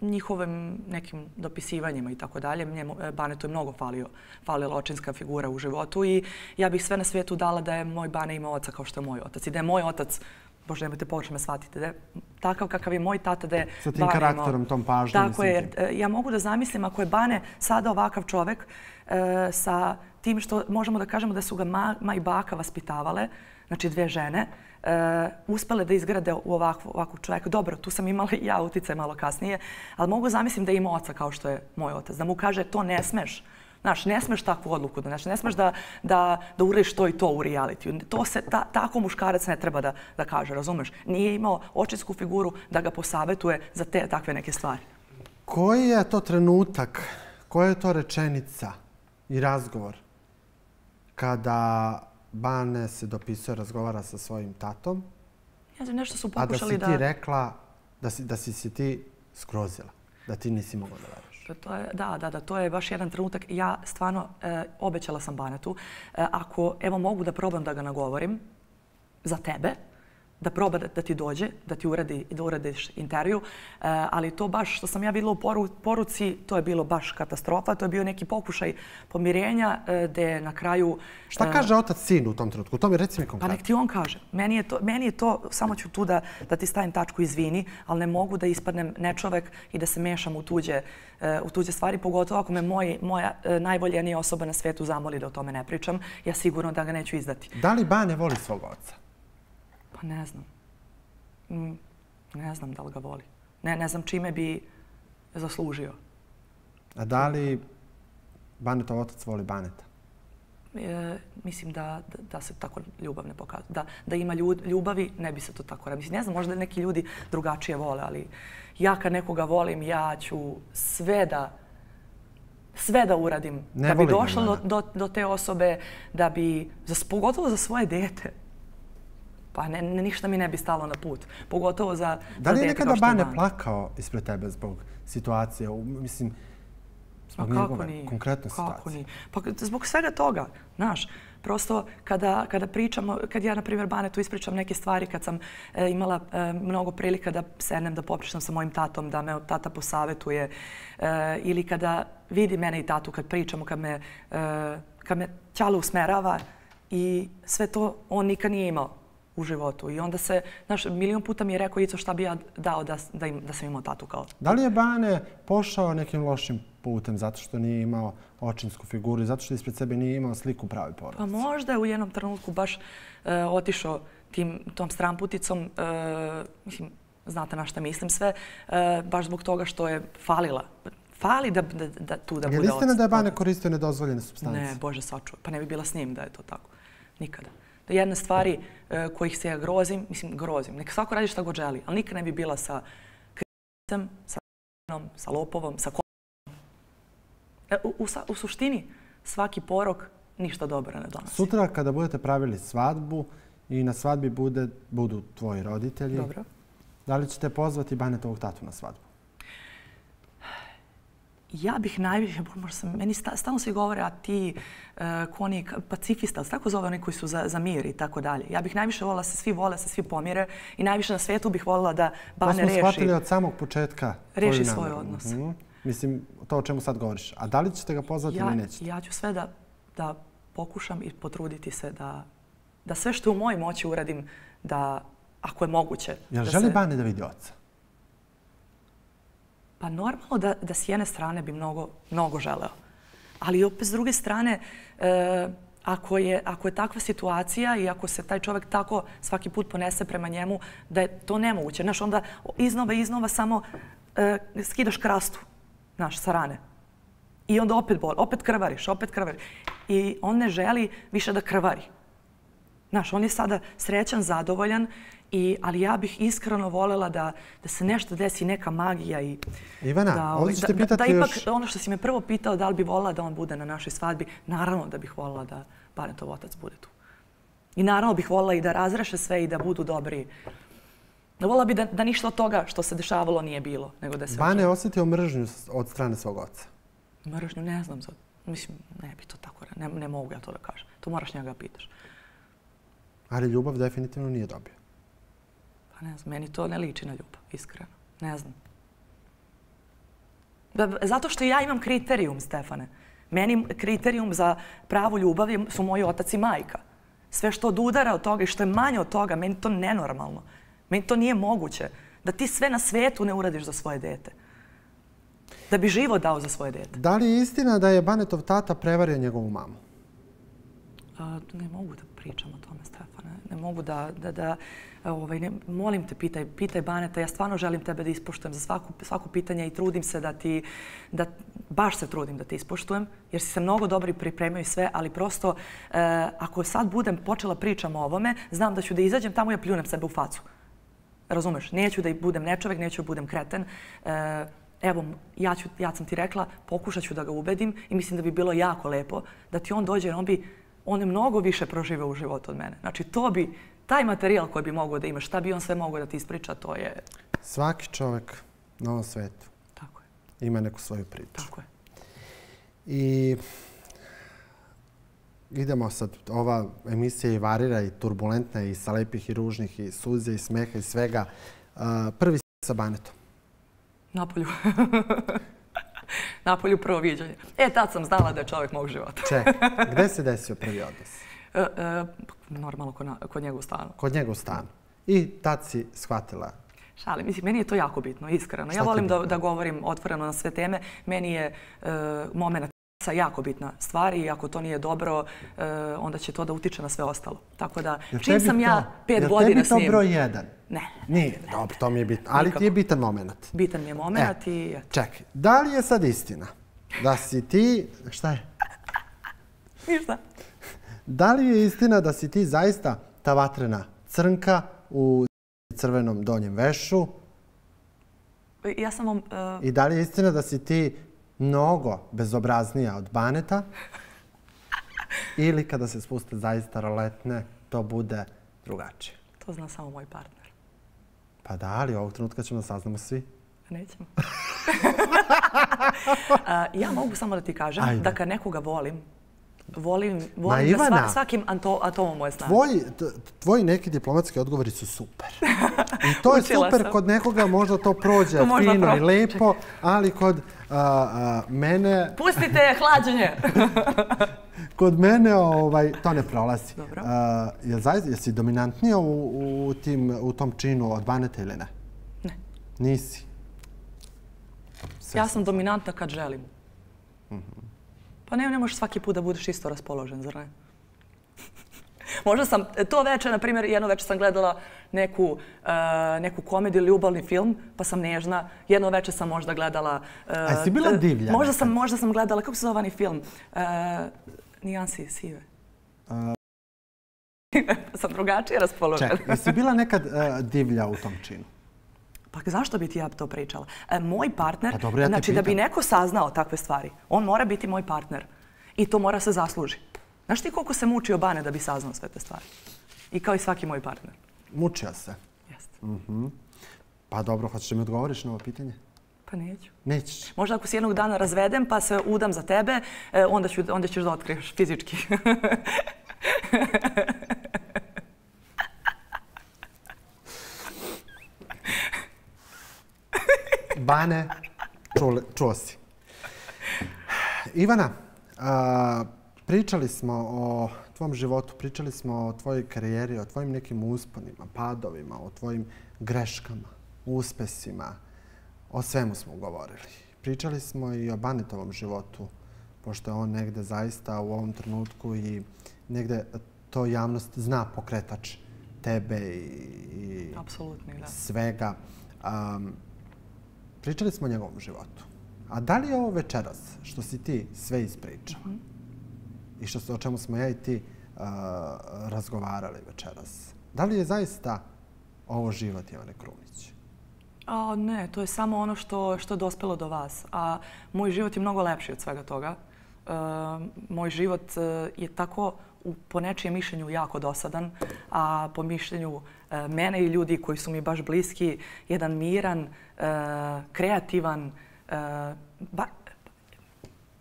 njihovim nekim dopisivanjima i tako dalje. Njemu, e, Banetu je mnogo falio, falila očinska figura u životu i ja bih sve na svijetu dala da je moj Bane imao oca kao što je moj otac. I da je moj otac Bože, nemojte pogrešno me shvatiti, da je takav kakav je moj tata, da je Sa tim Bane karakterom, imao- tom pažnjom Tako je, e, ja mogu da zamislim ako je Bane sada ovakav čovek e, sa tim što možemo da kažemo da su ga ma, ma i baka vaspitavale, znači dve žene, e, uspele da izgrade u ovakvu, ovakvog čovjeka. Dobro, tu sam imala i ja utice malo kasnije, ali mogu zamislim da ima oca kao što je moj otac, da mu kaže to ne smeš. Znaš, ne smeš takvu odluku, da, znači, ne smeš da, da, da uradiš to i to u realitiju. To se, ta, tako muškarac ne treba da, da kaže, razumeš? Nije imao očinsku figuru da ga posavetuje za te takve neke stvari. Koji je to trenutak, koja je to rečenica i razgovor kada Bane se dopisuje, razgovara sa svojim tatom, Ja znam, nešto su a da pokušali si da... ti rekla da si, da si se ti skrozila, da ti nisi mogla da veruješ. Pa To je, da, da, da, to je baš jedan trenutak. Ja stvarno e, obećala sam Banetu, e, ako evo mogu da probam da ga nagovorim za tebe, da proba da, da ti dođe, da ti uradi, da uradiš intervju, e, ali to baš što sam ja videla u poru, poruci, to je bilo baš katastrofa, to je bio neki pokušaj pomirenja e, gde na kraju... Šta kaže otac sin u tom trenutku? To mi reci mi konkretno. Pa nek ti on kaže. Meni je to, meni je to samo ću tu da, da ti stavim tačku izvini, ali ne mogu da ispadnem nečovek i da se mešam u tuđe, u tuđe stvari, pogotovo ako me moj, moja najvoljenija osoba na svetu zamoli da o tome ne pričam, ja sigurno da ga neću izdati. Da li Bane voli svog oca? Pa ne znam. Mm, ne znam da li ga voli. Ne, ne znam čime bi zaslužio. A da li Banetov otac voli Baneta? E, mislim da, da, da se tako ljubav ne pokazuje. Da, da ima ljud, ljubavi, ne bi se to tako radilo. Mislim, ne znam, možda neki ljudi drugačije vole, ali ja kad nekoga volim, ja ću sve da sve da uradim ne da bi došla do, do, do te osobe, da bi, za, pogotovo za svoje dete, pa ne, ne, ništa mi ne bi stalo na put. Pogotovo za, da li je nekada Bane plakao ispred tebe zbog situacije? Mislim, zbog kako nije? konkretne kako situacije. Nije? Pa zbog svega toga, znaš, prosto kada, kada pričamo, kad ja, na primjer, Bane tu ispričam neke stvari, kad sam e, imala e, mnogo prilika da sednem, da popričam sa mojim tatom, da me tata posavetuje, e, ili kada vidi mene i tatu kad pričamo, kad me, e, kad me ćalo usmerava i sve to on nikad nije imao u životu. I onda se, znaš, milion puta mi je rekao Ico šta bi ja dao da, da, im, da sam imao tatu kao. Da li je Bane pošao nekim lošim putem zato što nije imao očinsku figuru i zato što ispred sebe nije imao sliku pravi porodice? Pa možda je u jednom trenutku baš uh, otišao tim, tom stramputicom, uh, mislim, znate na šta mislim sve, uh, baš zbog toga što je falila. Fali da, da, da tu da bude Je li istina da je Bane koristio nedozvoljene substancije? Ne, Bože sačuvaj. Pa ne bi bila s njim da je to tako. Nikada da jedne stvari uh, kojih se ja grozim, mislim grozim, neka svako radi šta god želi, ali nikad ne bi bila sa krivicem, sa k***om, sa lopovom, sa k***om. E, u, u, u suštini, svaki porok ništa dobro ne donosi. Sutra kada budete pravili svadbu i na svadbi bude, budu tvoji roditelji, Dobro. da li ćete pozvati Banetovog tatu na svadbu? Ja bih najviše, možda sam, meni stalno svi govore, a ti uh, oni pacifista, ali tako zove oni koji su za, za mir i tako dalje. Ja bih najviše volila se svi vole, se svi pomire i najviše na svetu bih volila da Bane reši... To smo shvatili od samog početka. Reši svoj odnos. Mm -hmm. Mislim, to o čemu sad govoriš. A da li ćete ga pozvati ja, ili nećete? Ja ću sve da, da pokušam i potruditi se da, da sve što u mojoj moći uradim, da ako je moguće... Jel da želi se... Bane da vidi oca? Pa normalno da, da s jedne strane bi mnogo, mnogo želeo. Ali opet s druge strane, e, ako, je, ako je takva situacija i ako se taj čovjek tako svaki put ponese prema njemu, da je to nemoguće. Znaš, onda iznova i iznova samo e, skidaš krastu, znaš, sa rane. I onda opet boli, opet krvariš, opet krvariš. I on ne želi više da krvari. Znaš, on je sada srećan, zadovoljan I, ali ja bih iskreno voljela da, da se nešto desi, neka magija. I, Ivana, da, ovdje ćete da, pitati da, da još... ipak, ono što si me prvo pitao, da li bi voljela da on bude na našoj svadbi, naravno da bih voljela da Banetov otac bude tu. I naravno bih voljela i da razreše sve i da budu dobri. Voljela bi da, da ništa od toga što se dešavalo nije bilo. Nego da se Bane je osjetio mržnju od strane svog oca. Mržnju, ne znam. Za, mislim, ne bi to tako, ne, ne mogu ja to da kažem. To moraš njega pitaš. Ali ljubav definitivno nije dobio. Pa ne znam, meni to ne liči na ljubav, iskreno. Ne znam. Zato što ja imam kriterijum, Stefane. Meni kriterijum za pravu ljubav su moji otac i majka. Sve što odudara od toga i što je manje od toga, meni to nenormalno. Meni to nije moguće. Da ti sve na svetu ne uradiš za svoje dete. Da bi život dao za svoje dete. Da li je istina da je Banetov tata prevario njegovu mamu? A, ne mogu da pričam o tome, Stefane. Ne mogu da... da, da E, ovaj, ne, molim te, pitaj, pitaj Baneta, ja stvarno želim tebe da ispoštujem za svaku, svaku pitanje i trudim se da ti, da, baš se trudim da te ispoštujem, jer si se mnogo dobro pripremio i sve, ali prosto, e, ako sad budem počela pričam o ovome, znam da ću da izađem tamo i ja pljunem sebe u facu. Razumeš? Neću da budem nečovek, neću da budem kreten. E, evo, ja, ću, ja sam ti rekla, pokušat ću da ga ubedim i mislim da bi bilo jako lepo da ti on dođe, jer on bi on je mnogo više proživeo u životu od mene. Znači, to bi, taj materijal koji bi mogao da imaš, šta bi on sve mogao da ti ispriča, to je... Svaki čovjek na ovom svetu Tako je. ima neku svoju priču. Tako je. I idemo sad, ova emisija i varira i turbulentna i sa lepih i ružnih i suze i smeha i svega. Prvi sa Banetom. Napolju. Napolju prvo viđanje. E, tad sam znala da je čovjek mog života. Čekaj, gde se desio prvi odnos? E, e, normalno kod, kod njega u stanu. Kod njega u stanu. I tad si shvatila Šali, mislim, meni je to jako bitno, iskreno. ja volim da, da govorim otvoreno na sve teme. Meni je uh, moment sa jako bitna stvar i ako to nije dobro, uh, onda će to da utiče na sve ostalo. Tako da, jel čim sam ja to, pet godina s njim... Jel tebi to broj jedan? Ne. Nije, ne, dobro, to mi je bitno. Ali Nikako. ti je bitan moment. Bitan mi je moment e, i... Čekaj, da li je sad istina da si ti... Šta je? Ništa. Da li je istina da si ti zaista ta vatrena crnka u crvenom donjem vešu? Ja sam vam... Uh... I da li je istina da si ti mnogo bezobraznija od Baneta? Ili kada se spuste zaista roletne, to bude drugačije? To zna samo moj partner. Pa da, ali ovog trenutka ćemo da saznamo svi. Nećemo. ja mogu samo da ti kažem Ajde. da kad nekoga volim, volim, volim Ma, Ivana, da svakim atomom moje snage. Tvoj, tvoji neki diplomatski odgovori su super. I to je super sam. kod nekoga, možda to prođe fino i lepo, ali kod a, a, mene... Pustite hlađenje! kod mene ovaj, to ne prolazi. Dobro. A, jesi dominantnija u, u, tim, u tom činu od Baneta ili ne? Ne. Nisi? Sve ja sam dominantna kad želim. Mm Pa ne, ne možeš svaki put da budeš isto raspoložen, zar ne? Možda sam to veče, na primjer, jedno veče sam gledala neku, uh, neku komediju ili ljubavni film, pa sam nežna. Jedno veče sam možda gledala... Uh, A si bila divlja? Možda sam, možda sam gledala, kako se zove film? Uh, Nijansi sive. Uh... sam drugačije raspoložena. Čekaj, jesi bila nekad uh, divlja u tom činu? Pa zašto bi ti ja to pričala? E, moj partner, pa dobro, ja znači da bi neko saznao takve stvari, on mora biti moj partner. I to mora se zasluži. Znaš ti koliko se mučio Bane da bi saznao sve te stvari? I kao i svaki moj partner. Mučio se? Jeste. Mm -hmm. Pa dobro, hoćeš mi odgovoriš na ovo pitanje? Pa neću. Nećeš? Možda ako se jednog dana razvedem pa se udam za tebe, e, onda, ću, onda ćeš da otkriješ fizički. Bane, čuo, čuo si. Ivana, a, pričali smo o tvom životu, pričali smo o tvojoj karijeri, o tvojim nekim usponima, padovima, o tvojim greškama, uspesima. O svemu smo govorili. Pričali smo i o Banetovom životu, pošto je on negde zaista u ovom trenutku i negde to javnost zna pokretač tebe i, i svega. Um, Pričali smo o njegovom životu. A da li je ovo večeras, što si ti sve ispričala, mm -hmm. i što, o čemu smo ja i ti uh, razgovarali večeras, da li je zaista ovo život Ivane Krunić? A, ne, to je samo ono što, što je dospelo do vas. A moj život je mnogo lepši od svega toga. Uh, moj život uh, je tako po nečijem mišljenju jako dosadan, a po mišljenju e, mene i ljudi koji su mi baš bliski, jedan miran, e, kreativan. E, ba,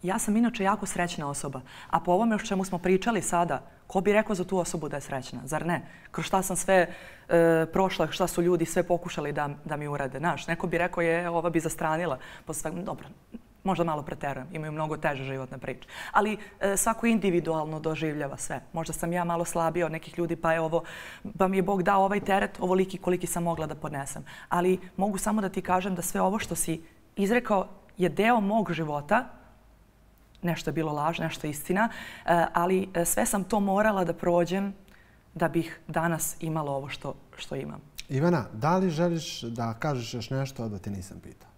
ja sam inače jako srećna osoba. A po ovome o čemu smo pričali sada, ko bi rekao za tu osobu da je srećna? Zar ne? Kroz šta sam sve e, prošla, šta su ljudi sve pokušali da, da mi urade? Znaš, neko bi rekao je ova bi zastranila. Po sve, dobro, možda malo preterujem, imaju mnogo teže životne priče. Ali e, svako individualno doživljava sve. Možda sam ja malo slabija od nekih ljudi, pa je ovo, pa mi je Bog dao ovaj teret, ovoliki koliki sam mogla da podnesem. Ali mogu samo da ti kažem da sve ovo što si izrekao je deo mog života, nešto je bilo laž, nešto je istina, e, ali e, sve sam to morala da prođem da bih danas imala ovo što, što imam. Ivana, da li želiš da kažeš još nešto da te nisam pitao?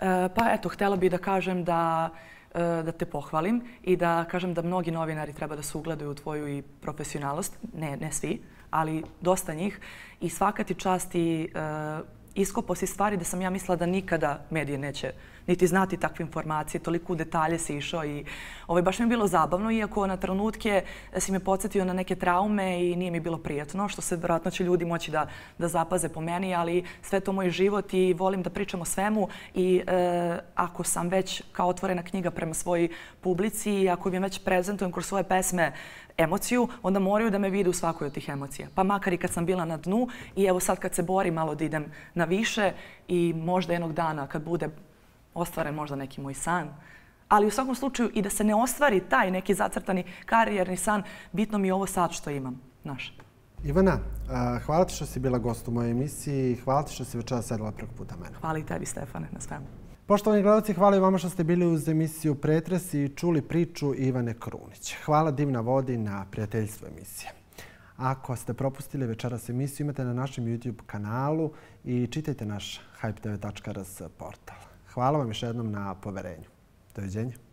E, pa eto, htjela bih da kažem da e, da te pohvalim i da kažem da mnogi novinari treba da se ugledaju u tvoju i profesionalnost. Ne, ne svi, ali dosta njih. I svaka ti čast i uh, iskopo si stvari da sam ja mislila da nikada medije neće, niti znati takve informacije. Toliko u detalje si išao i ovaj, baš mi je bilo zabavno, iako na trenutke eh, si me podsjetio na neke traume i nije mi bilo prijatno, što se vjerojatno će ljudi moći da, da zapaze po meni, ali sve to moj život i volim da pričam o svemu i e, ako sam već kao otvorena knjiga prema svojoj publici i ako im već prezentujem kroz svoje pesme emociju, onda moraju da me vide u svakoj od tih emocija. Pa makar i kad sam bila na dnu i evo sad kad se borim malo da idem na više i možda jednog dana kad bude ostvaren možda neki moj san, ali u svakom slučaju i da se ne ostvari taj neki zacrtani karijerni san, bitno mi je ovo sad što imam. Naš. Ivana, hvala ti što si bila gost u mojoj emisiji. Hvala ti što si večera sedela preko puta mene. Hvala i tebi, Stefane, na svemu. Poštovani gledalci, hvala i vama što ste bili uz emisiju Pretres i čuli priču Ivane Krunić. Hvala Divna Vodi na prijateljstvu emisije. Ako ste propustili večeras emisiju, imate na našem YouTube kanalu i čitajte naš hypetv.rs portal. Hvala vam još jednom na poverenju. Doviđenja.